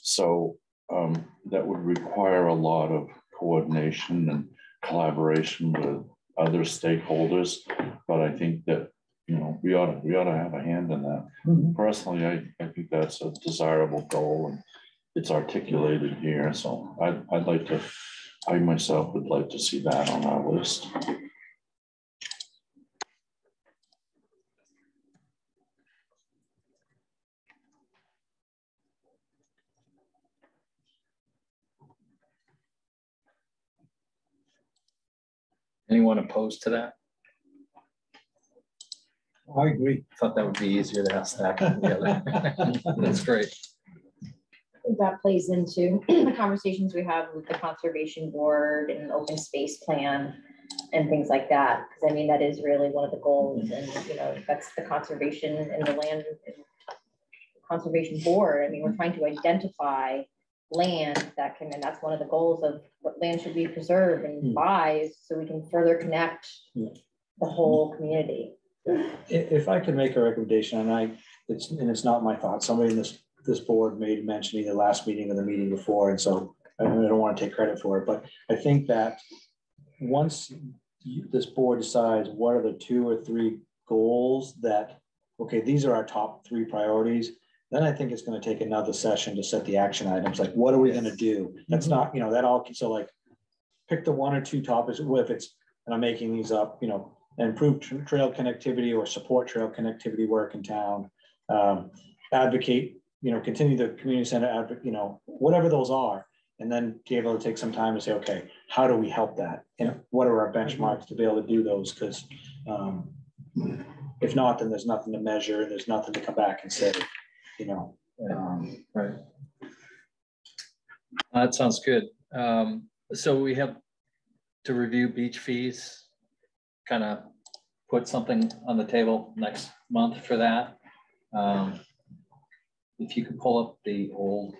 So um, that would require a lot of coordination and collaboration with other stakeholders. But I think that, you know, we ought to, we ought to have a hand in that. Personally, I, I think that's a desirable goal and it's articulated here. So I'd, I'd like to, I myself would like to see that on our list. Anyone opposed to that? I agree. Thought that would be easier to ask that. than the other. That's great. That plays into the <clears throat> conversations we have with the conservation board and open space plan and things like that. Because I mean, that is really one of the goals and, you know, that's the conservation and the land and conservation board. I mean, we're trying to identify land that can, and that's one of the goals of what land should be preserved and Hmm. buys, so we can further connect the whole community. If I could make a recommendation, and I, it's, and it's not my thought, somebody in this, this board made mention either last meeting or the meeting before, and so I don't want to take credit for it, but I think that once you- this board decides what are the two or three goals that, okay, these are our top three priorities, then I think it's gonna take another session to set the action items, like what are we gonna do? That's not, you know, that all, so like, pick the one or two topics, if it's, and I'm making these up, you know, improve tra- trail connectivity or support trail connectivity work in town. Um, advocate, you know, continue the community center, you know, whatever those are. And then be able to take some time to say, okay, how do we help that? And what are our benchmarks to be able to do those? Because um, if not, then there's nothing to measure, there's nothing to come back and say, you know. um, Right. That sounds good. Um, so we have to review beach fees, kind of put something on the table next month for that. Um, If you could pull up the old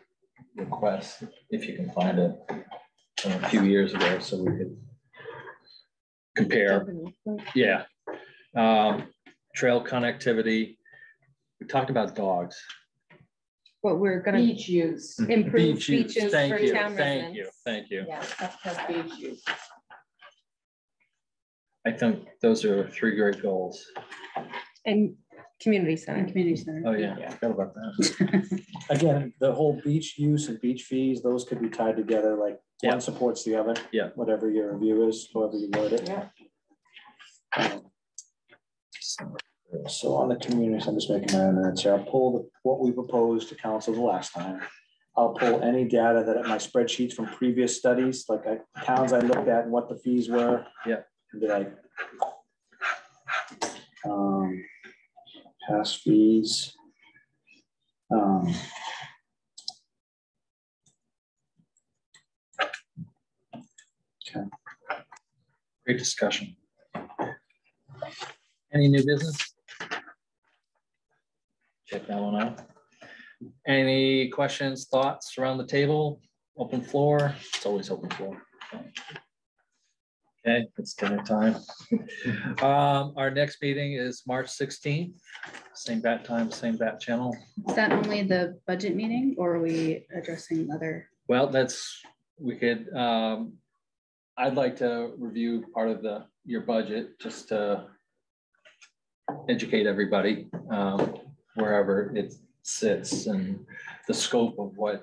request, if you can find it from a few years ago, so we could compare, yeah. Um, Trail connectivity, we talked about dogs. But we're gonna Beach use. improve Beach use. beaches Thank for you, town Thank you, residents. thank you. Yeah, that's because beach use. I think those are three great goals. And community And center. community center. Oh, yeah, I forgot about that. <laughs> Again, the whole beach use and beach fees, those could be tied together, like Yeah. one supports the other. Yeah. Whatever your view is, however you word it. Yeah. Um, So on the community, I'm just making my own minutes here. I'll pull the- what we proposed to council the last time. I'll pull any data that my spreadsheets from previous studies, like I- towns I looked at and what the fees were. Yeah. And Did I? Um, past fees. Um, Great discussion. Any new business? Check that one out. Any questions, thoughts around the table? Open floor? It's always open floor. Okay, it's dinner time. Um, our next meeting is March sixteenth, same bat time, same bat channel. Is that only the budget meeting or are we addressing other? Well, that's, we could, um, I'd like to review part of the, your budget, just to educate everybody, um, wherever it sits and the scope of what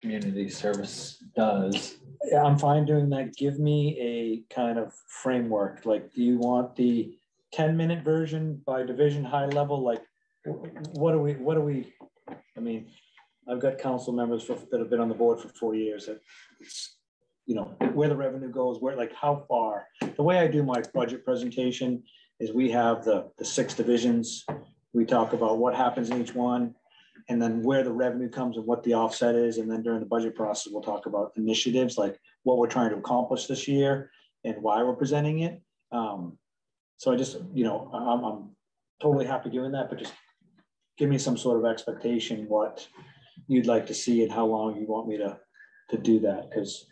community service does. I'm fine doing that. Give me a kind of framework. Like, do you want the ten minute version by division high level? Like, what do we, what do we, I mean, I've got council members for, that have been on the board for four years that it's, you know, where the revenue goes, where, like, how far? The way I do my budget presentation is we have the, the six divisions. We talk about what happens in each one and then where the revenue comes and what the offset is. And then during the budget process, we'll talk about initiatives, like what we're trying to accomplish this year and why we're presenting it. Um, so I just, you know, I'm, I'm totally happy doing that, but just give me some sort of expectation, what you'd like to see and how long you want me to, to do that, because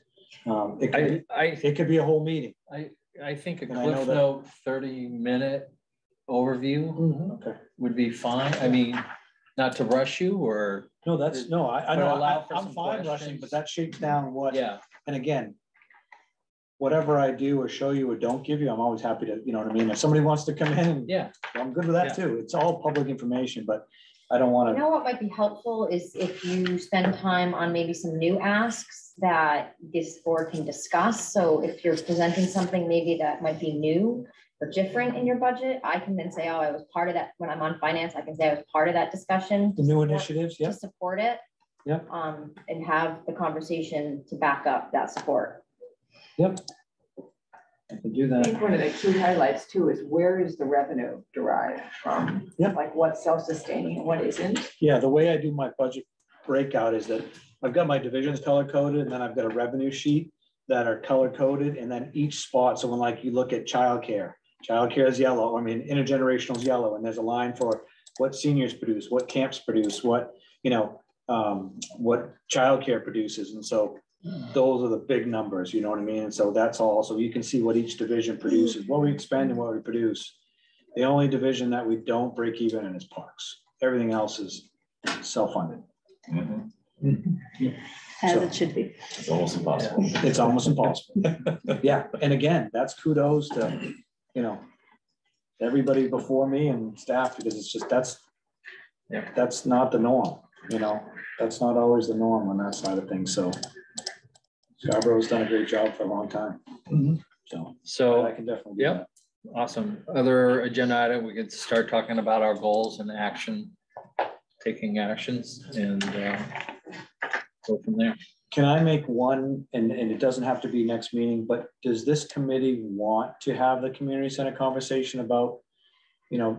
um, it could, I, be- I, it could be a whole meeting. I, I think a And cliff that- note thirty minute overview Okay. would be fine. I mean, not to rush you or, No, that's, no, I, I But know, allow I- for I'm some fine rushing, questions. but that shapes down what. yeah, And again, whatever I do or show you or don't give you, I'm always happy to, you know what I mean? If somebody wants to come in, yeah. I'm good with that too. It's all public information, but I don't You want to, know what might be helpful is if you spend time on maybe some new asks that this board can discuss. So if you're presenting something maybe that might be new or different in your budget, I can then say, oh, I was part of that, when I'm on finance, I can say I was part of that discussion. the new initiatives, To support it. Yep. Um, and have the conversation to back up that support. Yep. I can do I that. think one of the key highlights too is where is the revenue derived from? Yeah. Like what's self-sustaining and what isn't? Yeah, the way I do my budget breakout is that I've got my divisions color coded and then I've got a revenue sheet that are color coded and then each spot, so when like you look at childcare, childcare is yellow, I mean, intergenerational is yellow, and there's a line for what seniors produce, what camps produce, what, you know, um, what childcare produces, and so those are the big numbers, you know what I mean? And so that's all, so you can see what each division produces, what we expend and what we produce. The only division that we don't break even in is parks. Everything else is self-funded. As So- it should be. It's almost impossible. It's almost impossible. <laughs> Yeah, and again, that's kudos to, you know, everybody before me and staff, because it's just, that's, Yeah. that's not the norm, you know, that's not always the norm on that side of things, so. Scarborough's done a great job for a long time, so So. I can definitely Yep. that. Awesome. Other agenda item, we could start talking about our goals and action, taking actions and uh, go from there. Can I make one, and, and it doesn't have to be next meeting, but does this committee want to have the community center conversation about, you know,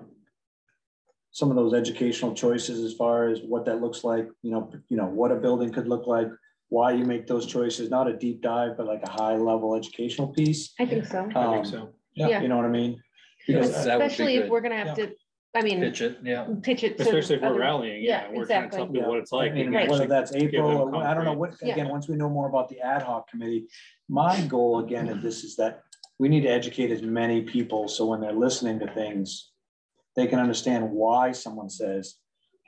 some of those educational choices as far as what that looks like, you know, you know, what a building could look like, why you make those choices, not a deep dive, but like a high level educational piece. I think so. Um, I think so. Yeah. You know what I mean? Because That be Especially if we're gonna have to, I mean, Pitch it, yeah. pitch it. to Especially if we're other- rallying, yeah, yeah, we're trying to tell exactly. people what it's like. I mean, and Right. Whether actually that's give April, them or I don't know concrete. what, again, once we know more about the ad hoc committee, my goal again of this is that we need to educate as many people, so when they're listening to things, they can understand why someone says,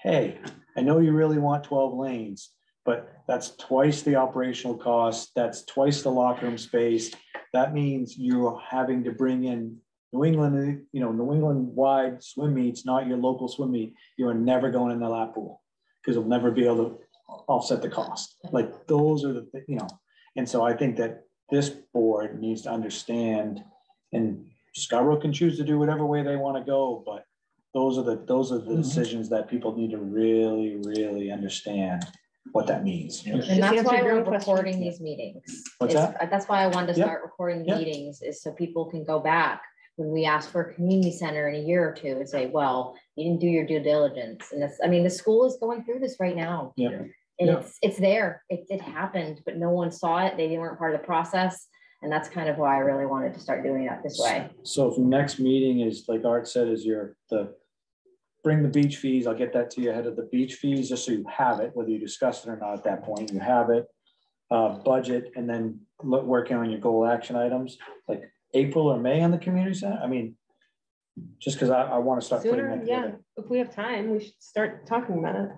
hey, I know you really want twelve lanes, but that's twice the operational cost, that's twice the locker room space. That means you're having to bring in New England, you know, New England wide swim meets, not your local swim meet. You are never going in the lap pool, because you'll never be able to offset the cost. Like, those are the, you know, and so I think that this board needs to understand, and Scarborough can choose to do whatever way they want to go, but those are the, those are the Mhm. decisions that people need to really, really understand what that means. And that's why we're own question. recording these meetings. What's It's- that? That's why I wanted to Yep. start recording the Yep. meetings, is so people can go back when we ask for a community center in a year or two and say, well, you didn't do your due diligence. And this, I mean, the school is going through this right now. Yep. And Yeah. it's, it's there. It, it happened, but no one saw it. They weren't part of the process. And that's kind of why I really wanted to start doing it this way. So if next meeting is, like Art said, is your, the, bring the beach fees, I'll get that to you ahead of the beach fees, just so you have it, whether you discuss it or not at that point, you have it. Uh, budget, and then look, working on your goal action items, like April or May on the community center, I mean, just because I, I want to start putting Sooner, that yeah, together. if we have time, we should start talking about it.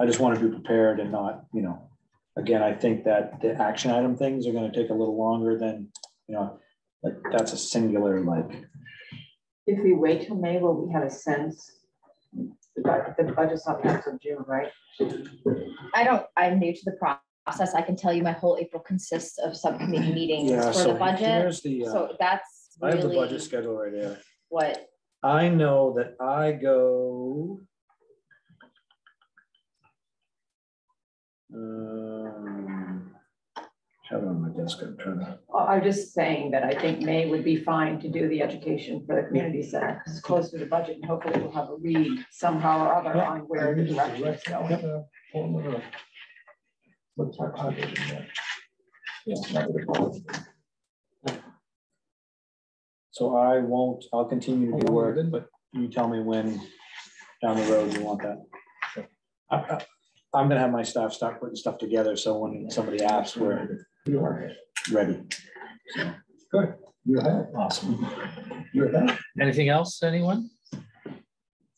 I just want to be prepared and not, you know, again, I think that the action item things are gonna take a little longer than, you know, like, that's a singular, like, If we wait till May, will we have a sense? The budget, the budget's not passed in June, right? I don't, I'm new to the process. I can tell you my whole April consists of subcommittee <clears throat> meetings yeah, for so the budget. here's the, uh, So that's I have the budget schedule right here. what I know that I go. Um, Have it on my desk, I'm trying to, I- I'm just saying that I think May would be fine to do the education for the community center, because it's close to the budget, and hopefully we'll have a read somehow or other on where the direction is going. What's our budget in there? so I won't, I'll continue to do work, but you tell me when down the road you want that. I, I, I'm gonna have my staff start putting stuff together, so when somebody asks, we're You are, ready. good, you have, awesome. You're done. Anything else, anyone?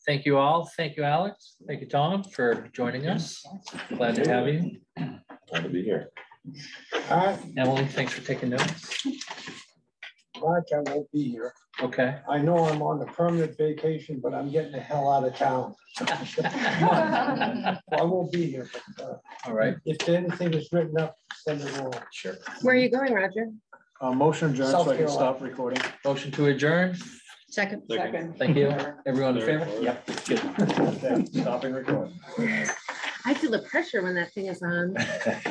Thank you all. Thank you, Alex. Thank you, Tom, for joining us. Glad to have you. Glad to be here. All right, Emily, thanks for taking notes. Mark, I won't be here. Okay. I know I'm on a permanent vacation, but I'm getting the hell out of town. <laughs> I won't be here, but uh, All right, if anything is written up, send it along. sure. Where are you going, Roger? Uh, motion adjourned, so I can stop recording. Motion to adjourn. Second. Second. Thank you. Everyone in favor? Yep. Okay, Stopping recording. I feel the pressure when that thing is on. <laughs>